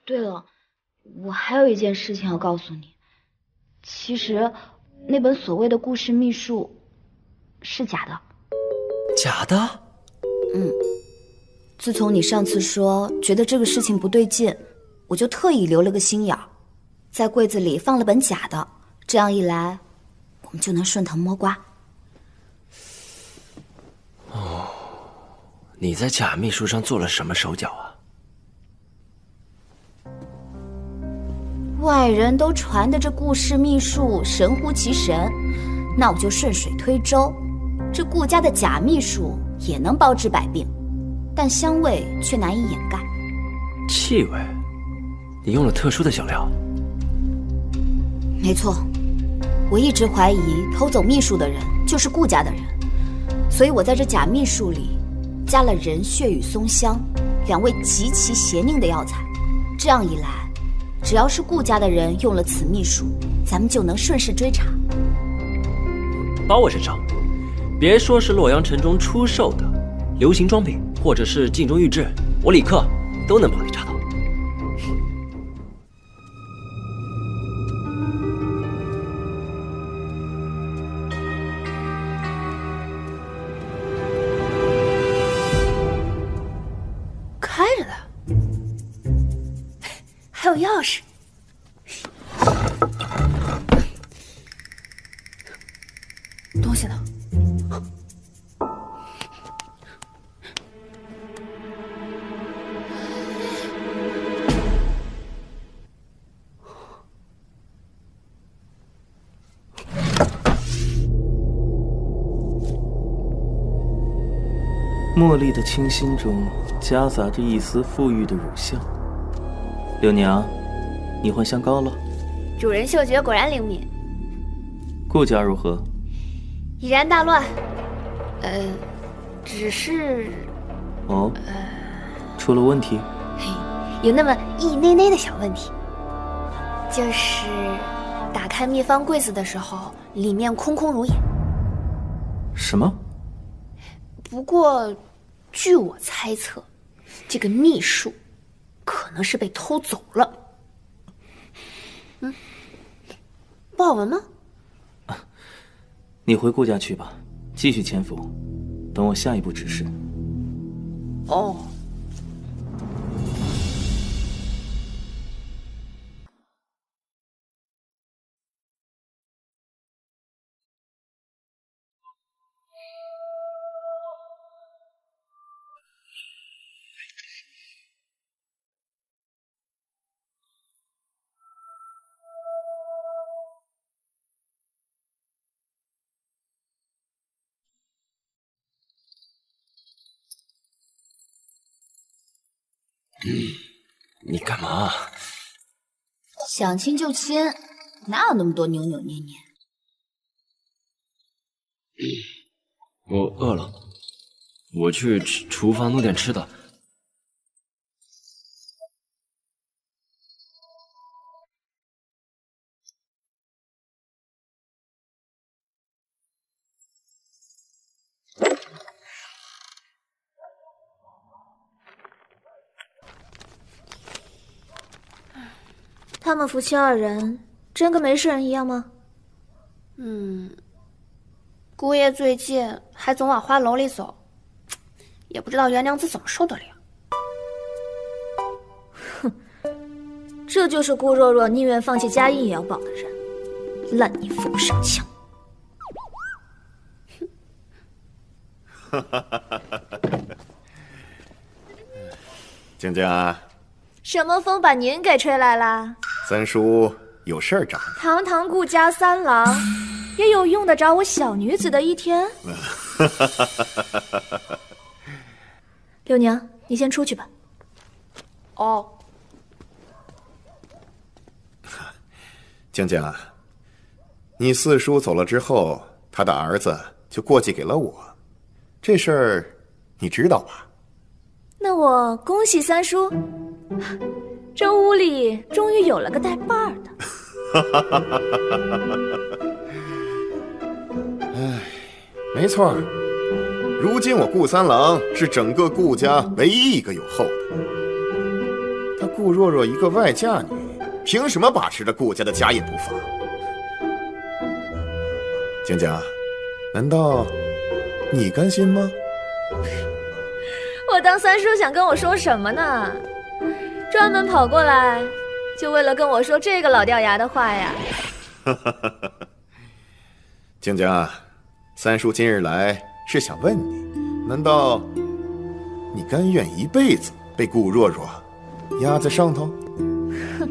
对了，我还有一件事情要告诉你。其实，那本所谓的故事秘术是假的。假的？嗯。自从你上次说觉得这个事情不对劲，我就特意留了个心眼儿，在柜子里放了本假的。这样一来，我们就能顺藤摸瓜。哦，你在假秘书上做了什么手脚啊？外人都传的这顾氏秘术神乎其神，那我就顺水推舟，这顾家的假秘术也能包治百病。但香味却难以掩盖。气味，你用了特殊的香料。没错，我一直怀疑偷走秘术的人就是顾家的人，所以我在这假秘术里加了人血与松香两味极其邪佞的药材。这样一来，只要是顾家的人用了此秘术，咱们就能顺势追查。包我身上，别说是洛阳城中出售的流行装品。或者是镜中玉质，我李克都能帮你查到。茉莉的清新中夹杂着一丝馥郁的乳香。柳娘，你换香膏了。主人嗅觉果然灵敏。顾家如何？已然大乱。呃，只是……哦，呃出了问题？嘿，有那么一内内的小问题，就是打开秘方柜子的时候，里面空空如也。什么？不过，据我猜测，这个秘术可能是被偷走了。嗯，不好闻吗？你回顾家去吧，继续潜伏，等我下一步指示。哦。你干嘛？想亲就亲，哪有那么多扭扭捏捏？我饿了，我去厨房弄点吃的。夫妻二人真跟没事人一样吗？嗯，姑爷最近还总往花楼里走，也不知道袁娘子怎么受得了。哼这就是顾若若宁愿放弃家业也要保的人，烂泥扶不上墙。哈哈哈哈哈！静静啊，什么风把您给吹来了？三叔有事儿找你。堂堂顾家三郎，也有用得着我小女子的一天？六娘，你先出去吧。哦。静静啊，你四叔走了之后，他的儿子就过继给了我，这事儿你知道吧？那我恭喜三叔，这屋里终于有了个带把儿的。哎，没错，如今我顾三郎是整个顾家唯一一个有后的。他顾若若一个外嫁女。凭什么把持着顾家的家业不放？静静，难道你甘心吗？我当三叔想跟我说什么呢？专门跑过来，就为了跟我说这个老掉牙的话呀？静静，三叔今日来是想问你，难道你甘愿一辈子被顾若若压在上头？哼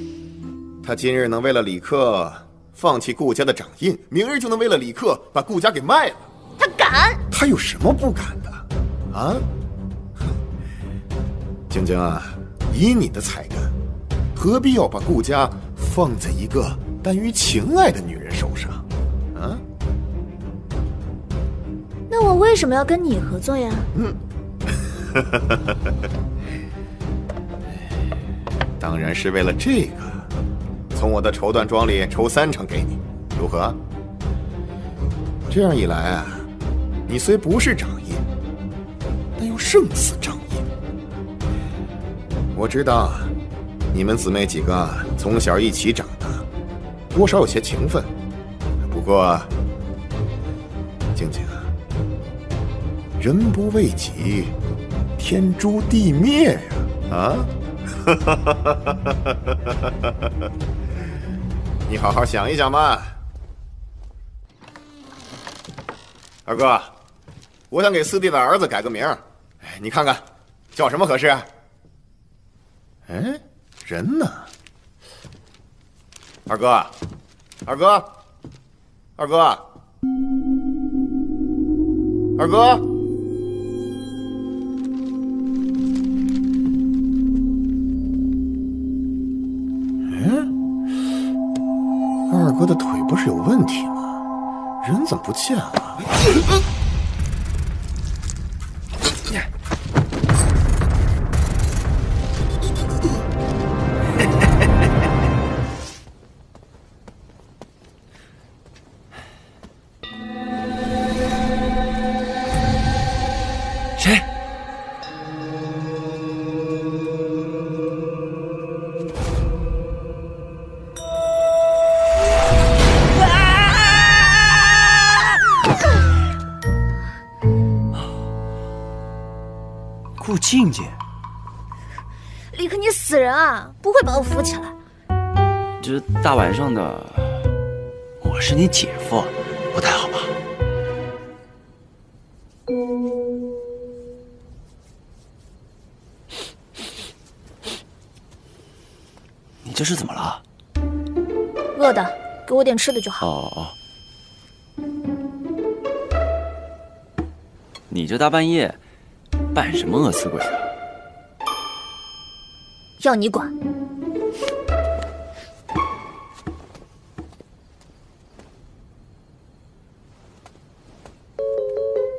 他今日能为了李克放弃顾家的掌印，明日就能为了李克把顾家给卖了。他敢？他有什么不敢的？啊？晶晶啊，以你的才干，何必要把顾家放在一个耽于情爱的女人手上？啊？那我为什么要跟你合作呀？嗯，当然是为了这个。从我的绸缎庄里抽三成给你，如何？这样一来啊，你虽不是掌印，但又胜似掌印。我知道，你们姊妹几个从小一起长大，多少有些情分。不过，静静啊，人不为己，天诛地灭呀！啊！你好好想一想吧，二哥，我想给四弟的儿子改个名你看看叫什么合适？哎，人呢？二哥，二哥，二哥，二哥。二哥的腿不是有问题吗？人怎么不见了？把我扶起来？这大晚上的，我是你姐夫，不太好吧？你这是怎么了？饿的，给我点吃的就好。哦哦。你这大半夜。扮什么饿死鬼啊？要你管！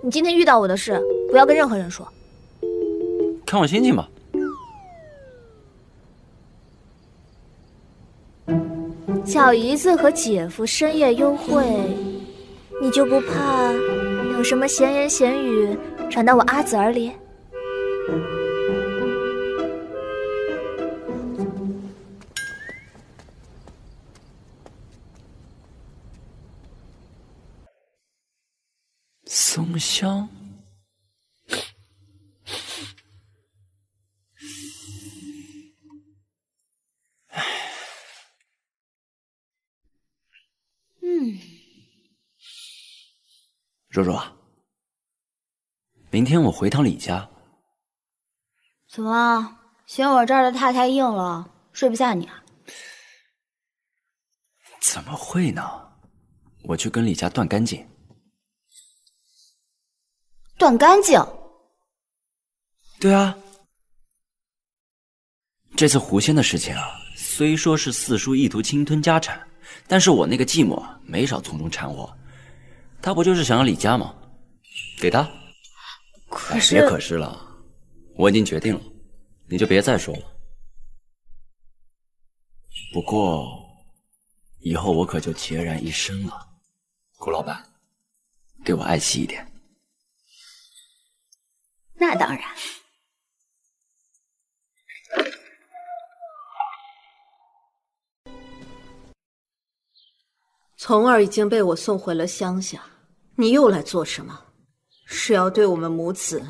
你今天遇到我的事，不要跟任何人说。看我心情吧。小姨子和姐夫深夜幽会，你就不怕有什么闲言闲语传到我阿紫耳里？松香。嗯，若若，明天我回趟李家。怎么嫌我这儿的榻太硬了，睡不下你啊？怎么会呢？我去跟李家断干净。断干净？对啊。这次狐仙的事情啊，虽说是四叔意图侵吞家产，但是我那个继母没少从中掺和。他不就是想要李家吗？给他。可是，别可是了。我已经决定了，你就别再说了。不过，以后我可就孑然一身了。顾老板，对我爱惜一点。那当然。从儿已经被我送回了乡下，你又来做什么？是要对我们母子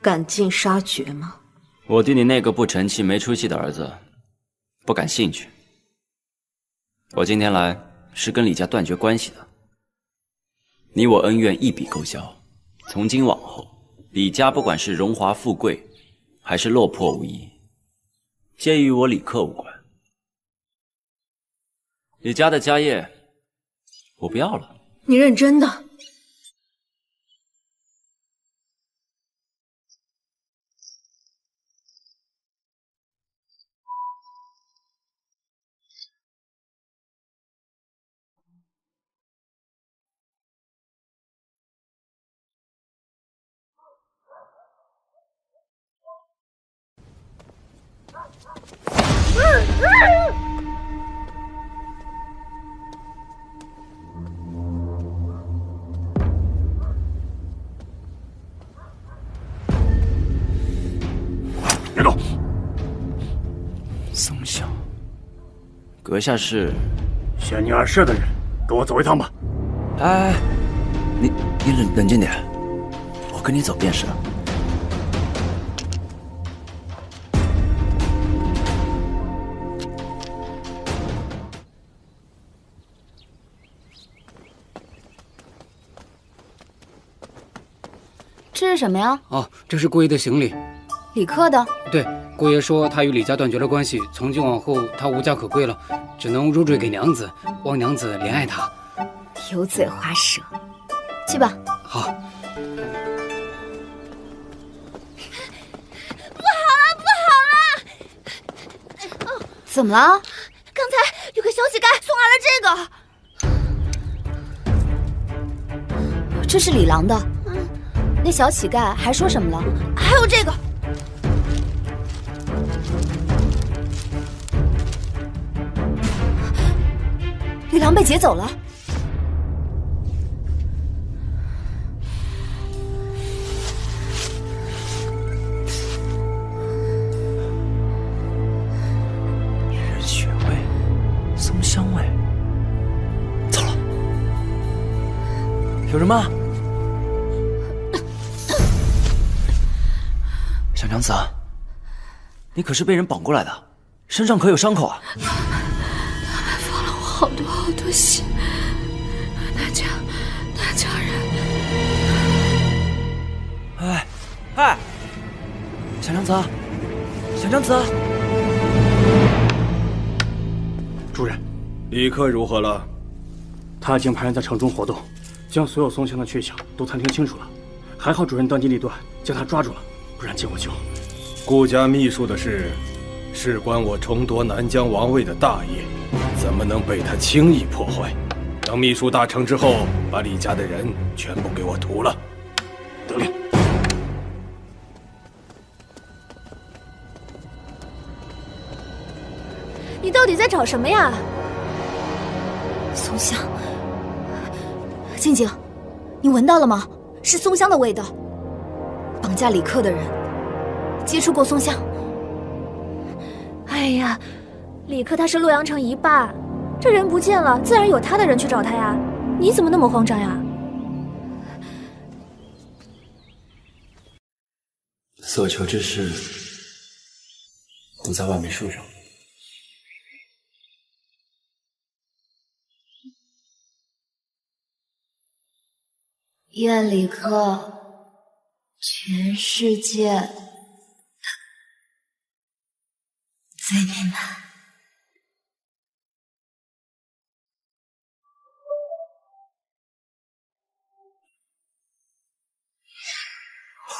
赶尽杀绝吗？我对你那个不成器、没出息的儿子不感兴趣。我今天来是跟李家断绝关系的，你我恩怨一笔勾销。从今往后，李家不管是荣华富贵，还是落魄无依，皆与我李克无关。李家的家业，我不要了。你认真的？别动！松香，阁下是嫌你碍事的人，跟我走一趟吧。哎，你你冷冷静点，我跟你走便是。这是什么呀？哦，这是顾爷的行李。李克的。对，顾爷说他与李家断绝了关系，从今往后他无家可归了，只能入赘给娘子，望娘子怜爱他。油嘴滑舌，去吧。好。不好了，不好了！怎么了？刚才有个小乞丐送来了这个，这是李郎的。那小乞丐还说什么了？还有这个，李郎被劫走了。你可是被人绑过来的，身上可有伤口啊？他们放了我好多好多血，那家那家人……哎哎，小娘子，小娘子，主人，李克如何了？他已经派人在城中活动，将所有松香的去向都探听清楚了。还好主人当机立断，将他抓住了。不然救不救？顾家秘书的事，事关我重夺南疆王位的大业，怎么能被他轻易破坏？等秘书大成之后，把李家的人全部给我屠了。得令。你到底在找什么呀？松香，静静，你闻到了吗？是松香的味道。绑架李克的人接触过松香哎呀李克他是洛阳城一霸这人不见了自然有他的人去找他呀。你怎么那么慌张呀？所求之事都在外面树上。愿李克全世界最美男。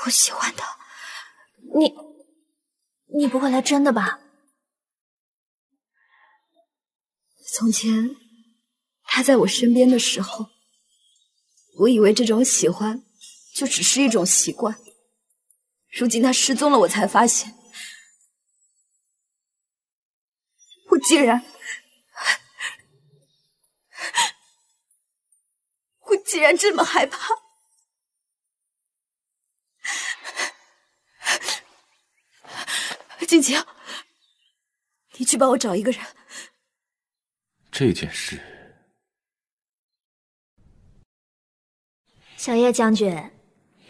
我喜欢他，你，你不会来真的吧？从前他在我身边的时候，我以为这种喜欢就只是一种习惯。如今他失踪了，我才发现，我竟然，我竟然这么害怕。静静，你去帮我找一个人。这件事，小叶将军，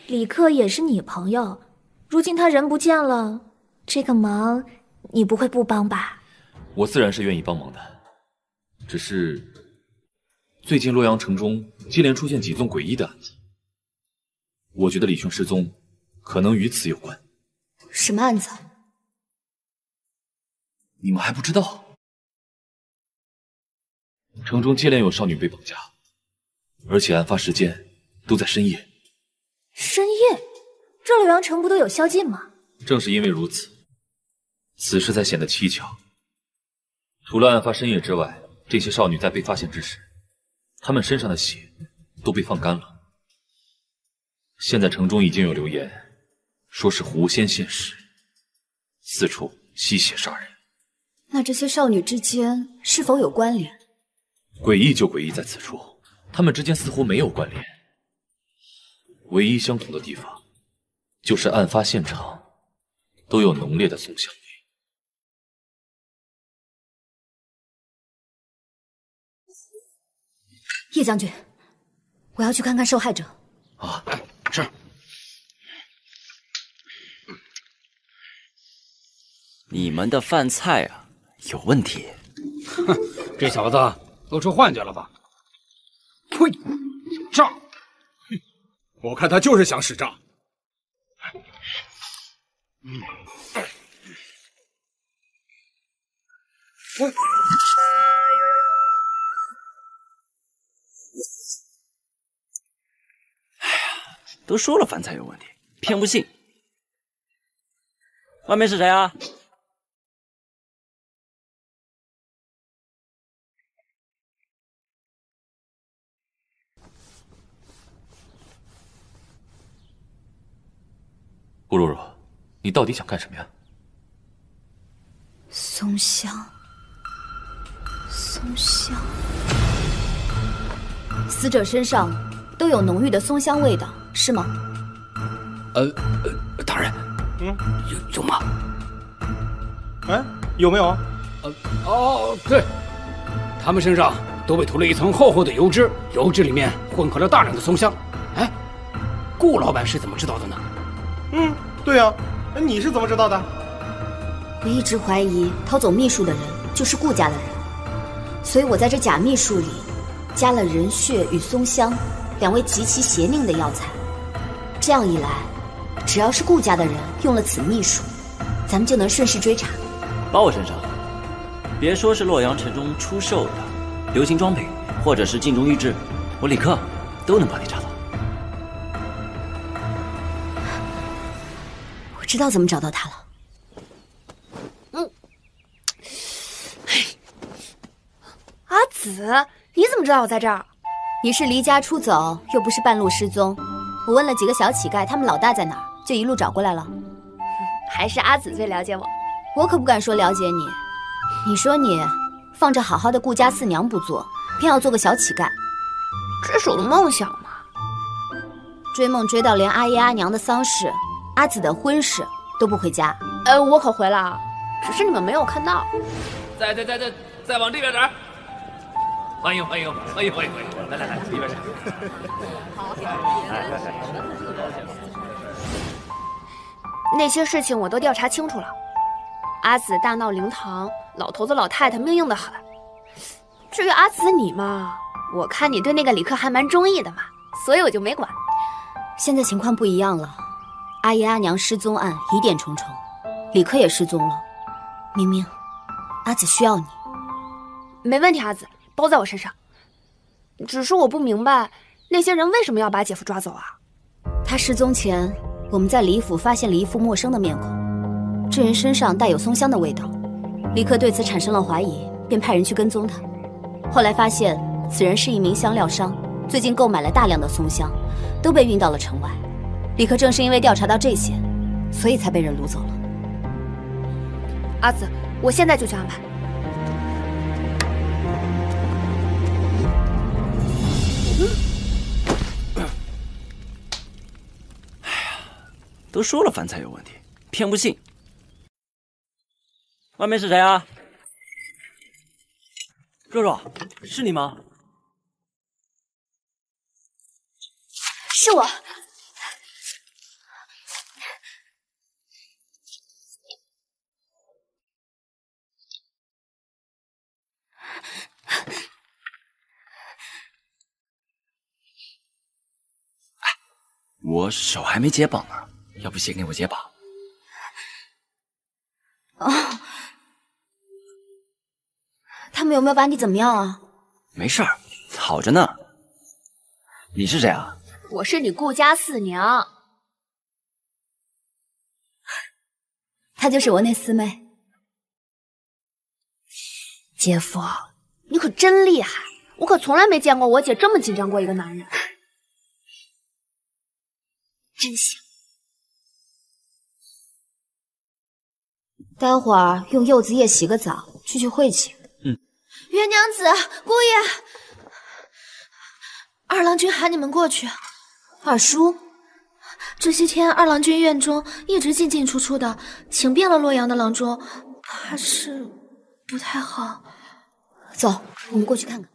李克也是你朋友，如今他人不见了，这个忙你不会不帮吧？我自然是愿意帮忙的，只是最近洛阳城中接连出现几宗诡异的案子，我觉得李兄失踪可能与此有关。什么案子？你们还不知道？城中接连有少女被绑架，而且案发时间都在深夜。深夜？这洛阳城不都有宵禁吗？正是因为如此，此事才显得蹊跷。除了案发深夜之外，这些少女在被发现之时，她们身上的血都被放干了。现在城中已经有流言，说是狐仙现世，四处吸血杀人。那这些少女之间是否有关联？诡异就诡异在此处，她们之间似乎没有关联。唯一相同的地方，就是案发现场都有浓烈的松香叶将军，我要去看看受害者。啊，是。你们的饭菜啊！有问题！哼，这小子露出幻觉了吧？呸！诈！哼，我看他就是想使诈。嗯。我。都说了饭菜有问题，偏不信。外面是谁啊？顾若若，你到底想干什么呀？松香，松香，死者身上都有浓郁的松香味道，是吗？呃呃，大人，嗯，有有吗？哎，有没有？呃哦，对，他们身上都被涂了一层厚厚的油脂，油脂里面混合了大量的松香。哎，顾老板是怎么知道的呢？嗯，对呀，那你是怎么知道的？我一直怀疑偷走秘术的人就是顾家的人，所以我在这假秘术里加了人血与松香两位极其邪佞的药材。这样一来，只要是顾家的人用了此秘术，咱们就能顺势追查。包我身上，别说是洛阳城中出售的流行装备，或者是镜中玉制，我李克都能帮你查到。我知道怎么找到他了。嗯，阿紫，你怎么知道我在这儿？你是离家出走，又不是半路失踪。我问了几个小乞丐，他们老大在哪儿，就一路找过来了。还是阿紫最了解我，我可不敢说了解你。你说你放着好好的顾家四娘不做，偏要做个小乞丐，这是我的梦想吗？追梦追到连阿爷阿娘的丧事。阿紫的婚事都不回家，呃，我可回了，只是你们没有看到。再再再再再往这边点欢迎欢迎欢迎欢迎欢迎！来来来，里边请。好，来来来。那些事情我都调查清楚了。阿紫大闹灵堂，老头子老太太命硬的很。至于阿紫你嘛，我看你对那个李克还蛮中意的嘛，所以我就没管。现在情况不一样了，阿姨阿娘失踪案疑点重重，李克也失踪了。明明，阿紫需要你。没问题，阿紫包在我身上。只是我不明白，那些人为什么要把姐夫抓走啊？他失踪前，我们在李府发现了一副陌生的面孔，这人身上带有松香的味道。李克对此产生了怀疑，便派人去跟踪他。后来发现此人是一名香料商，最近购买了大量的松香，都被运到了城外。李克正是因为调查到这些，所以才被人掳走了。阿紫，我现在就去安排。都说了饭菜有问题，偏不信。外面是谁啊？若若，是你吗？是我。我手还没解绑呢，要不先给我解绑？哦，他们有没有把你怎么样啊？没事儿，好着呢。你是谁啊？我是你顾家四娘。她就是我那四妹。姐夫，你可真厉害，我可从来没见过我姐这么紧张过一个男人。真行！待会儿用柚子叶洗个澡，去去晦气。嗯。元娘子、姑爷，二郎君喊你们过去。二叔，这些天二郎君院中一直进进出出的，请遍了洛阳的郎中，怕是不太好。走，我们过去看看。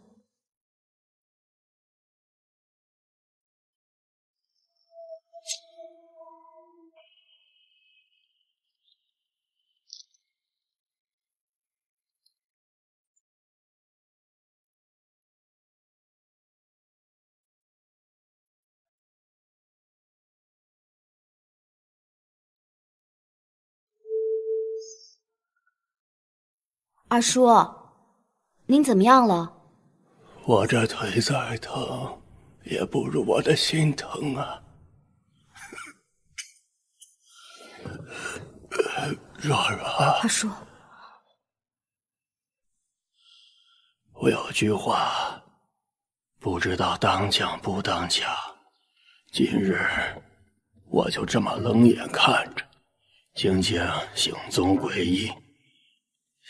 二叔，您怎么样了？我这腿再疼，也不如我的心疼啊！若若，二叔，我有句话，不知道当讲不当讲。今日我就这么冷眼看着，晶晶行踪诡异。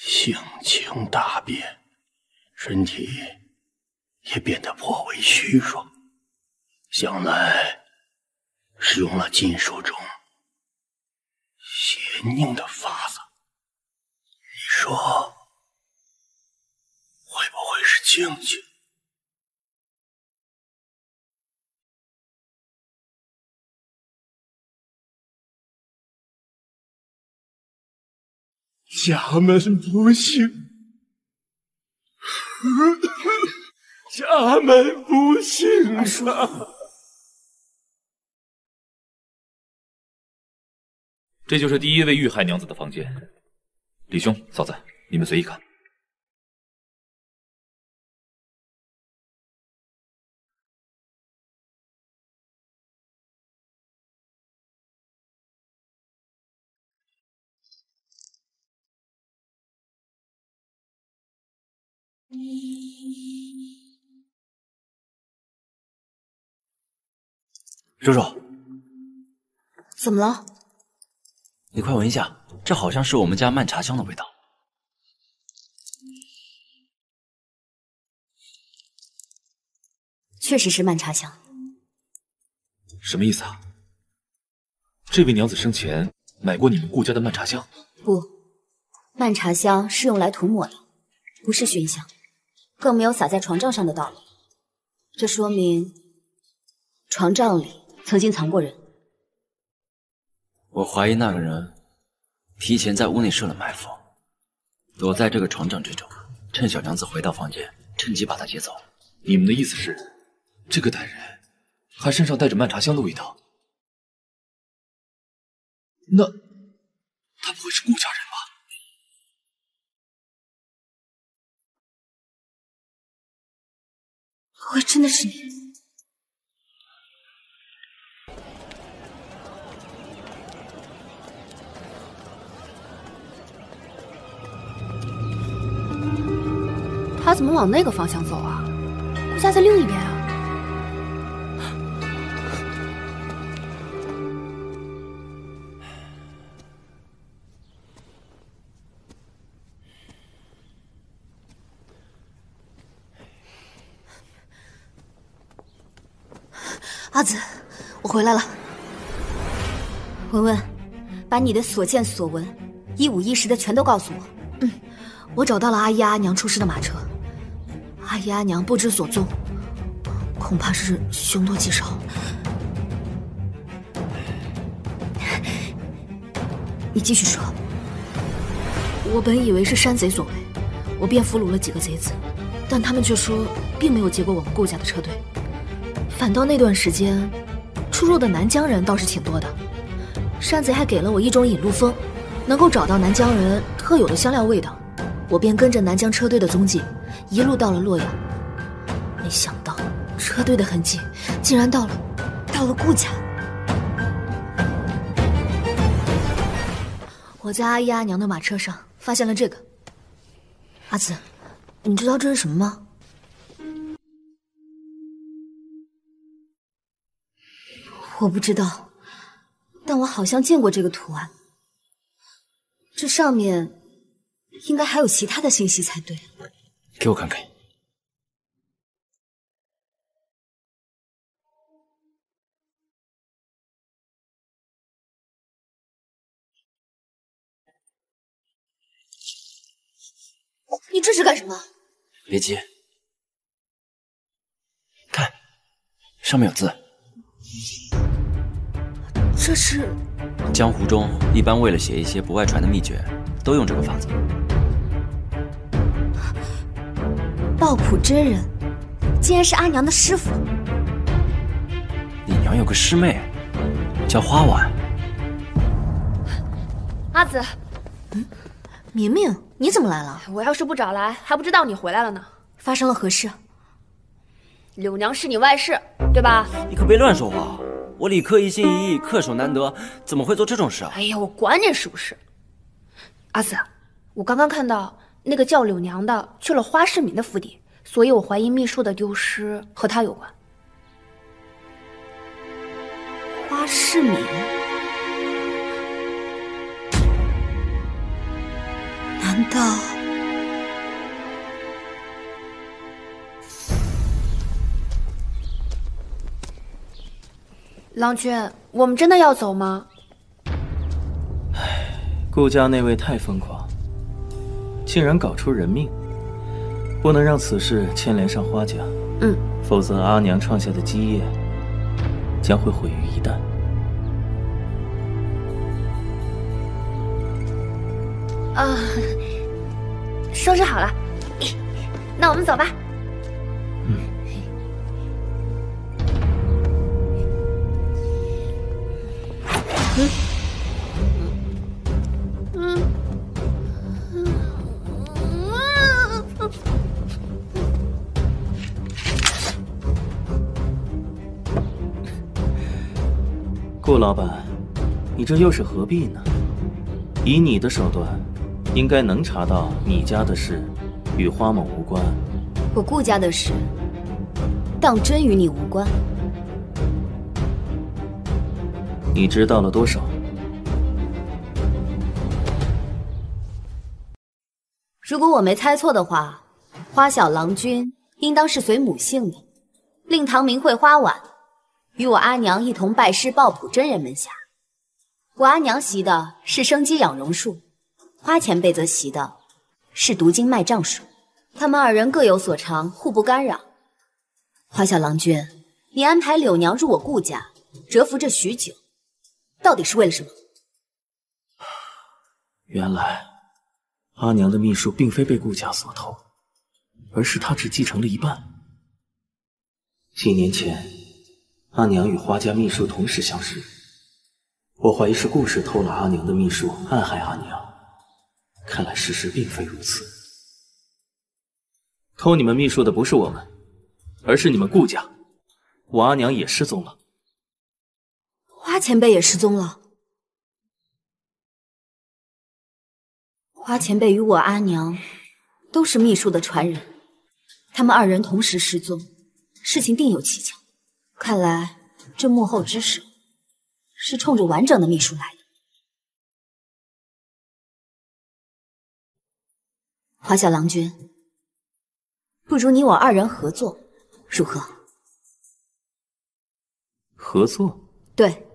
性情大变，身体也变得颇为虚弱，想来是用了禁术中邪佞的法子。你说会不会是静静？家门不幸，家门不幸啊！这就是第一位遇害娘子的房间。李兄、嫂子，你们随意看。若若，怎么了？你快闻一下，这好像是我们家曼茶香的味道。确实是曼茶香。什么意思啊？这位娘子生前买过你们顾家的曼茶香？不，曼茶香是用来涂抹的，不是熏香，更没有洒在床帐上的道理。这说明床帐里。曾经藏过人，我怀疑那个人提前在屋内设了埋伏，躲在这个床帐之中，趁小娘子回到房间，趁机把她劫走。你们的意思是，这个歹人还身上带着曼茶香的味道？那他不会是顾家人吧？不会真的是你？他怎么往那个方向走啊？顾家在另一边啊！阿紫，我回来了。文文，把你的所见所闻，一五一十的全都告诉我。嗯，我找到了阿姨阿娘出事的马车，阿姨阿娘不知所踪，恐怕是凶多吉少。你继续说。我本以为是山贼所为，我便俘虏了几个贼子，但他们却说并没有劫过我们顾家的车队。反倒那段时间，出入的南疆人倒是挺多的。山贼还给了我一种引路风，能够找到南疆人特有的香料味道。我便跟着南疆车队的踪迹，一路到了洛阳。没想到车队的痕迹竟然到了到了顾家。我在阿姨阿娘的马车上发现了这个。阿紫，你知道这是什么吗？我不知道，但我好像见过这个图案。这上面应该还有其他的信息才对。给我看看。你这是干什么？别急，看，上面有字。这是江湖中一般为了写一些不外传的秘诀，都用这个法子。抱朴真人竟然是阿娘的师傅。你娘有个师妹，叫花婉。阿紫，嗯，明明，你怎么来了？我要是不找来，还不知道你回来了呢。发生了何事？柳娘是你外室，对吧？你可别乱说话。我李克一心一意，恪守难得，怎么会做这种事啊？哎呀，我管你是不是。阿紫，我刚刚看到那个叫柳娘的去了花世民的府邸，所以我怀疑秘术的丢失和他有关。花世敏？难道？郎君，我们真的要走吗？唉，顾家那位太疯狂，竟然搞出人命，不能让此事牵连上花家。嗯，否则阿娘创下的基业将会毁于一旦。啊，收拾好了，那我们走吧。嗯，嗯，顾老板，你这又是何必呢？以你的手段，应该能查到你家的事与花某无关。我顾家的事，当真与你无关？你知道了多少？如果我没猜错的话，花小郎君应当是随母姓的。令堂名讳花婉，与我阿娘一同拜师抱朴真人门下。我阿娘习的是生机养荣术，花前辈则习的是读经脉障术。他们二人各有所长，互不干扰。花小郎君，你安排柳娘入我顾家，蛰伏这许久。到底是为了什么？原来阿娘的秘术并非被顾家所偷，而是她只继承了一半。几年前，阿娘与花家秘书同时消失，我怀疑是顾氏偷了阿娘的秘术，暗害阿娘。看来事实并非如此，偷你们秘术的不是我们，而是你们顾家。我阿娘也失踪了，花前辈也失踪了。花前辈与我阿娘都是秘术的传人，他们二人同时失踪，事情定有蹊跷。看来这幕后之手是冲着完整的秘书来的。华小郎君，不如你我二人合作，如何？合作？对，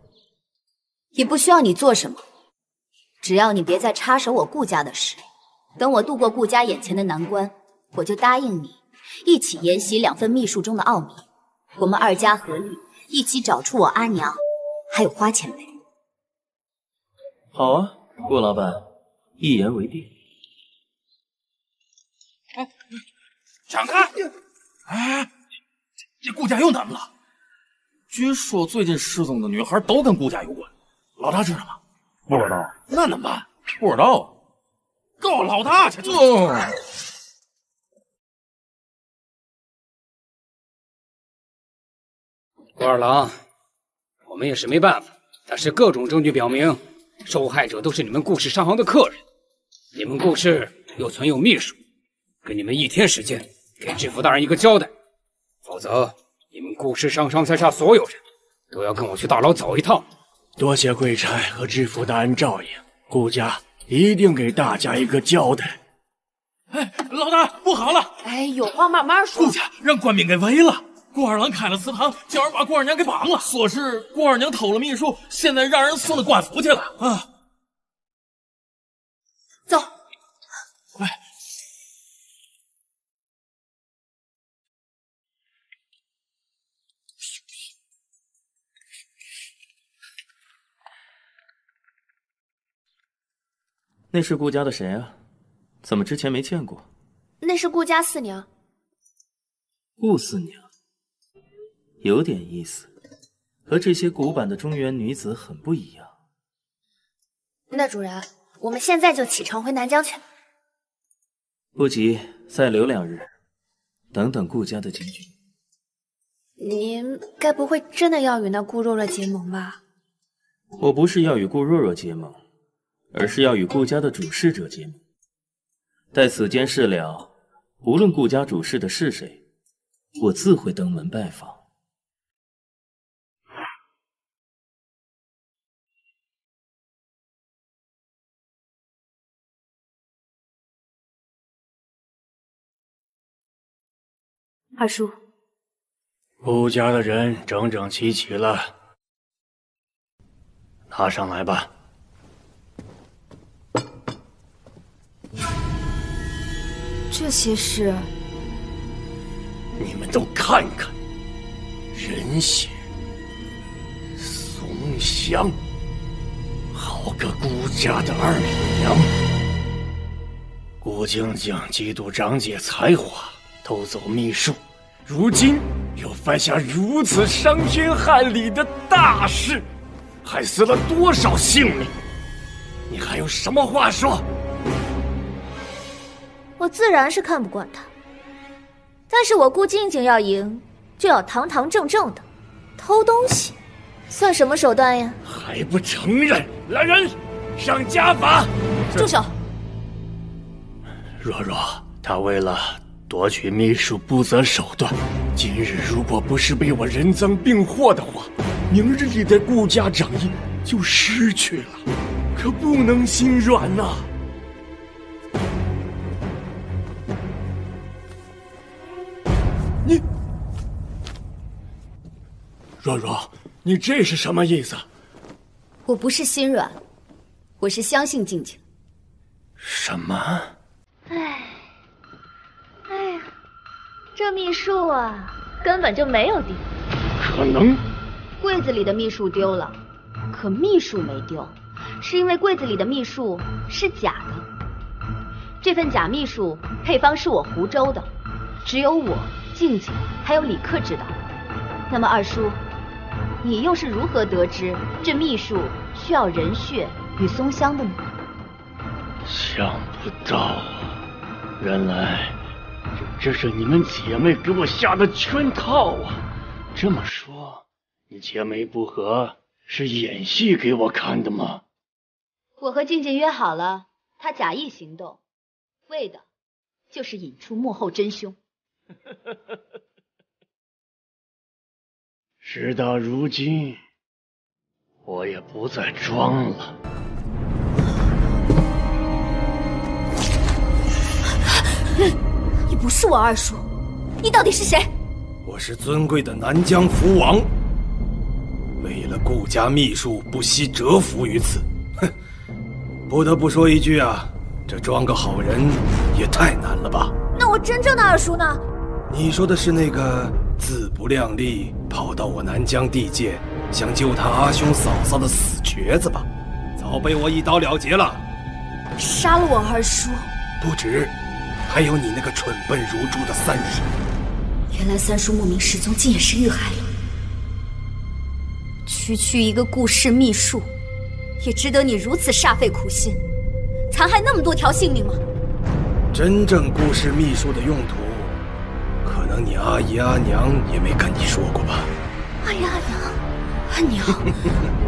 也不需要你做什么。只要你别再插手我顾家的事，等我度过顾家眼前的难关，我就答应你一起研习两份秘术中的奥秘。我们二家合力，一起找出我阿娘，还有花前辈。好啊，顾老板，一言为定。哎，闪开！哎，这顾家又怎么了？据说最近失踪的女孩都跟顾家有关，老大知道吗？不知道，那怎么办？不知道，告老大去！顾二郎，我们也是没办法，但是各种证据表明，受害者都是你们顾氏商行的客人，你们顾氏又存有秘书，给你们一天时间，给知府大人一个交代，否则你们顾氏上上下下所有人都要跟我去大牢走一趟。多谢贵差和知府大人照应，顾家一定给大家一个交代。哎，老大，不好了！哎，有话慢慢说。顾家让官兵给围了，顾二郎开了祠堂，叫人把顾二娘给绑了，说是顾二娘偷了秘书，现在让人送到官府去了。啊，走。来。那是顾家的谁啊？怎么之前没见过？那是顾家四娘。顾四娘，有点意思，和这些古板的中原女子很不一样。那主人，我们现在就启程回南疆去。不急，再留两日，等等顾家的结局。您该不会真的要与那顾若若结盟吧？我不是要与顾若若结盟。而是要与顾家的主事者结盟。待此间事了，无论顾家主事的是谁，我自会登门拜访。二叔，顾家的人整整齐齐了，拿上来吧。这些事，你们都看看，人血，松香，好个顾家的二女娘！顾静静嫉妒长姐才华，偷走秘术，如今又犯下如此伤天害理的大事，害死了多少性命？你还有什么话说？我自然是看不惯他，但是我顾静静要赢，就要堂堂正正的，偷东西，算什么手段呀？还不承认！来人，上家法！住手！若若，他为了夺取秘术不择手段，今日如果不是被我人赃并获的话，明日里的顾家掌印就失去了，可不能心软呐！你，若若，你这是什么意思？我不是心软，我是相信静静。什么？哎，这秘术啊，根本就没有丢。可能。柜子里的秘术丢了，可秘术没丢，是因为柜子里的秘术是假的。这份假秘术配方是我湖州的，只有我、静静还有李克知道。那么二叔，你又是如何得知这秘术需要人血与松香的呢？想不到啊，原来这这是你们姐妹给我下的圈套啊！这么说，你姐妹不和是演戏给我看的吗？我和静静约好了，她假意行动，为的就是引出幕后真凶。事到如今，我也不再装了。你不是我二叔，你到底是谁？我是尊贵的南疆福王，为了顾家秘术，不惜折服于此。哼，不得不说一句啊，这装个好人也太难了吧？那我真正的二叔呢？你说的是那个自不量力跑到我南疆地界，想救他阿兄嫂嫂的死瘸子吧？早被我一刀了结了。杀了我二叔？不止，还有你那个蠢笨如猪的三叔。原来三叔莫名失踪，竟也是遇害了。区区一个顾氏秘术，也值得你如此煞费苦心，残害那么多条性命吗？真正顾氏秘术的用途，可能你阿姨阿娘也没跟你说过吧？阿姨阿娘，阿娘。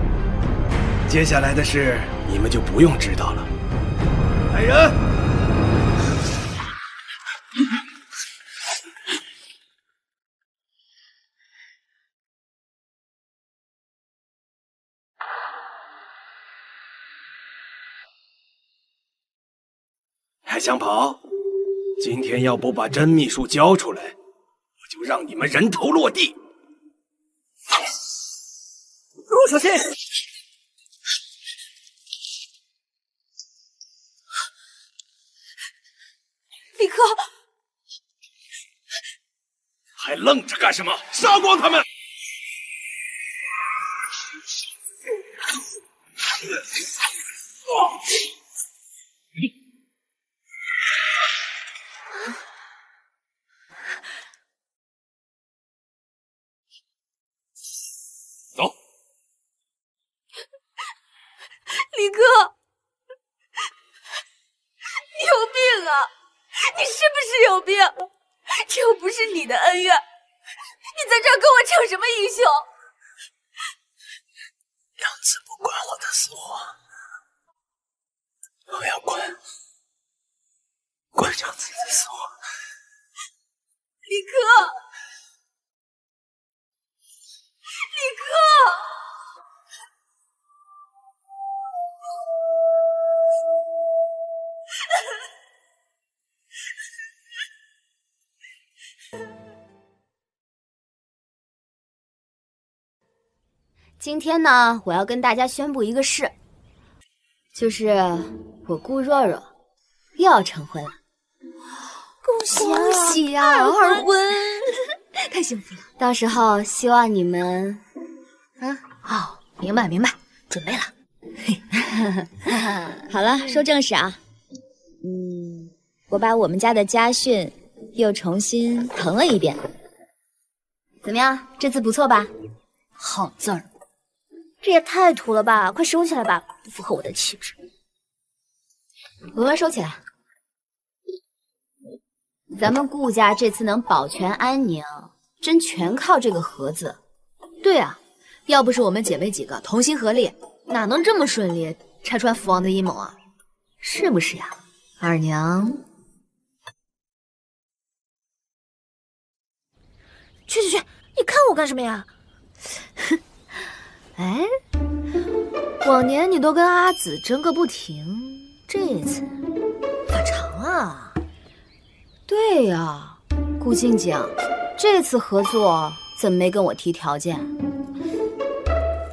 接下来的事你们就不用知道了。来人！还想跑？今天要不把真秘术交出来，我就让你们人头落地！陆小心！李克，还愣着干什么？杀光他们！今天呢，我要跟大家宣布一个事，就是我顾若若又要成婚了。恭喜恭喜啊！二婚，太幸福了。到时候希望你们，啊，哦，明白明白，准备了。好了，说正事啊。嗯，我把我们家的家训又重新誊了一遍，怎么样？这次不错吧？好字儿。这也太土了吧！快收起来吧，不符合我的气质。文文收起来。咱们顾家这次能保全安宁，真全靠这个盒子。对啊，要不是我们姐妹几个同心合力，哪能这么顺利拆穿父王的阴谋啊？是不是呀，二娘？去去去，你看我干什么呀？哼。哎，往年你都跟阿紫争个不停，这一次反常啊？对呀，顾静静，这次合作怎么没跟我提条件？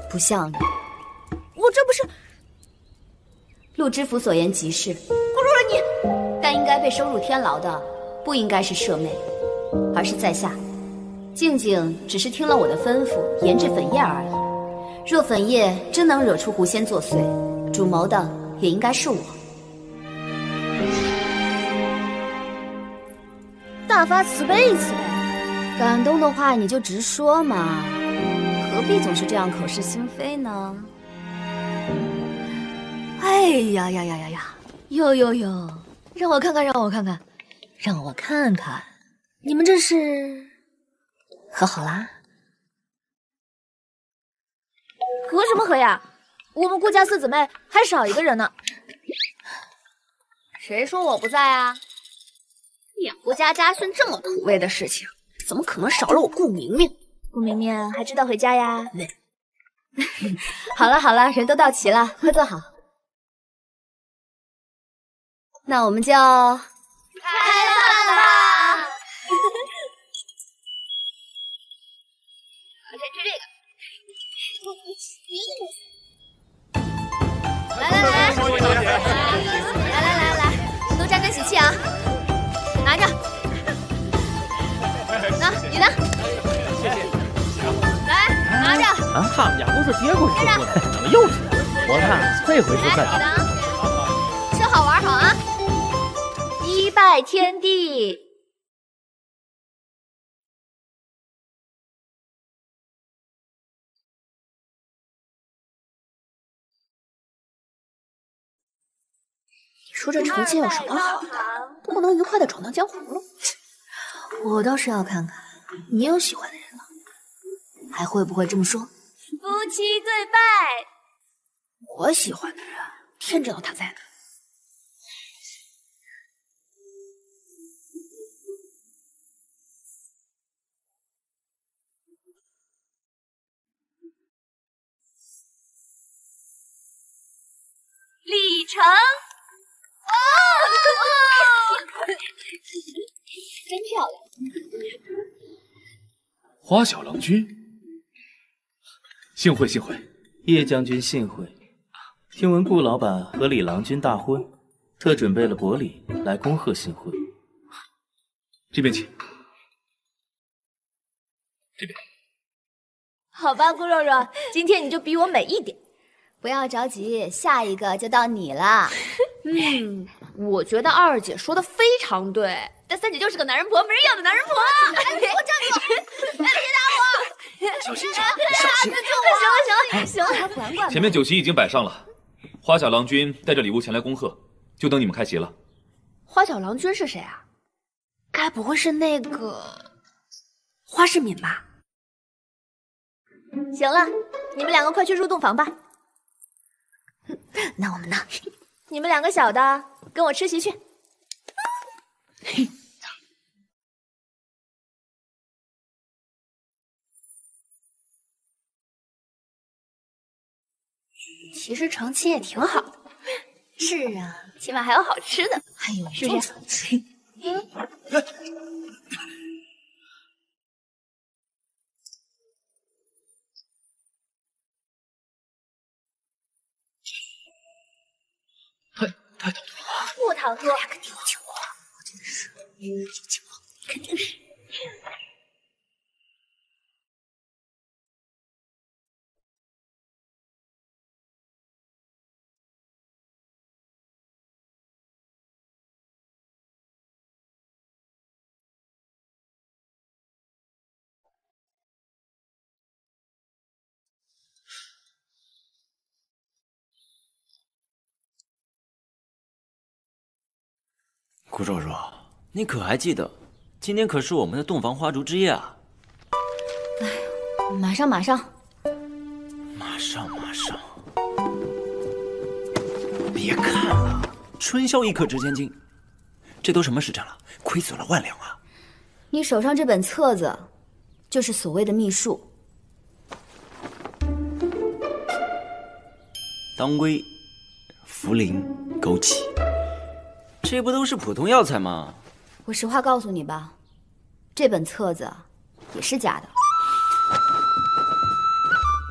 不像你，我这不是陆知府所言极是。顾若若，你但应该被收入天牢的，不应该是舍妹，而是在下。静静只是听了我的吩咐，研制粉液而已。若粉叶真能惹出狐仙作祟，主谋的也应该是我。大发慈悲一慈悲，感动的话你就直说嘛，何必总是这样口是心非呢？哎呀呀呀呀呀！哟哟哟！让我看看，让我看看，让我看看，你们这是和好啦？和什么和呀？我们顾家四姊妹还少一个人呢。谁说我不在啊？养顾家家训这么土味的事情，怎么可能少了我顾明明？顾明明还知道回家呀？好了好了，人都到齐了，快坐好。那我们就开饭吧！来来来，来来来来，都沾沾喜气啊！拿着，拿你的，谢谢。来拿着。啊，他们家不是结过婚的，怎么又吃？我看这回是你的。吃好玩好啊！一拜天地，说这成亲有什么好的？不能愉快的闯荡江湖了。我倒是要看看你有喜欢的人了，还会不会这么说？夫妻对拜。我喜欢的人，天知道他在哪。李成，哇，真漂亮！花小郎君，幸会幸会。叶将军幸会。听闻顾老板和李郎君大婚，特准备了薄礼来恭贺新婚。这边请。这边。好吧，顾若若，今天你就比我美一点。不要着急，下一个就到你了。嗯，我觉得二姐说的非常对，但三姐就是个男人婆，没人要的男人婆。哎，我站住！哎，别打我！小心点，小心！行了，行了，行了，管管。前面酒席已经摆上了，花小郎君带着礼物前来恭贺，就等你们开席了。花小郎君是谁啊？该不会是那个花世敏吧？行了，你们两个快去入洞房吧。那我们呢？你们两个小的跟我吃席去。其实成亲也挺好的。是啊，起码还有好吃的。还有是不是？嗯。太太唐突了，不唐突，肯定有情况，我真是。有情况，肯定是。顾若若，你可还记得，今天可是我们的洞房花烛之夜啊！哎，马上马上，马上马上！别看了，春宵一刻值千金，这都什么时辰了？亏损了万两啊！你手上这本册子，就是所谓的秘术。当归、茯苓、枸杞。这不都是普通药材吗？我实话告诉你吧，这本册子也是假的。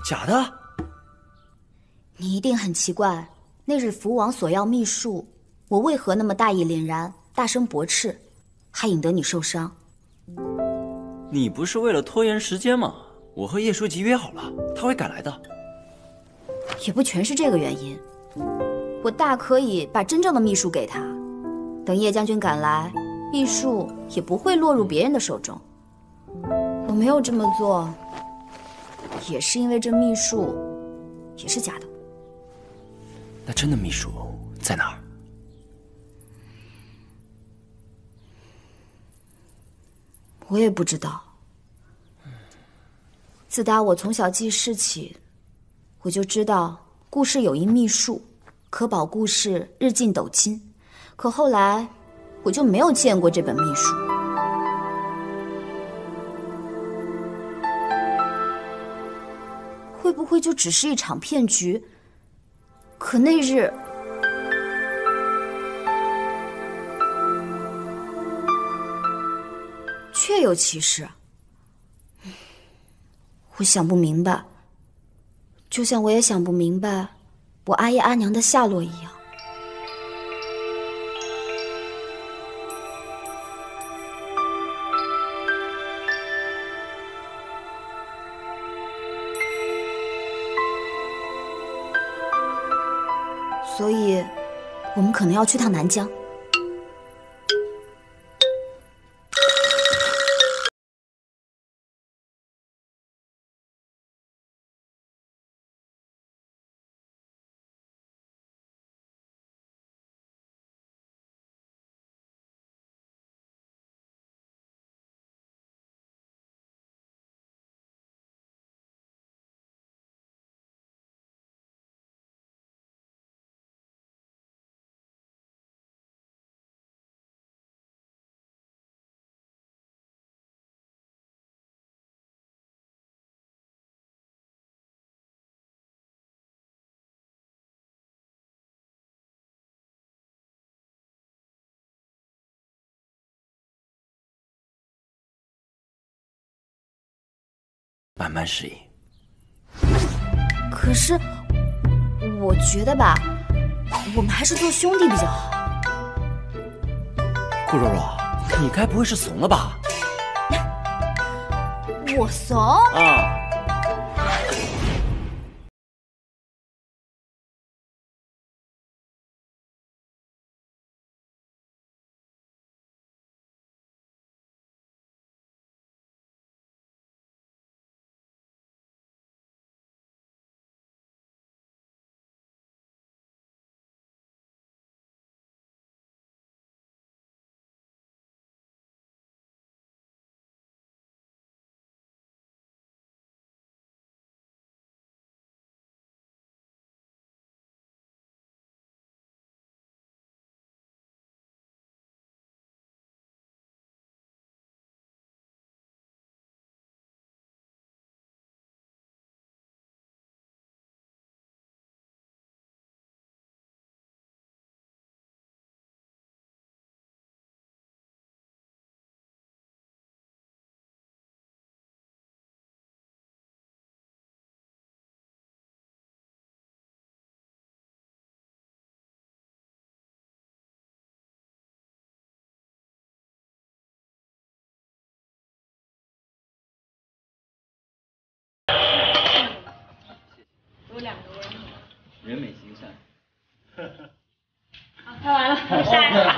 假的？你一定很奇怪，那日福王索要秘术，我为何那么大义凛然、大声驳斥，还引得你受伤？你不是为了拖延时间吗？我和叶书记约好了，他会赶来的。也不全是这个原因。我大可以把真正的秘术给他，等叶将军赶来，秘术也不会落入别人的手中。我没有这么做，也是因为这秘术也是假的。那真的秘术在哪儿？我也不知道。自打我从小记事起，我就知道故事有一秘术，可保故事日进斗金。可后来，我就没有见过这本秘书。会不会就只是一场骗局？可那日，确有其事。我想不明白，就像我也想不明白我阿姨阿娘的下落一样。我们可能要去趟南疆。慢慢适应。可是，我觉得吧，我们还是做兄弟比较好。顾若若，你该不会是怂了吧？我怂？啊！完